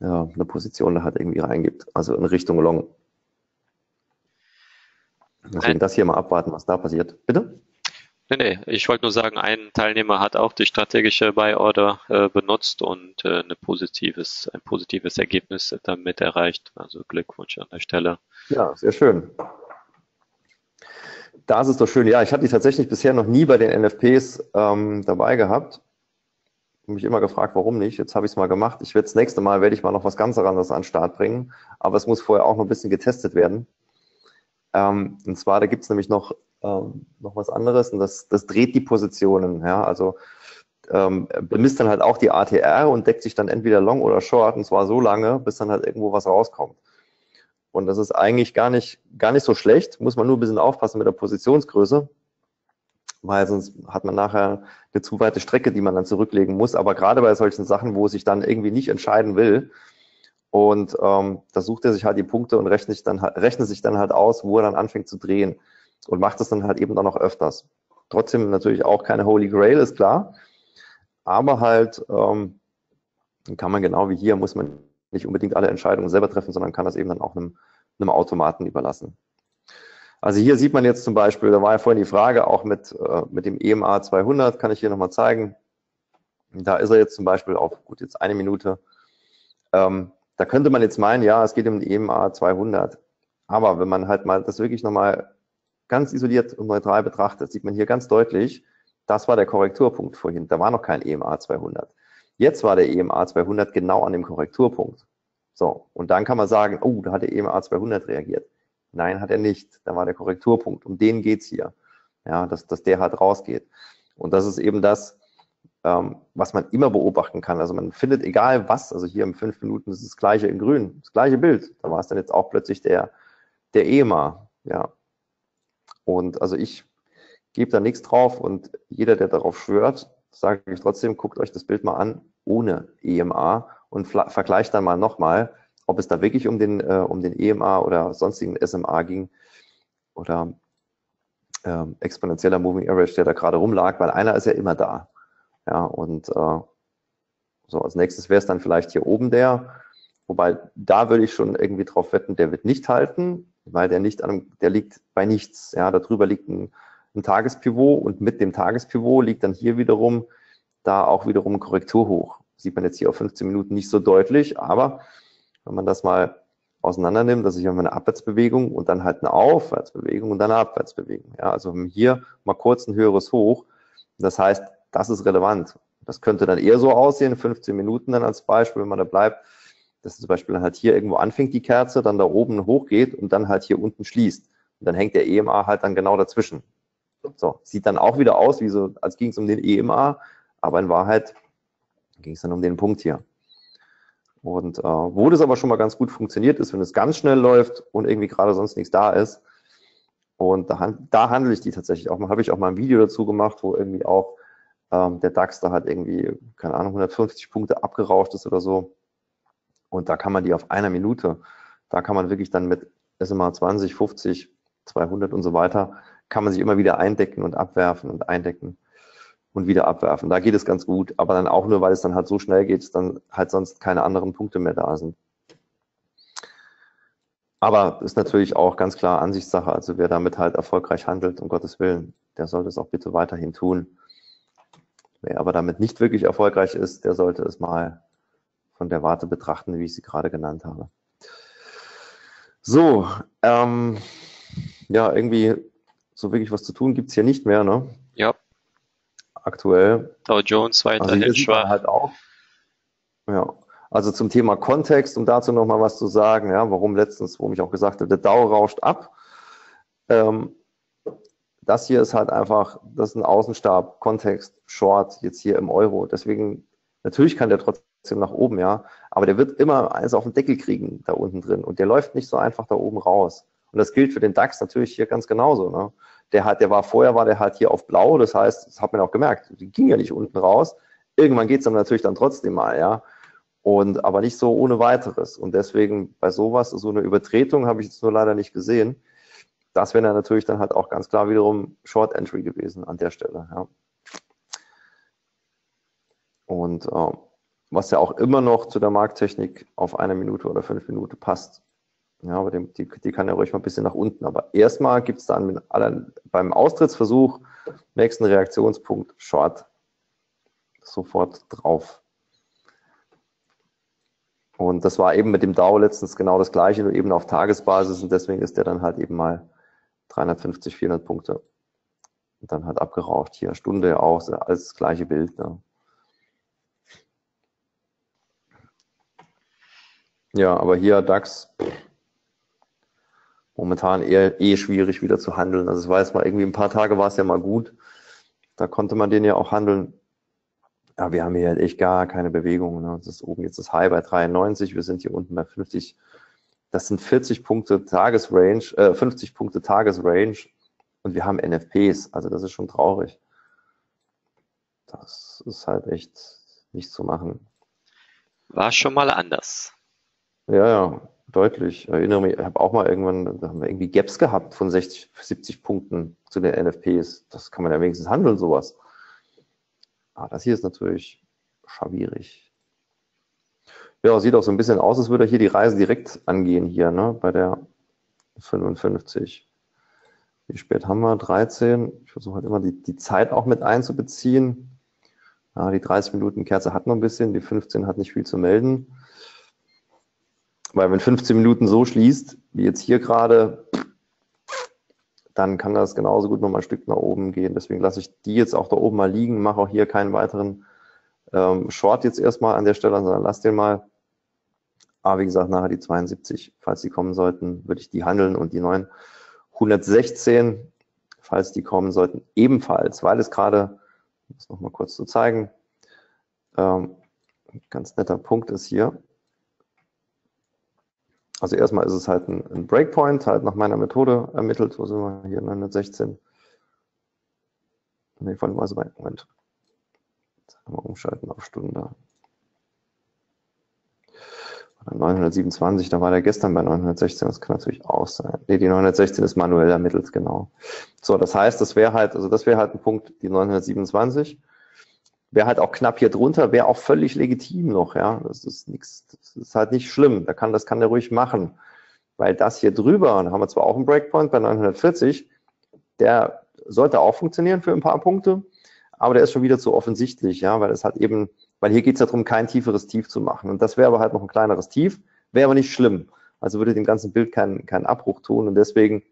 ja, eine Position da halt irgendwie reingibt. Also in Richtung Long. Deswegen das hier mal abwarten, was da passiert. Bitte? Nee, nee, ich wollte nur sagen, ein Teilnehmer hat auch die strategische Buy-Order äh, benutzt und äh, eine positives, ein positives Ergebnis damit erreicht. Also Glückwunsch an der Stelle. Ja, sehr schön. Das ist doch schön. Ja, ich hatte die tatsächlich bisher noch nie bei den NFPs ähm, dabei gehabt. Mich immer gefragt, warum nicht. Jetzt habe ich es mal gemacht. Ich werde das nächste Mal werde ich mal noch was ganz anderes an den Start bringen. Aber es muss vorher auch noch ein bisschen getestet werden. Ähm, und zwar, da gibt es nämlich noch ähm, noch was anderes und das, das dreht die Positionen. Ja? Also ähm, bemisst dann halt auch die ATR und deckt sich dann entweder long oder short und zwar so lange, bis dann halt irgendwo was rauskommt. Und das ist eigentlich gar nicht, gar nicht so schlecht, muss man nur ein bisschen aufpassen mit der Positionsgröße, weil sonst hat man nachher eine zu weite Strecke, die man dann zurücklegen muss. Aber gerade bei solchen Sachen, wo sich dann irgendwie nicht entscheiden will, und ähm, da sucht er sich halt die Punkte und rechnet sich, dann, rechnet sich dann halt aus, wo er dann anfängt zu drehen und macht das dann halt eben dann noch öfters. Trotzdem natürlich auch keine Holy Grail, ist klar. Aber halt ähm, kann man genau wie hier, muss man nicht unbedingt alle Entscheidungen selber treffen, sondern kann das eben dann auch einem, einem Automaten überlassen. Also hier sieht man jetzt zum Beispiel, da war ja vorhin die Frage, auch mit, äh, mit dem EMA 200, kann ich hier nochmal zeigen. Da ist er jetzt zum Beispiel auf, gut, jetzt eine Minute. Ähm, da könnte man jetzt meinen, ja, es geht um den EMA 200. Aber wenn man halt mal das wirklich nochmal ganz isoliert und neutral betrachtet, sieht man hier ganz deutlich, das war der Korrekturpunkt vorhin. Da war noch kein EMA 200. Jetzt war der EMA 200 genau an dem Korrekturpunkt. So, und dann kann man sagen, oh, da hat der EMA 200 reagiert. Nein, hat er nicht. Da war der Korrekturpunkt. Um den geht's hier. Ja, dass, dass der halt rausgeht. Und das ist eben das, ähm, was man immer beobachten kann. Also man findet egal was, also hier im fünf Minuten ist das gleiche in grün, das gleiche Bild. Da war es dann jetzt auch plötzlich der, der EMA. Ja, und also ich gebe da nichts drauf und jeder, der darauf schwört, sage ich trotzdem, guckt euch das Bild mal an ohne EMA und vergleicht dann mal nochmal, ob es da wirklich um den, äh, um den EMA oder sonstigen SMA ging oder äh, exponentieller Moving Average, der da gerade rumlag, weil einer ist ja immer da. Ja, und äh, so als nächstes wäre es dann vielleicht hier oben der, wobei da würde ich schon irgendwie drauf wetten, der wird nicht halten weil der nicht an, der liegt bei nichts. Ja, darüber liegt ein, ein Tagespivot und mit dem Tagespivot liegt dann hier wiederum da auch wiederum ein Korrekturhoch. Sieht man jetzt hier auf 15 Minuten nicht so deutlich, aber wenn man das mal auseinander nimmt, dass ich eine Abwärtsbewegung und dann halt eine Aufwärtsbewegung und dann eine Abwärtsbewegung. Ja, also hier mal kurz ein höheres Hoch, Das heißt, das ist relevant. Das könnte dann eher so aussehen, 15 Minuten dann als Beispiel, wenn man da bleibt, dass zum Beispiel dann halt hier irgendwo anfängt die Kerze, dann da oben hochgeht und dann halt hier unten schließt. Und dann hängt der EMA halt dann genau dazwischen. So, sieht dann auch wieder aus, wie so, als ging es um den EMA, aber in Wahrheit ging es dann um den Punkt hier. Und äh, wo das aber schon mal ganz gut funktioniert ist, wenn es ganz schnell läuft und irgendwie gerade sonst nichts da ist. Und da, da handle ich die tatsächlich auch mal, habe ich auch mal ein Video dazu gemacht, wo irgendwie auch ähm, der DAX da hat irgendwie, keine Ahnung, 150 Punkte abgerauscht ist oder so. Und da kann man die auf einer Minute, da kann man wirklich dann mit SMA 20, 50, 200 und so weiter, kann man sich immer wieder eindecken und abwerfen und eindecken und wieder abwerfen. Da geht es ganz gut, aber dann auch nur, weil es dann halt so schnell geht, dass dann halt sonst keine anderen Punkte mehr da sind. Aber ist natürlich auch ganz klar Ansichtssache. Also wer damit halt erfolgreich handelt, um Gottes Willen, der sollte es auch bitte weiterhin tun. Wer aber damit nicht wirklich erfolgreich ist, der sollte es mal von der Warte betrachten, wie ich sie gerade genannt habe. So, ähm, ja, irgendwie so wirklich was zu tun gibt es hier nicht mehr, ne? Ja. Aktuell. Dow Jones weiterhin also schwach. Halt auch. Ja, also zum Thema Kontext, um dazu nochmal was zu sagen, ja, warum letztens, wo ich auch gesagt habe, der Dow rauscht ab. Ähm, das hier ist halt einfach, das ist ein Außenstab, Kontext, Short, jetzt hier im Euro. Deswegen, natürlich kann der trotzdem nach oben, ja, aber der wird immer eins auf den Deckel kriegen da unten drin und der läuft nicht so einfach da oben raus. Und das gilt für den DAX natürlich hier ganz genauso. Ne? Der hat, der war vorher, war der halt hier auf blau, das heißt, das hat man auch gemerkt, die ging ja nicht unten raus. Irgendwann geht es dann natürlich dann trotzdem mal, ja. Und aber nicht so ohne weiteres. Und deswegen bei sowas, so eine Übertretung habe ich jetzt nur leider nicht gesehen. Das wäre natürlich dann halt auch ganz klar wiederum Short Entry gewesen an der Stelle. Ja. Und äh, was ja auch immer noch zu der Markttechnik auf eine Minute oder fünf Minuten passt. Ja, aber die, die, die kann ja ruhig mal ein bisschen nach unten. Aber erstmal gibt es dann allen, beim Austrittsversuch nächsten Reaktionspunkt Short sofort drauf. Und das war eben mit dem DAO letztens genau das gleiche, nur eben auf Tagesbasis und deswegen ist der dann halt eben mal 350, 400 Punkte und dann halt abgeraucht. Hier Stunde auch, alles das gleiche Bild. Ne? Ja, aber hier DAX, momentan eher eh schwierig wieder zu handeln. Also es war jetzt mal irgendwie ein paar Tage war es ja mal gut. Da konnte man den ja auch handeln. Aber wir haben hier halt echt gar keine Bewegung. Ne? Das ist oben jetzt das High bei 93. Wir sind hier unten bei 50. Das sind 40 Punkte Tagesrange, äh, 50 Punkte Tagesrange. Und wir haben NFPs. Also das ist schon traurig. Das ist halt echt nicht zu machen. War schon mal anders. Ja, ja deutlich. Ich erinnere mich, ich habe auch mal irgendwann, da haben wir irgendwie Gaps gehabt von 60, 70 Punkten zu den NFPs. Das kann man ja wenigstens handeln, sowas. Ah, das hier ist natürlich schwierig. Ja, sieht auch so ein bisschen aus, als würde er hier die Reise direkt angehen hier, ne, bei der 55. Wie spät haben wir? 13. Ich versuche halt immer die, die Zeit auch mit einzubeziehen. Ja, die 30 Minuten Kerze hat noch ein bisschen, die 15 hat nicht viel zu melden. Weil wenn 15 Minuten so schließt, wie jetzt hier gerade, dann kann das genauso gut nochmal ein Stück nach oben gehen. Deswegen lasse ich die jetzt auch da oben mal liegen, mache auch hier keinen weiteren ähm, Short jetzt erstmal an der Stelle, sondern lasse den mal. Aber wie gesagt, nachher die 72, falls die kommen sollten, würde ich die handeln und die 916, falls die kommen sollten, ebenfalls, weil es gerade, um es nochmal kurz zu zeigen, ähm, ganz netter Punkt ist hier, also erstmal ist es halt ein, ein, Breakpoint, halt nach meiner Methode ermittelt. Wo sind wir hier? 916. Nee, von also bei, Moment. Jetzt wir umschalten auf Stunde. 927, da war der gestern bei 916, das kann natürlich auch sein. Nee, die 916 ist manuell ermittelt, genau. So, das heißt, das wäre halt, also das wäre halt ein Punkt, die 927 wäre halt auch knapp hier drunter, wäre auch völlig legitim noch, ja. Das ist nichts, das ist halt nicht schlimm. Da kann, das kann der ruhig machen. Weil das hier drüber, da haben wir zwar auch einen Breakpoint bei 940, der sollte auch funktionieren für ein paar Punkte, aber der ist schon wieder zu offensichtlich, ja, weil es hat eben, weil hier geht es ja darum, kein tieferes Tief zu machen. Und das wäre aber halt noch ein kleineres Tief, wäre aber nicht schlimm. Also würde dem ganzen Bild keinen keinen Abbruch tun und deswegen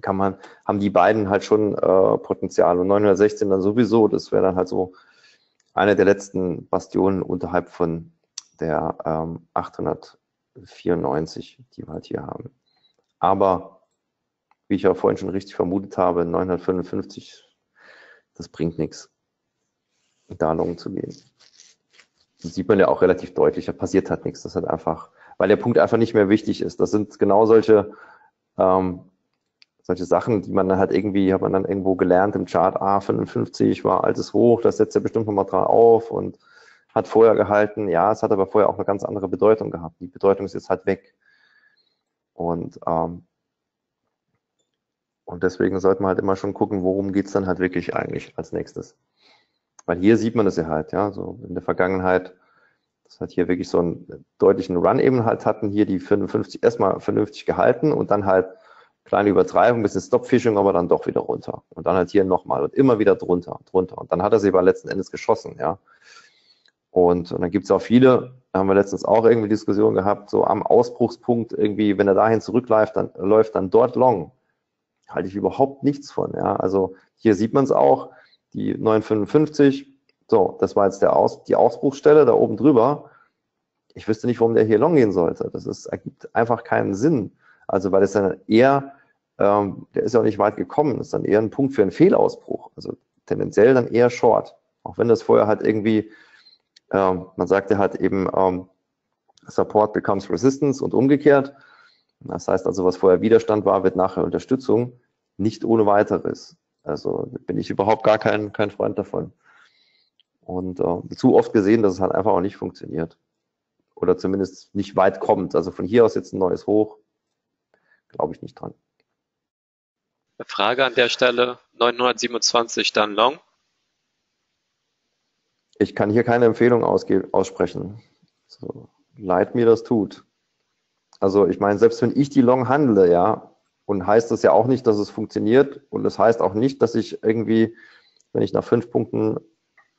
kann man, haben die beiden halt schon äh, Potenzial. Und 916 dann sowieso, das wäre dann halt so eine der letzten Bastionen unterhalb von der ähm, 894, die wir halt hier haben. Aber wie ich ja vorhin schon richtig vermutet habe, 955, das bringt nichts, da long zu gehen. Das sieht man ja auch relativ deutlich, da passiert halt nichts. Das hat einfach, weil der Punkt einfach nicht mehr wichtig ist. Das sind genau solche ähm, solche Sachen, die man dann halt irgendwie, hat man dann irgendwo gelernt im Chart, ah, 55 war altes Hoch, das setzt ja bestimmt nochmal dran auf und hat vorher gehalten. Ja, es hat aber vorher auch eine ganz andere Bedeutung gehabt. Die Bedeutung ist jetzt halt weg. Und, ähm, und deswegen sollte man halt immer schon gucken, worum geht's dann halt wirklich eigentlich als nächstes. Weil hier sieht man das ja halt, ja, so in der Vergangenheit, das hat hier wirklich so einen deutlichen Run eben halt hatten, hier die 55 erstmal vernünftig gehalten und dann halt kleine Übertreibung, bisschen Stop-Fishing, aber dann doch wieder runter. Und dann halt hier nochmal und immer wieder drunter, drunter. Und dann hat er sie aber letzten Endes geschossen, ja. Und, und dann gibt es auch viele, da haben wir letztens auch irgendwie Diskussionen gehabt, so am Ausbruchspunkt irgendwie, wenn er dahin zurückläuft, dann läuft dann dort long. Halte ich überhaupt nichts von, ja. Also hier sieht man es auch, die 955, so, das war jetzt der Aus, die Ausbruchsstelle da oben drüber. Ich wüsste nicht, warum der hier long gehen sollte. Das ist, ergibt einfach keinen Sinn. Also weil es dann eher, ähm, der ist ja auch nicht weit gekommen, ist dann eher ein Punkt für einen Fehlausbruch. Also tendenziell dann eher Short. Auch wenn das vorher halt irgendwie, ähm, man sagt ja halt eben, ähm, Support becomes Resistance und umgekehrt. Das heißt also, was vorher Widerstand war, wird nachher Unterstützung. Nicht ohne weiteres. Also bin ich überhaupt gar kein, kein Freund davon. Und äh, zu oft gesehen, dass es halt einfach auch nicht funktioniert. Oder zumindest nicht weit kommt. Also von hier aus jetzt ein neues Hoch glaube ich nicht dran. Frage an der Stelle, 927 dann Long? Ich kann hier keine Empfehlung aussprechen. So leid mir das tut. Also ich meine, selbst wenn ich die Long handle, ja, und heißt das ja auch nicht, dass es funktioniert und das heißt auch nicht, dass ich irgendwie, wenn ich nach fünf Punkten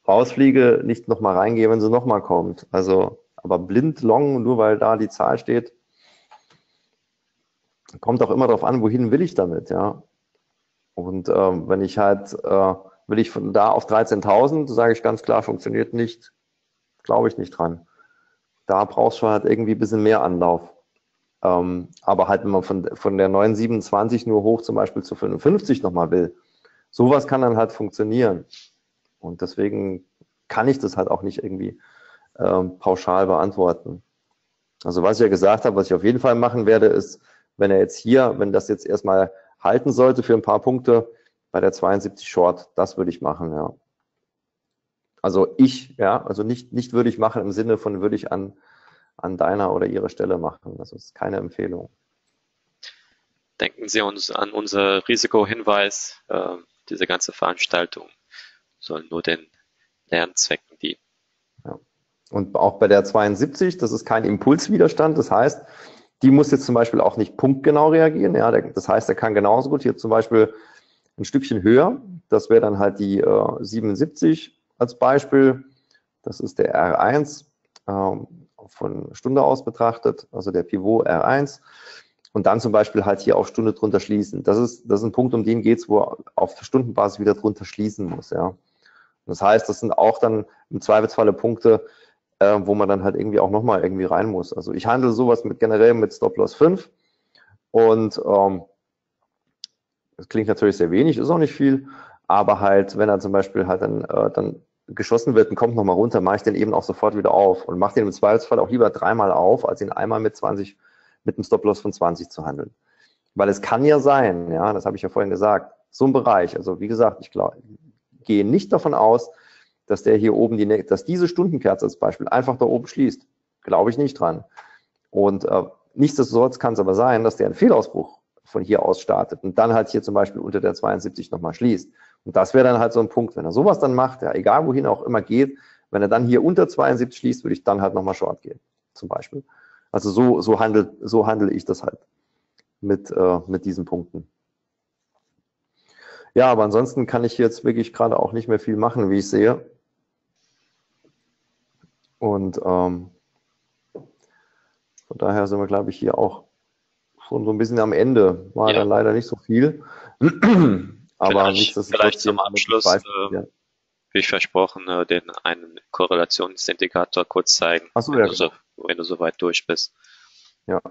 rausfliege, nicht nochmal reingehe, wenn sie nochmal kommt. Also, aber blind Long, nur weil da die Zahl steht, kommt auch immer darauf an, wohin will ich damit, ja. Und ähm, wenn ich halt, äh, will ich von da auf 13.000, sage ich ganz klar, funktioniert nicht, glaube ich nicht dran. Da brauchst du halt irgendwie ein bisschen mehr Anlauf. Ähm, aber halt, wenn man von, von der 927 nur hoch zum Beispiel zu 55 nochmal will, sowas kann dann halt funktionieren. Und deswegen kann ich das halt auch nicht irgendwie ähm, pauschal beantworten. Also was ich ja gesagt habe, was ich auf jeden Fall machen werde, ist, wenn er jetzt hier, wenn das jetzt erstmal halten sollte für ein paar Punkte bei der 72 Short, das würde ich machen, ja. Also ich, ja, also nicht, nicht würde ich machen im Sinne von würde ich an, an deiner oder ihrer Stelle machen. Das ist keine Empfehlung. Denken Sie uns an unser Risikohinweis. Äh, diese ganze Veranstaltung soll nur den Lernzwecken dienen. Ja. Und auch bei der 72, das ist kein Impulswiderstand. Das heißt, die muss jetzt zum Beispiel auch nicht punktgenau reagieren. Ja, das heißt, er kann genauso gut hier zum Beispiel ein Stückchen höher. Das wäre dann halt die äh, 77 als Beispiel. Das ist der R1 ähm, von Stunde aus betrachtet, also der Pivot R1. Und dann zum Beispiel halt hier auf Stunde drunter schließen. Das ist, das ist ein Punkt, um den geht es, wo er auf Stundenbasis wieder drunter schließen muss. Ja. Das heißt, das sind auch dann im Zweifelsfalle Punkte, äh, wo man dann halt irgendwie auch nochmal irgendwie rein muss. Also ich handle sowas mit generell mit Stop-Loss 5 und ähm, das klingt natürlich sehr wenig, ist auch nicht viel, aber halt, wenn er zum Beispiel halt dann, äh, dann geschossen wird und kommt nochmal runter, mache ich den eben auch sofort wieder auf und mache den im Zweifelsfall auch lieber dreimal auf, als ihn einmal mit 20, mit einem Stop-Loss von 20 zu handeln. Weil es kann ja sein, ja, das habe ich ja vorhin gesagt, so ein Bereich, also wie gesagt, ich glaube, gehe nicht davon aus, dass der hier oben, die, dass diese Stundenkerze als Beispiel einfach da oben schließt. Glaube ich nicht dran. Und äh, nichtsdestotrotz kann es aber sein, dass der einen Fehlausbruch von hier aus startet und dann halt hier zum Beispiel unter der 72 nochmal schließt. Und das wäre dann halt so ein Punkt, wenn er sowas dann macht, ja, egal wohin auch immer geht, wenn er dann hier unter 72 schließt, würde ich dann halt nochmal short gehen, zum Beispiel. Also so, so handelt, so handle ich das halt mit, äh, mit diesen Punkten. Ja, aber ansonsten kann ich jetzt wirklich gerade auch nicht mehr viel machen, wie ich sehe. Und ähm, von daher sind wir, glaube ich, hier auch schon so ein bisschen am Ende. War ja. dann leider nicht so viel. Aber nichtsdestotrotz. Vielleicht zum Abschluss, äh, ja. wie versprochen, äh, den einen Korrelationsindikator kurz zeigen, so, wenn, ja, du so, wenn du soweit durch bist. Ja,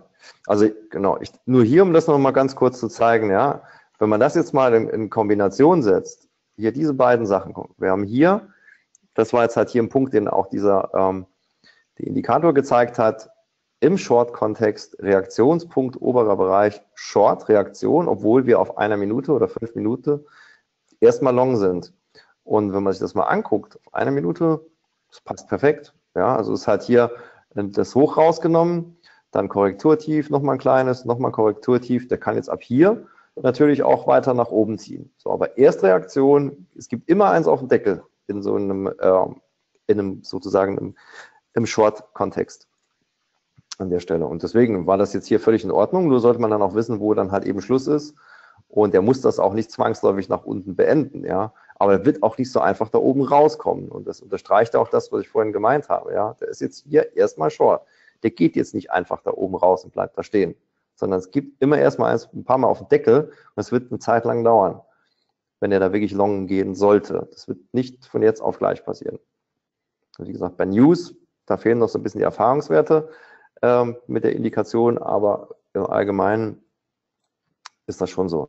also genau, ich, nur hier, um das nochmal ganz kurz zu zeigen, ja, wenn man das jetzt mal in, in, Kombination setzt, hier diese beiden Sachen, wir haben hier, das war jetzt halt hier ein Punkt, den auch dieser ähm, der Indikator gezeigt hat, im Short-Kontext Reaktionspunkt oberer Bereich Short-Reaktion, obwohl wir auf einer Minute oder fünf Minuten erstmal long sind. Und wenn man sich das mal anguckt, auf einer Minute, das passt perfekt. Ja, also es hat hier das Hoch rausgenommen, dann Korrekturtief, nochmal ein kleines, nochmal Korrekturtief. Der kann jetzt ab hier natürlich auch weiter nach oben ziehen. So, aber Erstreaktion, es gibt immer eins auf dem Deckel in so einem, äh, in einem sozusagen im, im Short-Kontext an der Stelle. Und deswegen war das jetzt hier völlig in Ordnung. Nur sollte man dann auch wissen, wo dann halt eben Schluss ist. Und er muss das auch nicht zwangsläufig nach unten beenden, ja. Aber er wird auch nicht so einfach da oben rauskommen. Und das unterstreicht auch das, was ich vorhin gemeint habe, ja. Der ist jetzt hier erstmal short. Der geht jetzt nicht einfach da oben raus und bleibt da stehen. Sondern es gibt immer erstmal ein paar Mal auf den Deckel und es wird eine Zeit lang dauern, wenn er da wirklich long gehen sollte. Das wird nicht von jetzt auf gleich passieren. Wie gesagt, bei News, da fehlen noch so ein bisschen die Erfahrungswerte ähm, mit der Indikation, aber im Allgemeinen ist das schon so,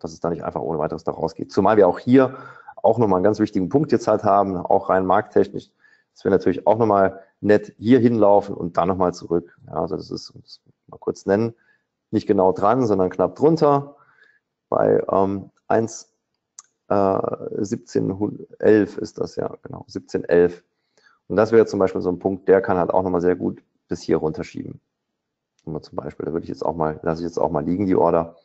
dass es da nicht einfach ohne weiteres da rausgeht. Zumal wir auch hier auch nochmal einen ganz wichtigen Punkt jetzt halt haben, auch rein markttechnisch, dass wir natürlich auch nochmal nett hier hinlaufen und dann nochmal zurück. Ja, also das ist, das mal kurz nennen, nicht genau dran, sondern knapp drunter bei ähm, 1, äh, 1711 ist das ja, genau, 1711. Und das wäre zum Beispiel so ein Punkt, der kann halt auch nochmal sehr gut bis hier runterschieben. Und zum Beispiel, da würde ich jetzt auch mal, lasse ich jetzt auch mal liegen, die Order.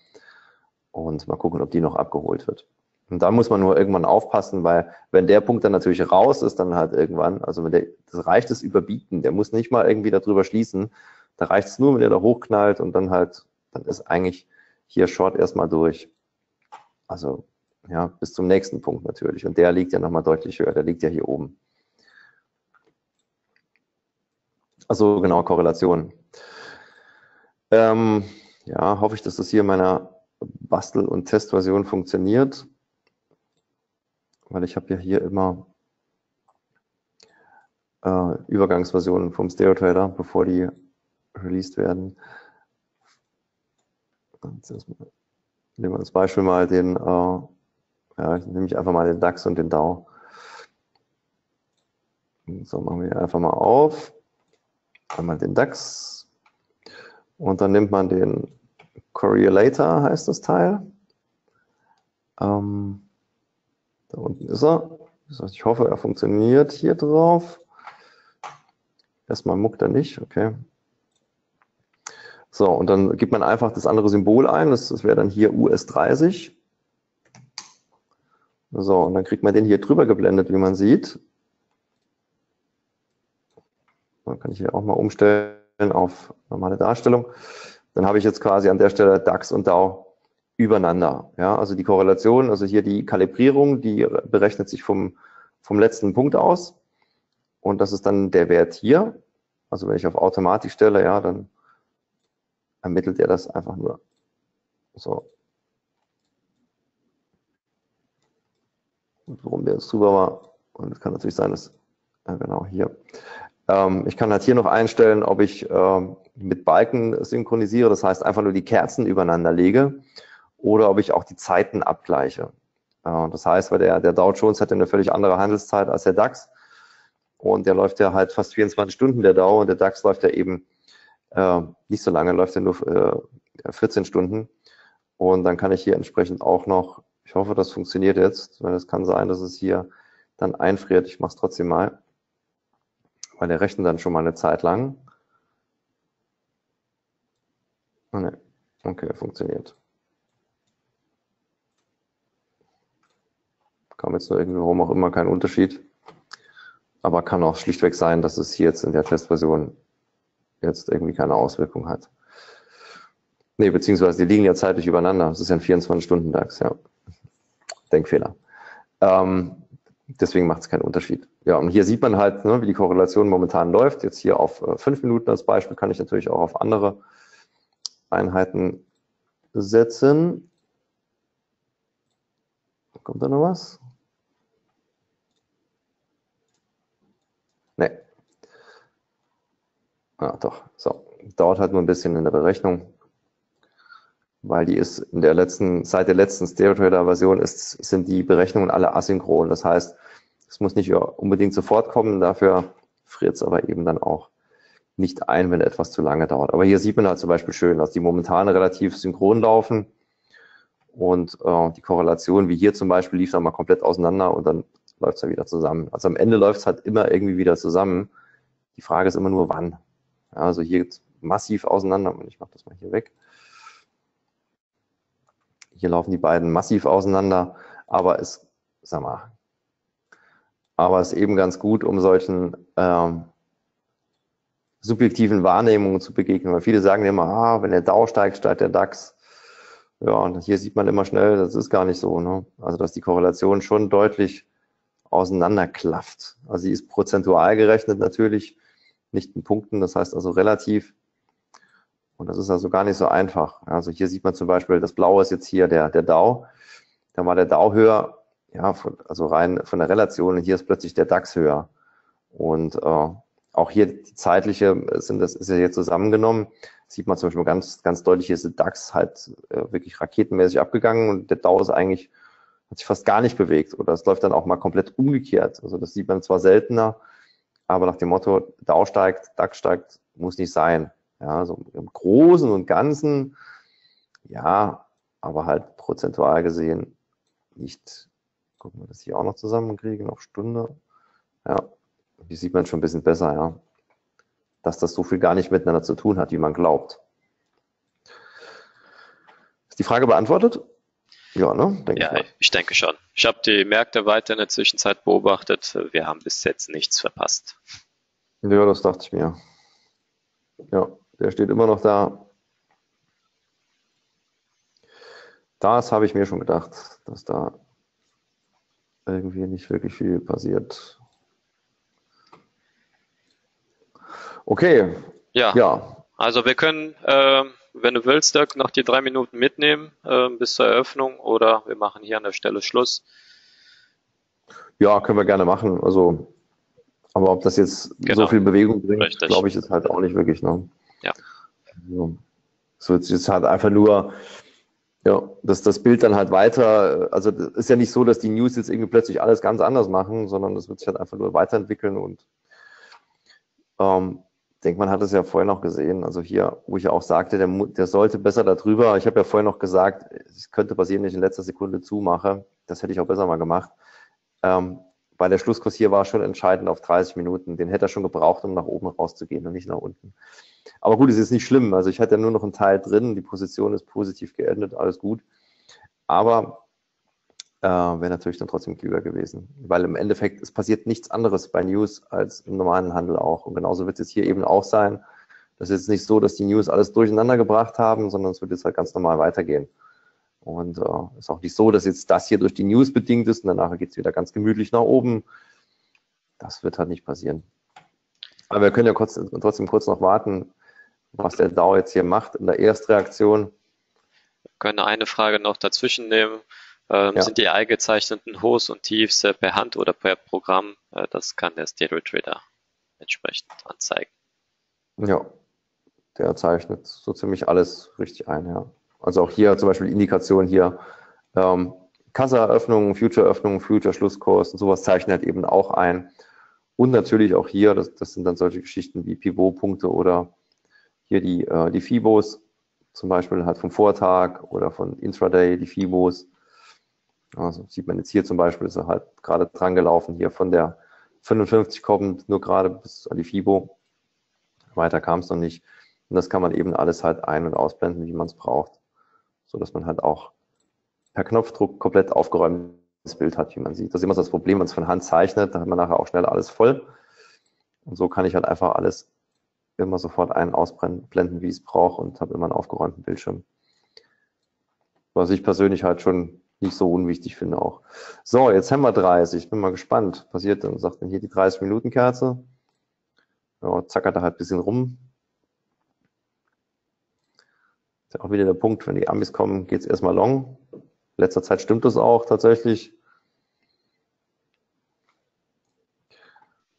Und mal gucken, ob die noch abgeholt wird. Und da muss man nur irgendwann aufpassen, weil wenn der Punkt dann natürlich raus ist, dann halt irgendwann, also wenn der, das reicht das Überbieten, der muss nicht mal irgendwie darüber schließen. Da reicht es nur, wenn der da hochknallt und dann halt, dann ist eigentlich hier Short erstmal durch. Also ja, bis zum nächsten Punkt natürlich. Und der liegt ja nochmal deutlich höher, der liegt ja hier oben. Also genau, Korrelation. Ähm, ja, hoffe ich, dass das hier in meiner Bastel- und Testversion funktioniert, weil ich habe ja hier immer äh, Übergangsversionen vom StereoTrader, bevor die released werden. Nehmen wir als Beispiel mal den, äh, ja, ich nehme ich einfach mal den DAX und den DAO. So, machen wir einfach mal auf einmal den DAX und dann nimmt man den Correlator, heißt das Teil. Ähm, da unten ist er. Ich hoffe, er funktioniert hier drauf. Erstmal muckt er nicht, okay. So, und dann gibt man einfach das andere Symbol ein. Das, das wäre dann hier US30. So, und dann kriegt man den hier drüber geblendet, wie man sieht. Dann kann ich hier auch mal umstellen auf normale Darstellung. Dann habe ich jetzt quasi an der Stelle DAX und DAO übereinander. Ja, also die Korrelation, also hier die Kalibrierung, die berechnet sich vom, vom letzten Punkt aus. Und das ist dann der Wert hier. Also wenn ich auf Automatik stelle, ja, dann ermittelt er das einfach nur. So. Und warum der jetzt drüber war, und es kann natürlich sein, dass, ja genau, hier. Ähm, ich kann halt hier noch einstellen, ob ich ähm, mit Balken synchronisiere, das heißt einfach nur die Kerzen übereinander lege oder ob ich auch die Zeiten abgleiche. Äh, das heißt, weil der, der Dow Jones hat eine völlig andere Handelszeit als der DAX und der läuft ja halt fast 24 Stunden, der Dow, und der DAX läuft ja eben äh, nicht so lange, läuft ja nur äh, 14 Stunden. Und dann kann ich hier entsprechend auch noch, ich hoffe, das funktioniert jetzt, weil es kann sein, dass es hier dann einfriert. Ich mache es trotzdem mal weil der rechnet dann schon mal eine Zeit lang. Oh ne, okay, funktioniert. Kam jetzt nur irgendwie, warum auch immer, kein Unterschied. Aber kann auch schlichtweg sein, dass es hier jetzt in der Testversion jetzt irgendwie keine Auswirkung hat. Nee, beziehungsweise die liegen ja zeitlich übereinander. Das ist ja ein 24-Stunden-DAX, ja. Denkfehler. Ähm, deswegen macht es keinen Unterschied. Ja, und hier sieht man halt, ne, wie die Korrelation momentan läuft. Jetzt hier auf äh, fünf Minuten als Beispiel kann ich natürlich auch auf andere Einheiten setzen. Kommt da noch was? Nee. Ah, doch. So. Dauert halt nur ein bisschen in der Berechnung, weil die ist in der letzten, seit der letzten StereoTrader-Version ist, sind die Berechnungen alle asynchron. Das heißt, es muss nicht unbedingt sofort kommen, dafür friert es aber eben dann auch nicht ein, wenn etwas zu lange dauert. Aber hier sieht man halt zum Beispiel schön, dass die momentan relativ synchron laufen und äh, die Korrelation, wie hier zum Beispiel, lief dann mal komplett auseinander und dann läuft es ja wieder zusammen. Also am Ende läuft es halt immer irgendwie wieder zusammen. Die Frage ist immer nur, wann. Ja, also hier geht massiv auseinander und ich mache das mal hier weg. Hier laufen die beiden massiv auseinander, aber es, sag mal, aber es ist eben ganz gut, um solchen ähm, subjektiven Wahrnehmungen zu begegnen. Weil viele sagen immer, ah, wenn der DAO steigt, steigt der DAX. Ja, und hier sieht man immer schnell, das ist gar nicht so. Ne? Also, dass die Korrelation schon deutlich auseinanderklafft. Also, sie ist prozentual gerechnet natürlich, nicht in Punkten. Das heißt also relativ. Und das ist also gar nicht so einfach. Also, hier sieht man zum Beispiel, das Blaue ist jetzt hier der, der DAO. Da war der DAO höher, ja, von, also rein von der Relation. Und hier ist plötzlich der DAX höher. Und äh, auch hier die zeitliche sind das ist ja hier zusammengenommen. Sieht man zum Beispiel ganz, ganz deutlich, hier ist der DAX halt äh, wirklich raketenmäßig abgegangen und der DAO ist eigentlich, hat sich fast gar nicht bewegt oder es läuft dann auch mal komplett umgekehrt. Also das sieht man zwar seltener, aber nach dem Motto, DAO steigt, DAX steigt, muss nicht sein. Ja, also im Großen und Ganzen, ja, aber halt prozentual gesehen nicht. Gucken wir das hier auch noch zusammenkriegen, noch Stunde. Ja, die sieht man schon ein bisschen besser, ja. Dass das so viel gar nicht miteinander zu tun hat, wie man glaubt. Ist die Frage beantwortet? Ja, ne? Denke ja, ich, ich, denke schon. Ich habe die Märkte weiter in der Zwischenzeit beobachtet. Wir haben bis jetzt nichts verpasst. Ja, das dachte ich mir. Ja, der steht immer noch da. Das habe ich mir schon gedacht, dass da irgendwie nicht wirklich viel passiert. Okay. Ja. ja. Also wir können, äh, wenn du willst, Dirk, noch die drei Minuten mitnehmen äh, bis zur Eröffnung oder wir machen hier an der Stelle Schluss. Ja, können wir gerne machen. Also, aber ob das jetzt genau. so viel Bewegung bringt, glaube ich, ist halt auch nicht wirklich. Ne? Ja. Also, so jetzt ist halt einfach nur, ja, dass das Bild dann halt weiter, also ist ja nicht so, dass die News jetzt irgendwie plötzlich alles ganz anders machen, sondern das wird sich halt einfach nur weiterentwickeln und ähm, denke, man hat es ja vorher noch gesehen. Also hier, wo ich ja auch sagte, der, der sollte besser darüber. Ich habe ja vorher noch gesagt, es könnte passieren, wenn ich in letzter Sekunde zumache. Das hätte ich auch besser mal gemacht. Ähm, weil der Schlusskurs hier war schon entscheidend auf 30 Minuten. Den hätte er schon gebraucht, um nach oben rauszugehen und nicht nach unten. Aber gut, es ist nicht schlimm. Also ich hatte ja nur noch einen Teil drin. Die Position ist positiv geendet, alles gut. Aber äh, wäre natürlich dann trotzdem klüger gewesen. Weil im Endeffekt, es passiert nichts anderes bei News als im normalen Handel auch. Und genauso wird es jetzt hier eben auch sein. Das ist jetzt nicht so, dass die News alles durcheinander gebracht haben, sondern es wird jetzt halt ganz normal weitergehen. Und äh, ist auch nicht so, dass jetzt das hier durch die News bedingt ist und danach geht es wieder ganz gemütlich nach oben. Das wird halt nicht passieren. Aber wir können ja kurz, trotzdem kurz noch warten, was der DAO jetzt hier macht in der Erstreaktion. Wir können eine Frage noch dazwischen nehmen ähm, ja. sind die eingezeichneten Hochs und Tiefs äh, per Hand oder per Programm. Äh, das kann der Stereo Trader entsprechend anzeigen. Ja, der zeichnet so ziemlich alles richtig ein, ja. Also auch hier zum Beispiel Indikation hier, ähm, Kassaeröffnung, Future-Öffnung, Future-Schlusskurs und sowas zeichnet halt eben auch ein. Und natürlich auch hier, das, das sind dann solche Geschichten wie Pivot-Punkte oder hier die, äh, die Fibos, zum Beispiel halt vom Vortag oder von Intraday, die Fibos. Also sieht man jetzt hier zum Beispiel, ist er halt gerade dran gelaufen, hier von der 55 kommt nur gerade bis an die FIBO. Weiter kam es noch nicht. Und das kann man eben alles halt ein- und ausblenden, wie man es braucht. So dass man halt auch per Knopfdruck komplett aufgeräumtes Bild hat, wie man sieht. Das ist immer das Problem, wenn man es von Hand zeichnet, dann hat man nachher auch schnell alles voll. Und so kann ich halt einfach alles immer sofort ein- ausblenden, wie ich es brauche und habe immer einen aufgeräumten Bildschirm. Was ich persönlich halt schon nicht so unwichtig finde auch. So, jetzt haben wir 30. Ich bin mal gespannt. Passiert dann, sagt dann hier die 30-Minuten-Kerze. Ja, zackert da halt ein bisschen rum. Ist ja auch wieder der Punkt, wenn die Amis kommen, geht es erstmal long. In letzter Zeit stimmt das auch tatsächlich.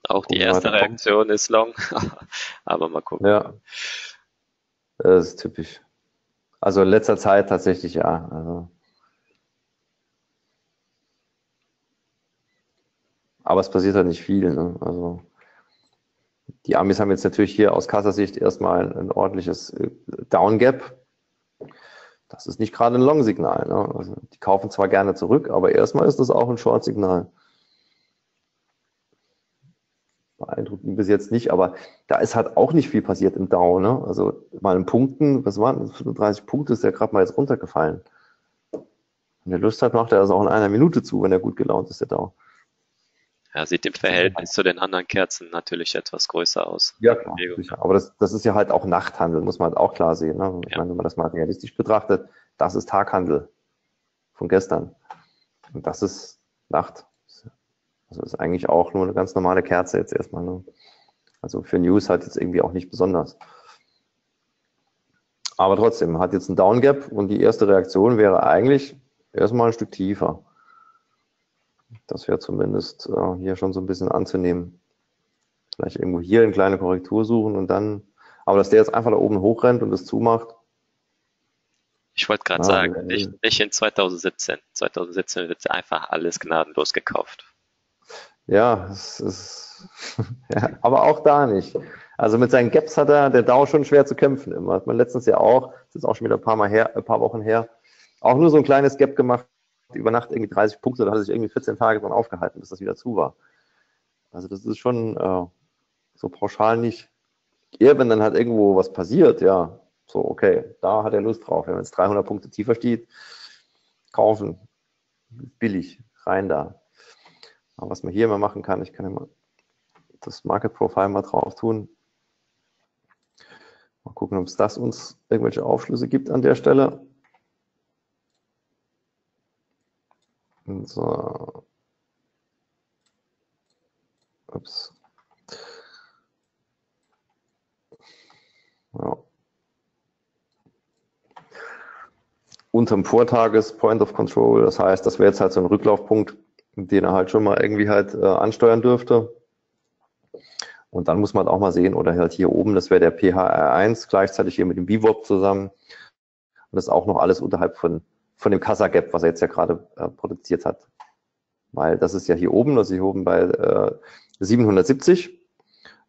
Auch die erste Reaktion ist long, aber mal gucken. Ja, das ist typisch. Also in letzter Zeit tatsächlich ja. Also. Aber es passiert halt nicht viel. Ne? Also die Amis haben jetzt natürlich hier aus Kassasicht erstmal ein ordentliches äh, Down Gap. Das ist nicht gerade ein Long-Signal. Ne? Also die kaufen zwar gerne zurück, aber erstmal ist das auch ein Short-Signal. Beeindruckend bis jetzt nicht, aber da ist halt auch nicht viel passiert im Dow. Ne? Also mal in Punkten, was waren das? 35 Punkte ist der gerade mal jetzt runtergefallen. Wenn der Lust hat, macht er das auch in einer Minute zu, wenn er gut gelaunt ist, der Dow. Ja, sieht im Verhältnis zu den anderen Kerzen natürlich etwas größer aus. Ja, klar, Aber das, das ist ja halt auch Nachthandel, muss man halt auch klar sehen. Ne? Ich ja. meine, wenn man das mal realistisch betrachtet, das ist Taghandel von gestern. Und das ist Nacht. Also ist eigentlich auch nur eine ganz normale Kerze jetzt erstmal. Ne? Also für News halt jetzt irgendwie auch nicht besonders. Aber trotzdem hat jetzt ein Down Gap und die erste Reaktion wäre eigentlich erstmal ein Stück tiefer. Das wäre zumindest äh, hier schon so ein bisschen anzunehmen. Vielleicht irgendwo hier eine kleine Korrektur suchen und dann, aber dass der jetzt einfach da oben hochrennt und das zumacht. Ich wollte gerade ah, sagen, nicht, nicht in 2017. 2017 wird einfach alles gnadenlos gekauft. Ja, es ist, ja, aber auch da nicht. Also mit seinen Gaps hat er der Dow schon schwer zu kämpfen immer. Hat man letztens ja auch, das ist auch schon wieder ein paar Mal her, ein paar Wochen her, auch nur so ein kleines Gap gemacht, über Nacht irgendwie 30 Punkte, da hat er sich irgendwie 14 Tage dran aufgehalten, bis das wieder zu war. Also das ist schon äh, so pauschal nicht. Eher, wenn dann halt irgendwo was passiert, ja, so, okay, da hat er Lust drauf. Wenn jetzt 300 Punkte tiefer steht, kaufen, billig, rein da. Aber was man hier immer machen kann, ich kann immer das Market Profile mal drauf tun. Mal gucken, ob es das uns irgendwelche Aufschlüsse gibt an der Stelle. So. Ups. Ja. Unterm Vortages Point of Control, das heißt, das wäre jetzt halt so ein Rücklaufpunkt, den er halt schon mal irgendwie halt äh, ansteuern dürfte. Und dann muss man auch mal sehen, oder halt hier oben, das wäre der PHR1, gleichzeitig hier mit dem VWAP zusammen. Und das ist auch noch alles unterhalb von von dem Kassa Gap, was er jetzt ja gerade äh, produziert hat. Weil das ist ja hier oben, also hier oben bei äh, 770.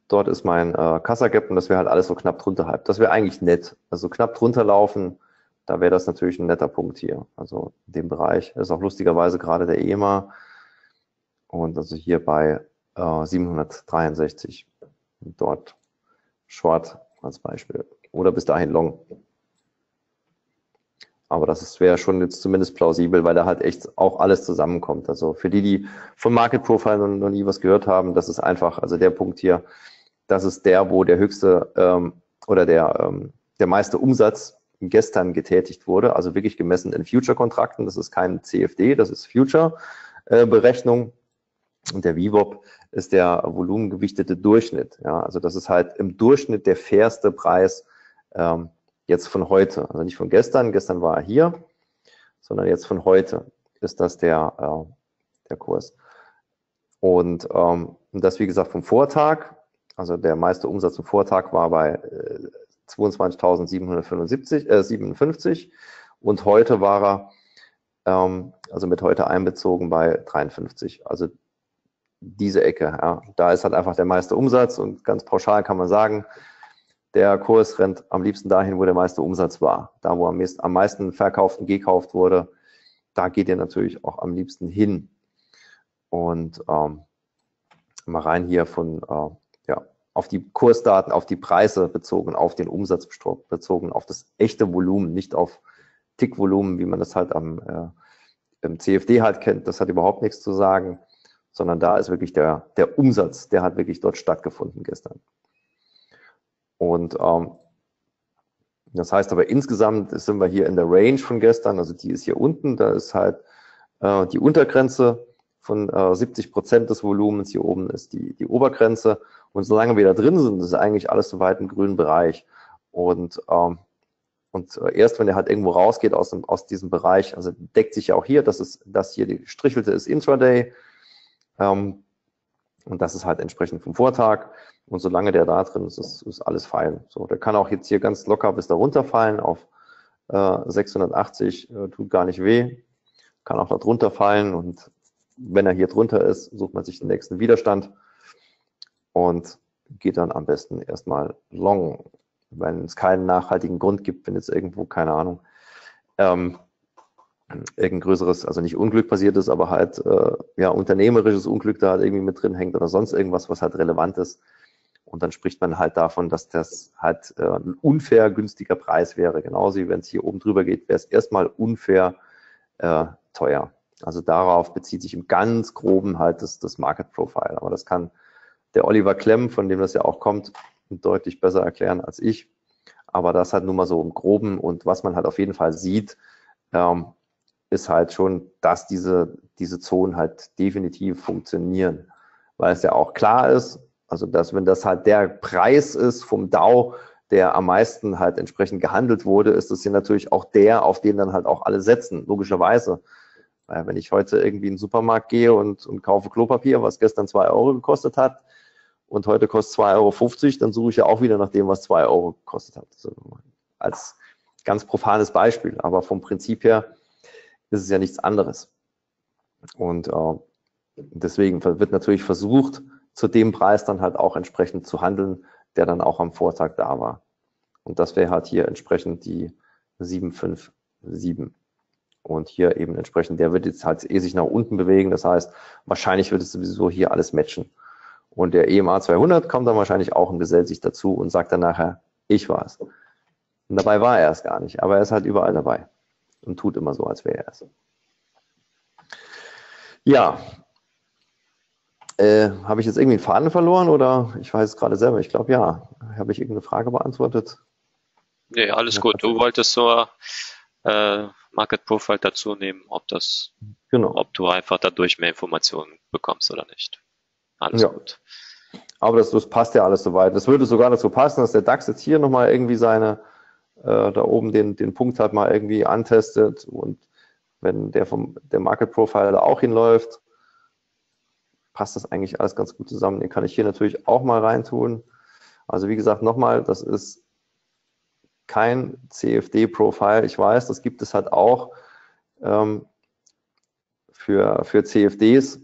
Dort ist mein äh, Kassa Gap und das wäre halt alles so knapp drunter halb. Das wäre eigentlich nett. Also knapp drunter laufen, da wäre das natürlich ein netter Punkt hier. Also in dem Bereich das ist auch lustigerweise gerade der EMA. Und also hier bei äh, 763. Dort Short als Beispiel. Oder bis dahin Long. Aber das wäre schon jetzt zumindest plausibel, weil da halt echt auch alles zusammenkommt. Also für die, die vom Market Profile noch, noch nie was gehört haben, das ist einfach, also der Punkt hier, das ist der, wo der höchste ähm, oder der, ähm, der meiste Umsatz gestern getätigt wurde, also wirklich gemessen in Future-Kontrakten. Das ist kein CFD, das ist Future-Berechnung. Und der VWAP ist der volumengewichtete Durchschnitt. Ja, also das ist halt im Durchschnitt der fairste Preis ähm, jetzt von heute, also nicht von gestern, gestern war er hier, sondern jetzt von heute ist das der, äh, der Kurs. Und ähm, das, wie gesagt, vom Vortag, also der meiste Umsatz im Vortag war bei äh, 22.757, äh, 57 und heute war er, ähm, also mit heute einbezogen bei 53. Also diese Ecke, ja, da ist halt einfach der meiste Umsatz und ganz pauschal kann man sagen, der Kurs rennt am liebsten dahin, wo der meiste Umsatz war. Da, wo am meisten verkauft und gekauft wurde, da geht ihr natürlich auch am liebsten hin. Und ähm, mal rein hier von, äh, ja, auf die Kursdaten, auf die Preise bezogen, auf den Umsatz bezogen, auf das echte Volumen, nicht auf Tickvolumen, wie man das halt am äh, im CFD halt kennt. Das hat überhaupt nichts zu sagen, sondern da ist wirklich der, der Umsatz, der hat wirklich dort stattgefunden gestern. Und ähm, das heißt aber insgesamt sind wir hier in der Range von gestern, also die ist hier unten, da ist halt äh, die Untergrenze von äh, 70 Prozent des Volumens, hier oben ist die, die Obergrenze. Und solange wir da drin sind, ist eigentlich alles soweit im grünen Bereich. Und ähm, Und äh, erst wenn er halt irgendwo rausgeht aus, dem, aus diesem Bereich, also deckt sich ja auch hier, dass es, das hier die gestrichelte ist Intraday. Ähm, und das ist halt entsprechend vom Vortag. Und solange der da drin ist, ist, ist alles fein. So, der kann auch jetzt hier ganz locker bis da runterfallen auf äh, 680, äh, tut gar nicht weh. Kann auch da drunter fallen und wenn er hier drunter ist, sucht man sich den nächsten Widerstand und geht dann am besten erstmal long, wenn es keinen nachhaltigen Grund gibt, wenn jetzt irgendwo, keine Ahnung, ähm, irgendein größeres, also nicht Unglück passiert ist, aber halt äh, ja unternehmerisches Unglück da halt irgendwie mit drin hängt oder sonst irgendwas, was halt relevant ist. Und dann spricht man halt davon, dass das halt äh, ein unfair günstiger Preis wäre. Genauso wie wenn es hier oben drüber geht, wäre es erstmal unfair äh, teuer. Also darauf bezieht sich im ganz groben halt das, das Market Profile. Aber das kann der Oliver Klemm, von dem das ja auch kommt, deutlich besser erklären als ich. Aber das halt nur mal so im Groben und was man halt auf jeden Fall sieht, ähm, ist halt schon, dass diese, diese Zonen halt definitiv funktionieren. Weil es ja auch klar ist, also dass wenn das halt der Preis ist vom DAO, der am meisten halt entsprechend gehandelt wurde, ist das hier natürlich auch der, auf den dann halt auch alle setzen, logischerweise. Weil wenn ich heute irgendwie in den Supermarkt gehe und, und kaufe Klopapier, was gestern zwei Euro gekostet hat, und heute kostet 2,50 Euro, dann suche ich ja auch wieder nach dem, was 2 Euro gekostet hat. Also als ganz profanes Beispiel, aber vom Prinzip her ist es ja nichts anderes. Und äh, deswegen wird natürlich versucht, zu dem Preis dann halt auch entsprechend zu handeln, der dann auch am Vortag da war. Und das wäre halt hier entsprechend die 757. Und hier eben entsprechend, der wird jetzt halt eh sich nach unten bewegen. Das heißt, wahrscheinlich wird es sowieso hier alles matchen. Und der EMA 200 kommt dann wahrscheinlich auch und gesellt sich dazu und sagt dann nachher, ich war es. Und dabei war er es gar nicht, aber er ist halt überall dabei und tut immer so, als wäre er es. Ja, äh, Habe ich jetzt irgendwie einen Faden verloren oder ich weiß es gerade selber? Ich glaube ja. Habe ich irgendeine Frage beantwortet? Nee, alles gut. Du wolltest so äh, Market Profile dazu nehmen, ob das, genau. ob du einfach dadurch mehr Informationen bekommst oder nicht. Alles ja. gut. Aber das, das passt ja alles soweit. Das würde sogar dazu passen, dass der DAX jetzt hier nochmal irgendwie seine, äh, da oben den, den Punkt halt mal irgendwie antestet und wenn der vom der Market Profile da auch hinläuft, passt das eigentlich alles ganz gut zusammen. Den kann ich hier natürlich auch mal reintun. Also wie gesagt, nochmal, das ist kein CFD-Profile. Ich weiß, das gibt es halt auch ähm, für, für CFDs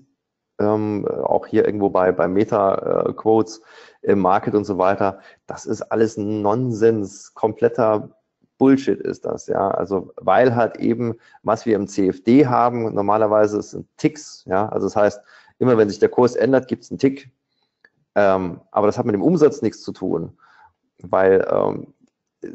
ähm, auch hier irgendwo bei, bei Meta-Quotes im Market und so weiter. Das ist alles Nonsens, kompletter Bullshit ist das, ja. Also, weil halt eben, was wir im CFD haben, normalerweise sind Ticks, ja. Also, das heißt, immer wenn sich der Kurs ändert, gibt es einen Tick. Ähm, aber das hat mit dem Umsatz nichts zu tun, weil ähm,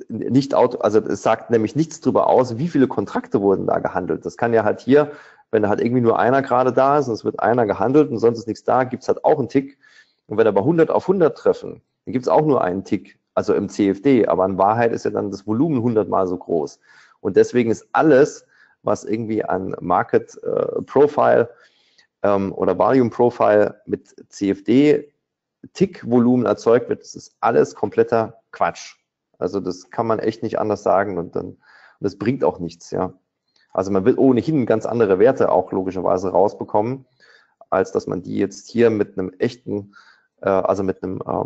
nicht auto, also es sagt nämlich nichts darüber aus, wie viele Kontrakte wurden da gehandelt. Das kann ja halt hier wenn halt irgendwie nur einer gerade da ist und es wird einer gehandelt und sonst ist nichts da, gibt es halt auch einen Tick. Und wenn aber 100 auf 100 treffen, dann gibt es auch nur einen Tick, also im CFD. Aber in Wahrheit ist ja dann das Volumen 100 mal so groß. Und deswegen ist alles, was irgendwie an Market äh, Profile ähm, oder Volume Profile mit CFD Tick-Volumen erzeugt wird, das ist alles kompletter Quatsch. Also das kann man echt nicht anders sagen und dann, und das bringt auch nichts, ja. Also man will ohnehin ganz andere Werte auch logischerweise rausbekommen, als dass man die jetzt hier mit einem echten, äh, also mit einem äh,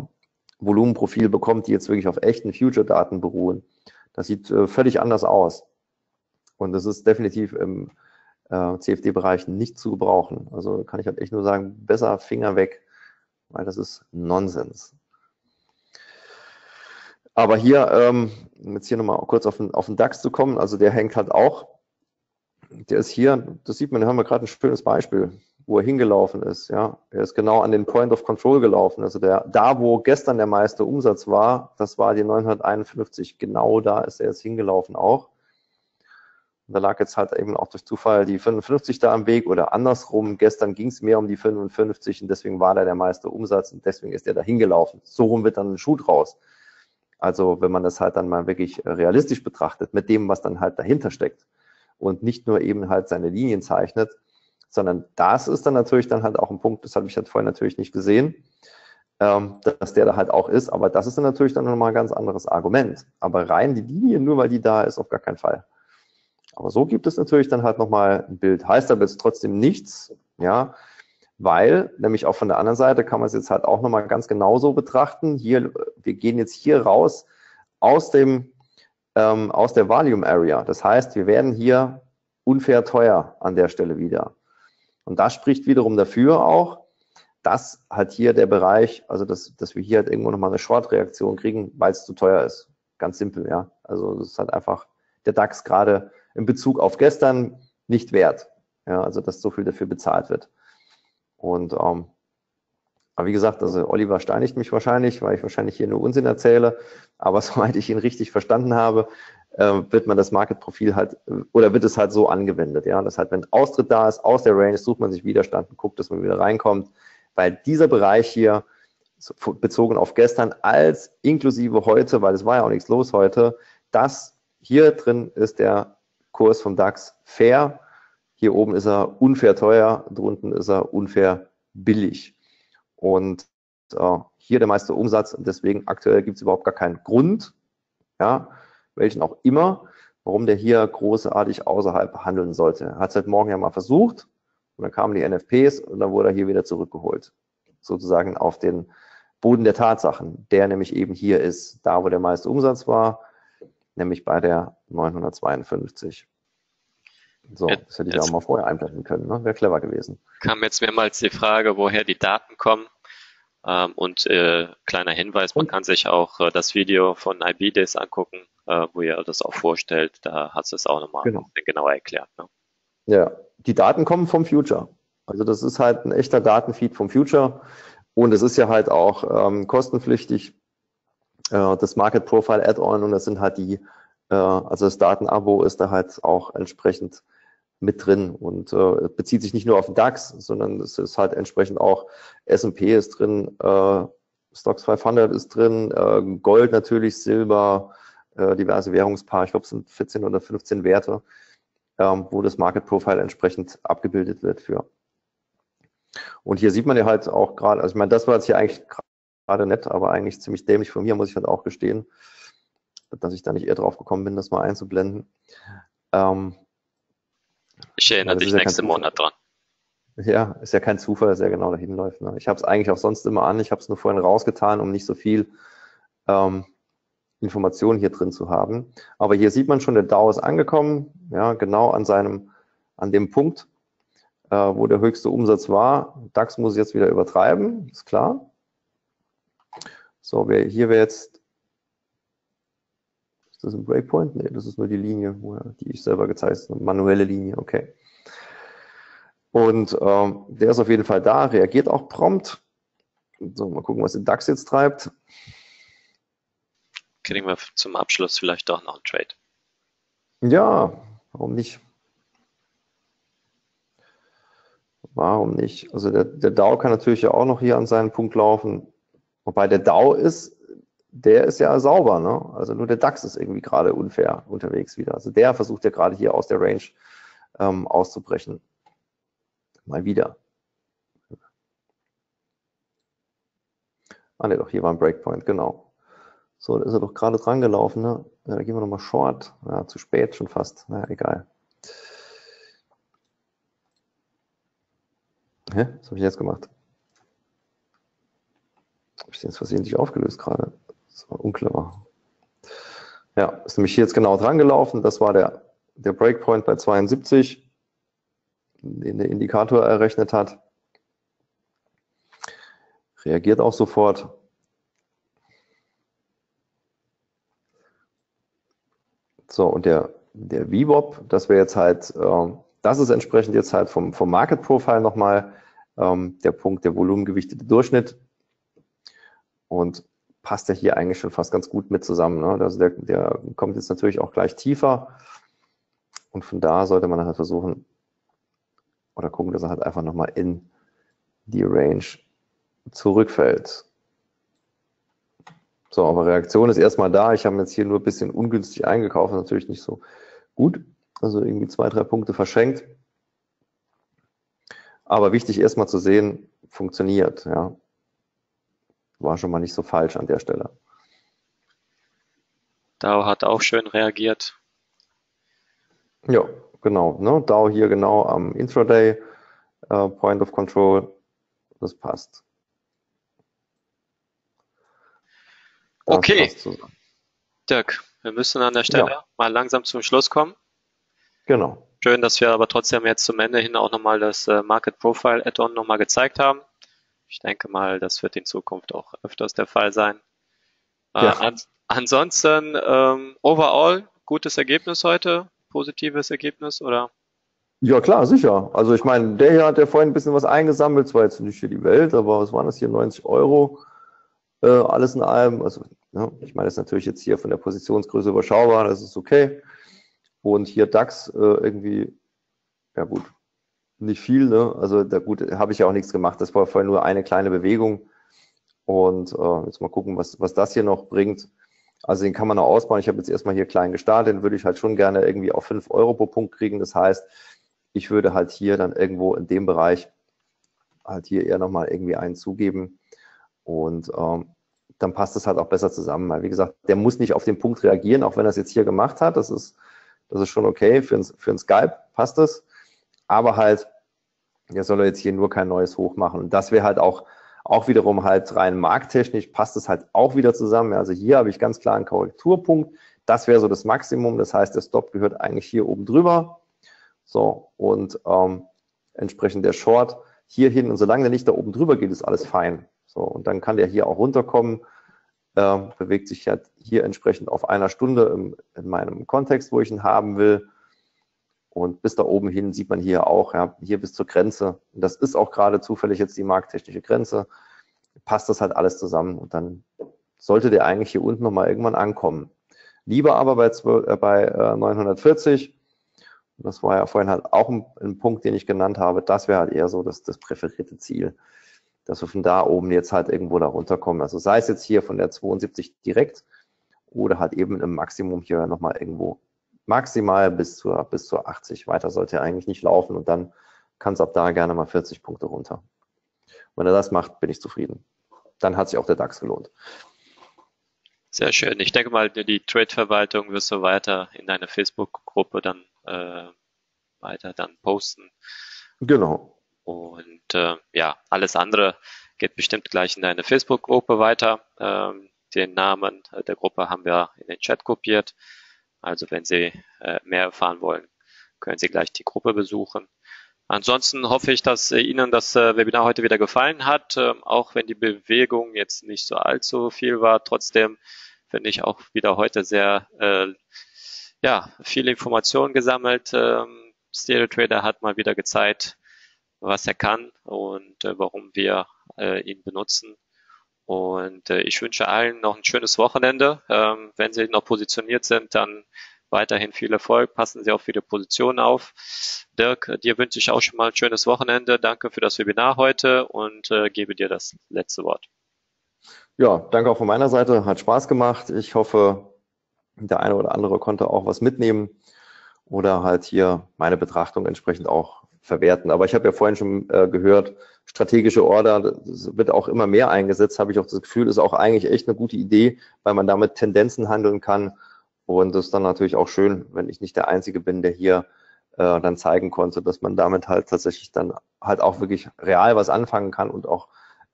Volumenprofil bekommt, die jetzt wirklich auf echten Future-Daten beruhen. Das sieht äh, völlig anders aus. Und das ist definitiv im äh, CFD-Bereich nicht zu gebrauchen. Also kann ich halt echt nur sagen, besser Finger weg, weil das ist Nonsens. Aber hier, ähm, jetzt hier nochmal kurz auf den, auf den DAX zu kommen, also der hängt halt auch der ist hier, das sieht man, haben wir gerade ein schönes Beispiel, wo er hingelaufen ist. Ja, er ist genau an den Point of Control gelaufen. Also der, da, wo gestern der meiste Umsatz war, das war die 951. Genau da ist er jetzt hingelaufen auch. Und da lag jetzt halt eben auch durch Zufall die 55 da am Weg oder andersrum. Gestern ging es mehr um die 55 und deswegen war da der meiste Umsatz und deswegen ist er da hingelaufen. So rum wird dann ein Schuh draus. Also wenn man das halt dann mal wirklich realistisch betrachtet, mit dem, was dann halt dahinter steckt und nicht nur eben halt seine Linien zeichnet, sondern das ist dann natürlich dann halt auch ein Punkt, das habe ich halt vorhin natürlich nicht gesehen. ähm, dass der da halt auch ist. Aber das ist dann natürlich dann nochmal ein ganz anderes Argument. Aber rein die Linie, nur weil die da ist, auf gar keinen Fall. Aber so gibt es natürlich dann halt nochmal ein Bild. Heißt aber jetzt trotzdem nichts, ja, weil nämlich auch von der anderen Seite kann man es jetzt halt auch nochmal ganz genauso betrachten. Hier, wir gehen jetzt hier raus aus dem, ähm, aus der Volume Area. Das heißt, wir werden hier unfair teuer an der Stelle wieder. Und das spricht wiederum dafür auch, dass halt hier der Bereich, also dass, dass wir hier halt irgendwo nochmal eine Short-Reaktion kriegen, weil es zu teuer ist. Ganz simpel, ja. Also das ist halt einfach der DAX gerade in Bezug auf gestern nicht wert. Ja, also dass so viel dafür bezahlt wird. Und ähm, aber wie gesagt, also Oliver steinigt mich wahrscheinlich, weil ich wahrscheinlich hier nur Unsinn erzähle. Aber soweit ich ihn richtig verstanden habe, äh, wird man das Market-Profil halt oder wird es halt so angewendet. Ja, das heißt, wenn Austritt da ist aus der Range, sucht man sich Widerstand und guckt, dass man wieder reinkommt, weil dieser Bereich hier bezogen auf gestern als inklusive heute, weil es war ja auch nichts los heute, das hier drin ist der Kurs vom DAX fair. Hier oben ist er unfair teuer, drunten ist er unfair billig. Und äh, hier der meiste Umsatz. Und deswegen aktuell gibt es überhaupt gar keinen Grund, ja, welchen auch immer, warum der hier großartig außerhalb handeln sollte. Hat es heute Morgen ja mal versucht und dann kamen die NFPs und dann wurde er hier wieder zurückgeholt. Sozusagen auf den Boden der Tatsachen, der nämlich eben hier ist, da wo der meiste Umsatz war, nämlich bei der 952. So, das hätte ich ja auch mal vorher einblenden können, ne? wäre clever gewesen. Kam jetzt mehrmals die Frage, woher die Daten kommen. Ähm, und äh, kleiner Hinweis, man kann sich auch äh, das Video von IBDays angucken, äh, wo ihr das auch vorstellt. Da hat es auch nochmal genau. genauer erklärt. Ne? Ja, die Daten kommen vom Future. Also das ist halt ein echter Datenfeed vom Future. Und es ist ja halt auch ähm, kostenpflichtig, äh, das Market Profile Add-on und das sind halt die, äh, also das Datenabo ist da halt auch entsprechend mit drin und äh, bezieht sich nicht nur auf den DAX, sondern es ist halt entsprechend auch S&P ist drin, äh, Stocks 500 ist drin, äh, Gold natürlich, Silber, äh, diverse Währungspaare, ich glaube es sind 14 oder 15 Werte, ähm, wo das Market Profile entsprechend abgebildet wird für. Und hier sieht man ja halt auch gerade, also ich meine, das war jetzt hier eigentlich gerade nett, aber eigentlich ziemlich dämlich von mir, muss ich halt auch gestehen, dass ich da nicht eher drauf gekommen bin, das mal einzublenden. Ähm, ich erinnere dich ja nächsten Monat dran. Ja, ist ja kein Zufall, dass er genau dahin läuft. Ne? Ich habe es eigentlich auch sonst immer an. Ich habe es nur vorhin rausgetan, um nicht so viel ähm, Informationen hier drin zu haben. Aber hier sieht man schon, der DAO ist angekommen, ja, genau an seinem, an dem Punkt, äh, wo der höchste Umsatz war. DAX muss jetzt wieder übertreiben, ist klar. So, wer, hier wäre jetzt, ist das ein Breakpoint? Nee, das ist nur die Linie, die ich selber gezeigt habe, manuelle Linie, okay. Und ähm, der ist auf jeden Fall da, reagiert auch prompt. So, mal gucken, was der DAX jetzt treibt. Kriegen wir zum Abschluss vielleicht doch noch einen Trade. Ja, warum nicht? Warum nicht? Also der, der DAO kann natürlich ja auch noch hier an seinen Punkt laufen. Wobei der DAO ist, der ist ja sauber, ne? Also nur der DAX ist irgendwie gerade unfair unterwegs wieder. Also der versucht ja gerade hier aus der Range ähm, auszubrechen. Mal wieder. Ah ne, doch, hier war ein Breakpoint, genau. So, da ist er doch gerade dran gelaufen, ne? Ja, da gehen wir nochmal Short. Ja, zu spät schon fast. Na, egal. Hä? Was habe ich jetzt gemacht? Habe ich den jetzt versehentlich aufgelöst gerade? Das war unclever. Ja, ist nämlich hier jetzt genau dran gelaufen. Das war der, der Breakpoint bei 72, den der Indikator errechnet hat. Reagiert auch sofort. So, und der, der VWAP, das wäre jetzt halt, äh, das ist entsprechend jetzt halt vom, vom Market Profile nochmal ähm, der Punkt, der volumengewichtete Durchschnitt. Und passt ja hier eigentlich schon fast ganz gut mit zusammen. Ne? Also der, der kommt jetzt natürlich auch gleich tiefer. Und von da sollte man halt versuchen, oder gucken, dass er halt einfach nochmal in die Range zurückfällt. So, aber Reaktion ist erstmal da. Ich habe jetzt hier nur ein bisschen ungünstig eingekauft, natürlich nicht so gut. Also irgendwie zwei, drei Punkte verschenkt. Aber wichtig erstmal zu sehen, funktioniert, ja. War schon mal nicht so falsch an der Stelle. Dow hat auch schön reagiert. Ja, genau. Ne? Dow hier genau am Intraday äh, Point of Control. Das passt. Das okay. Passt Dirk, wir müssen an der Stelle ja. mal langsam zum Schluss kommen. Genau. Schön, dass wir aber trotzdem jetzt zum Ende hin auch nochmal das äh, Market Profile Add-on nochmal gezeigt haben. Ich denke mal, das wird in Zukunft auch öfters der Fall sein. Äh, ja. An, ansonsten, ähm, overall, gutes Ergebnis heute, positives Ergebnis, oder? Ja, klar, sicher. Also ich meine, der hier hat ja vorhin ein bisschen was eingesammelt, zwar jetzt nicht für die Welt, aber was waren das hier, 90 Euro, äh, alles in allem. Also ja, ich meine, das ist natürlich jetzt hier von der Positionsgröße überschaubar, das ist okay. Und hier DAX äh, irgendwie, ja gut, nicht viel, ne? Also da gut, habe ich ja auch nichts gemacht. Das war vorhin nur eine kleine Bewegung. Und äh, jetzt mal gucken, was, was das hier noch bringt. Also den kann man noch ausbauen. Ich habe jetzt erstmal hier klein gestartet, den würde ich halt schon gerne irgendwie auf 5 Euro pro Punkt kriegen. Das heißt, ich würde halt hier dann irgendwo in dem Bereich halt hier eher nochmal irgendwie einen zugeben. Und ähm, dann passt es halt auch besser zusammen. Weil, wie gesagt, der muss nicht auf den Punkt reagieren, auch wenn er es jetzt hier gemacht hat. Das ist, das ist schon okay. Für ein, für ein Skype passt es. Aber halt, der soll jetzt hier nur kein neues Hoch machen. Und das wäre halt auch, auch wiederum halt rein markttechnisch passt es halt auch wieder zusammen. Also hier habe ich ganz klar einen Korrekturpunkt. Das wäre so das Maximum. Das heißt, der Stop gehört eigentlich hier oben drüber. So, und ähm, entsprechend der Short hier hin. Und solange der nicht da oben drüber geht, ist alles fein. So, und dann kann der hier auch runterkommen, äh, bewegt sich halt hier entsprechend auf einer Stunde im, in meinem Kontext, wo ich ihn haben will. Und bis da oben hin sieht man hier auch, ja, hier bis zur Grenze. Und das ist auch gerade zufällig jetzt die markttechnische Grenze. Passt das halt alles zusammen und dann sollte der eigentlich hier unten nochmal irgendwann ankommen. Lieber aber bei, 12, äh, bei äh, 940 das war ja vorhin halt auch ein, ein Punkt, den ich genannt habe. Das wäre halt eher so das, das präferierte Ziel, dass wir von da oben jetzt halt irgendwo da runterkommen. Also sei es jetzt hier von der 72 direkt oder halt eben im Maximum hier nochmal irgendwo maximal bis zur, bis zur 80. Weiter sollte er eigentlich nicht laufen und dann kann es ab da gerne mal 40 Punkte runter. Wenn er das macht, bin ich zufrieden. Dann hat sich auch der DAX gelohnt. Sehr schön. Ich denke mal, die Trade-Verwaltung wirst du weiter in deiner Facebook-Gruppe dann äh, weiter dann posten. Genau. Und äh, ja, alles andere geht bestimmt gleich in deine Facebook-Gruppe weiter. Ähm, den Namen der Gruppe haben wir in den Chat kopiert. Also wenn Sie äh, mehr erfahren wollen, können Sie gleich die Gruppe besuchen. Ansonsten hoffe ich, dass äh, Ihnen das äh, Webinar heute wieder gefallen hat, ähm, auch wenn die Bewegung jetzt nicht so allzu viel war. Trotzdem finde ich auch wieder heute sehr äh, ja, viele Informationen gesammelt. Ähm, Stereo Trader hat mal wieder gezeigt, was er kann und äh, warum wir äh, ihn benutzen. Und äh, ich wünsche allen noch ein schönes Wochenende. Ähm, wenn Sie noch positioniert sind, dann weiterhin viel Erfolg. Passen Sie auf Ihre Position auf. Dirk, dir wünsche ich auch schon mal ein schönes Wochenende. Danke für das Webinar heute und äh, gebe dir das letzte Wort. Ja, danke auch von meiner Seite. Hat Spaß gemacht. Ich hoffe, der eine oder andere konnte auch was mitnehmen oder halt hier meine Betrachtung entsprechend auch verwerten. Aber ich habe ja vorhin schon äh, gehört, strategische Order, wird auch immer mehr eingesetzt, habe ich auch das Gefühl, ist auch eigentlich echt eine gute Idee, weil man damit Tendenzen handeln kann. Und das ist dann natürlich auch schön, wenn ich nicht der Einzige bin, der hier äh, dann zeigen konnte, dass man damit halt tatsächlich dann halt auch wirklich real was anfangen kann und auch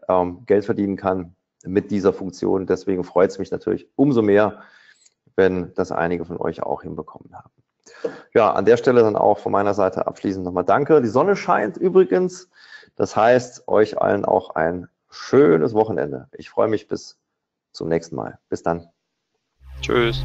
ähm, Geld verdienen kann mit dieser Funktion. Deswegen freut es mich natürlich umso mehr, wenn das einige von euch auch hinbekommen haben. Ja, an der Stelle dann auch von meiner Seite abschließend nochmal Danke. Die Sonne scheint übrigens. Das heißt, euch allen auch ein schönes Wochenende. Ich freue mich bis zum nächsten Mal. Bis dann. Tschüss.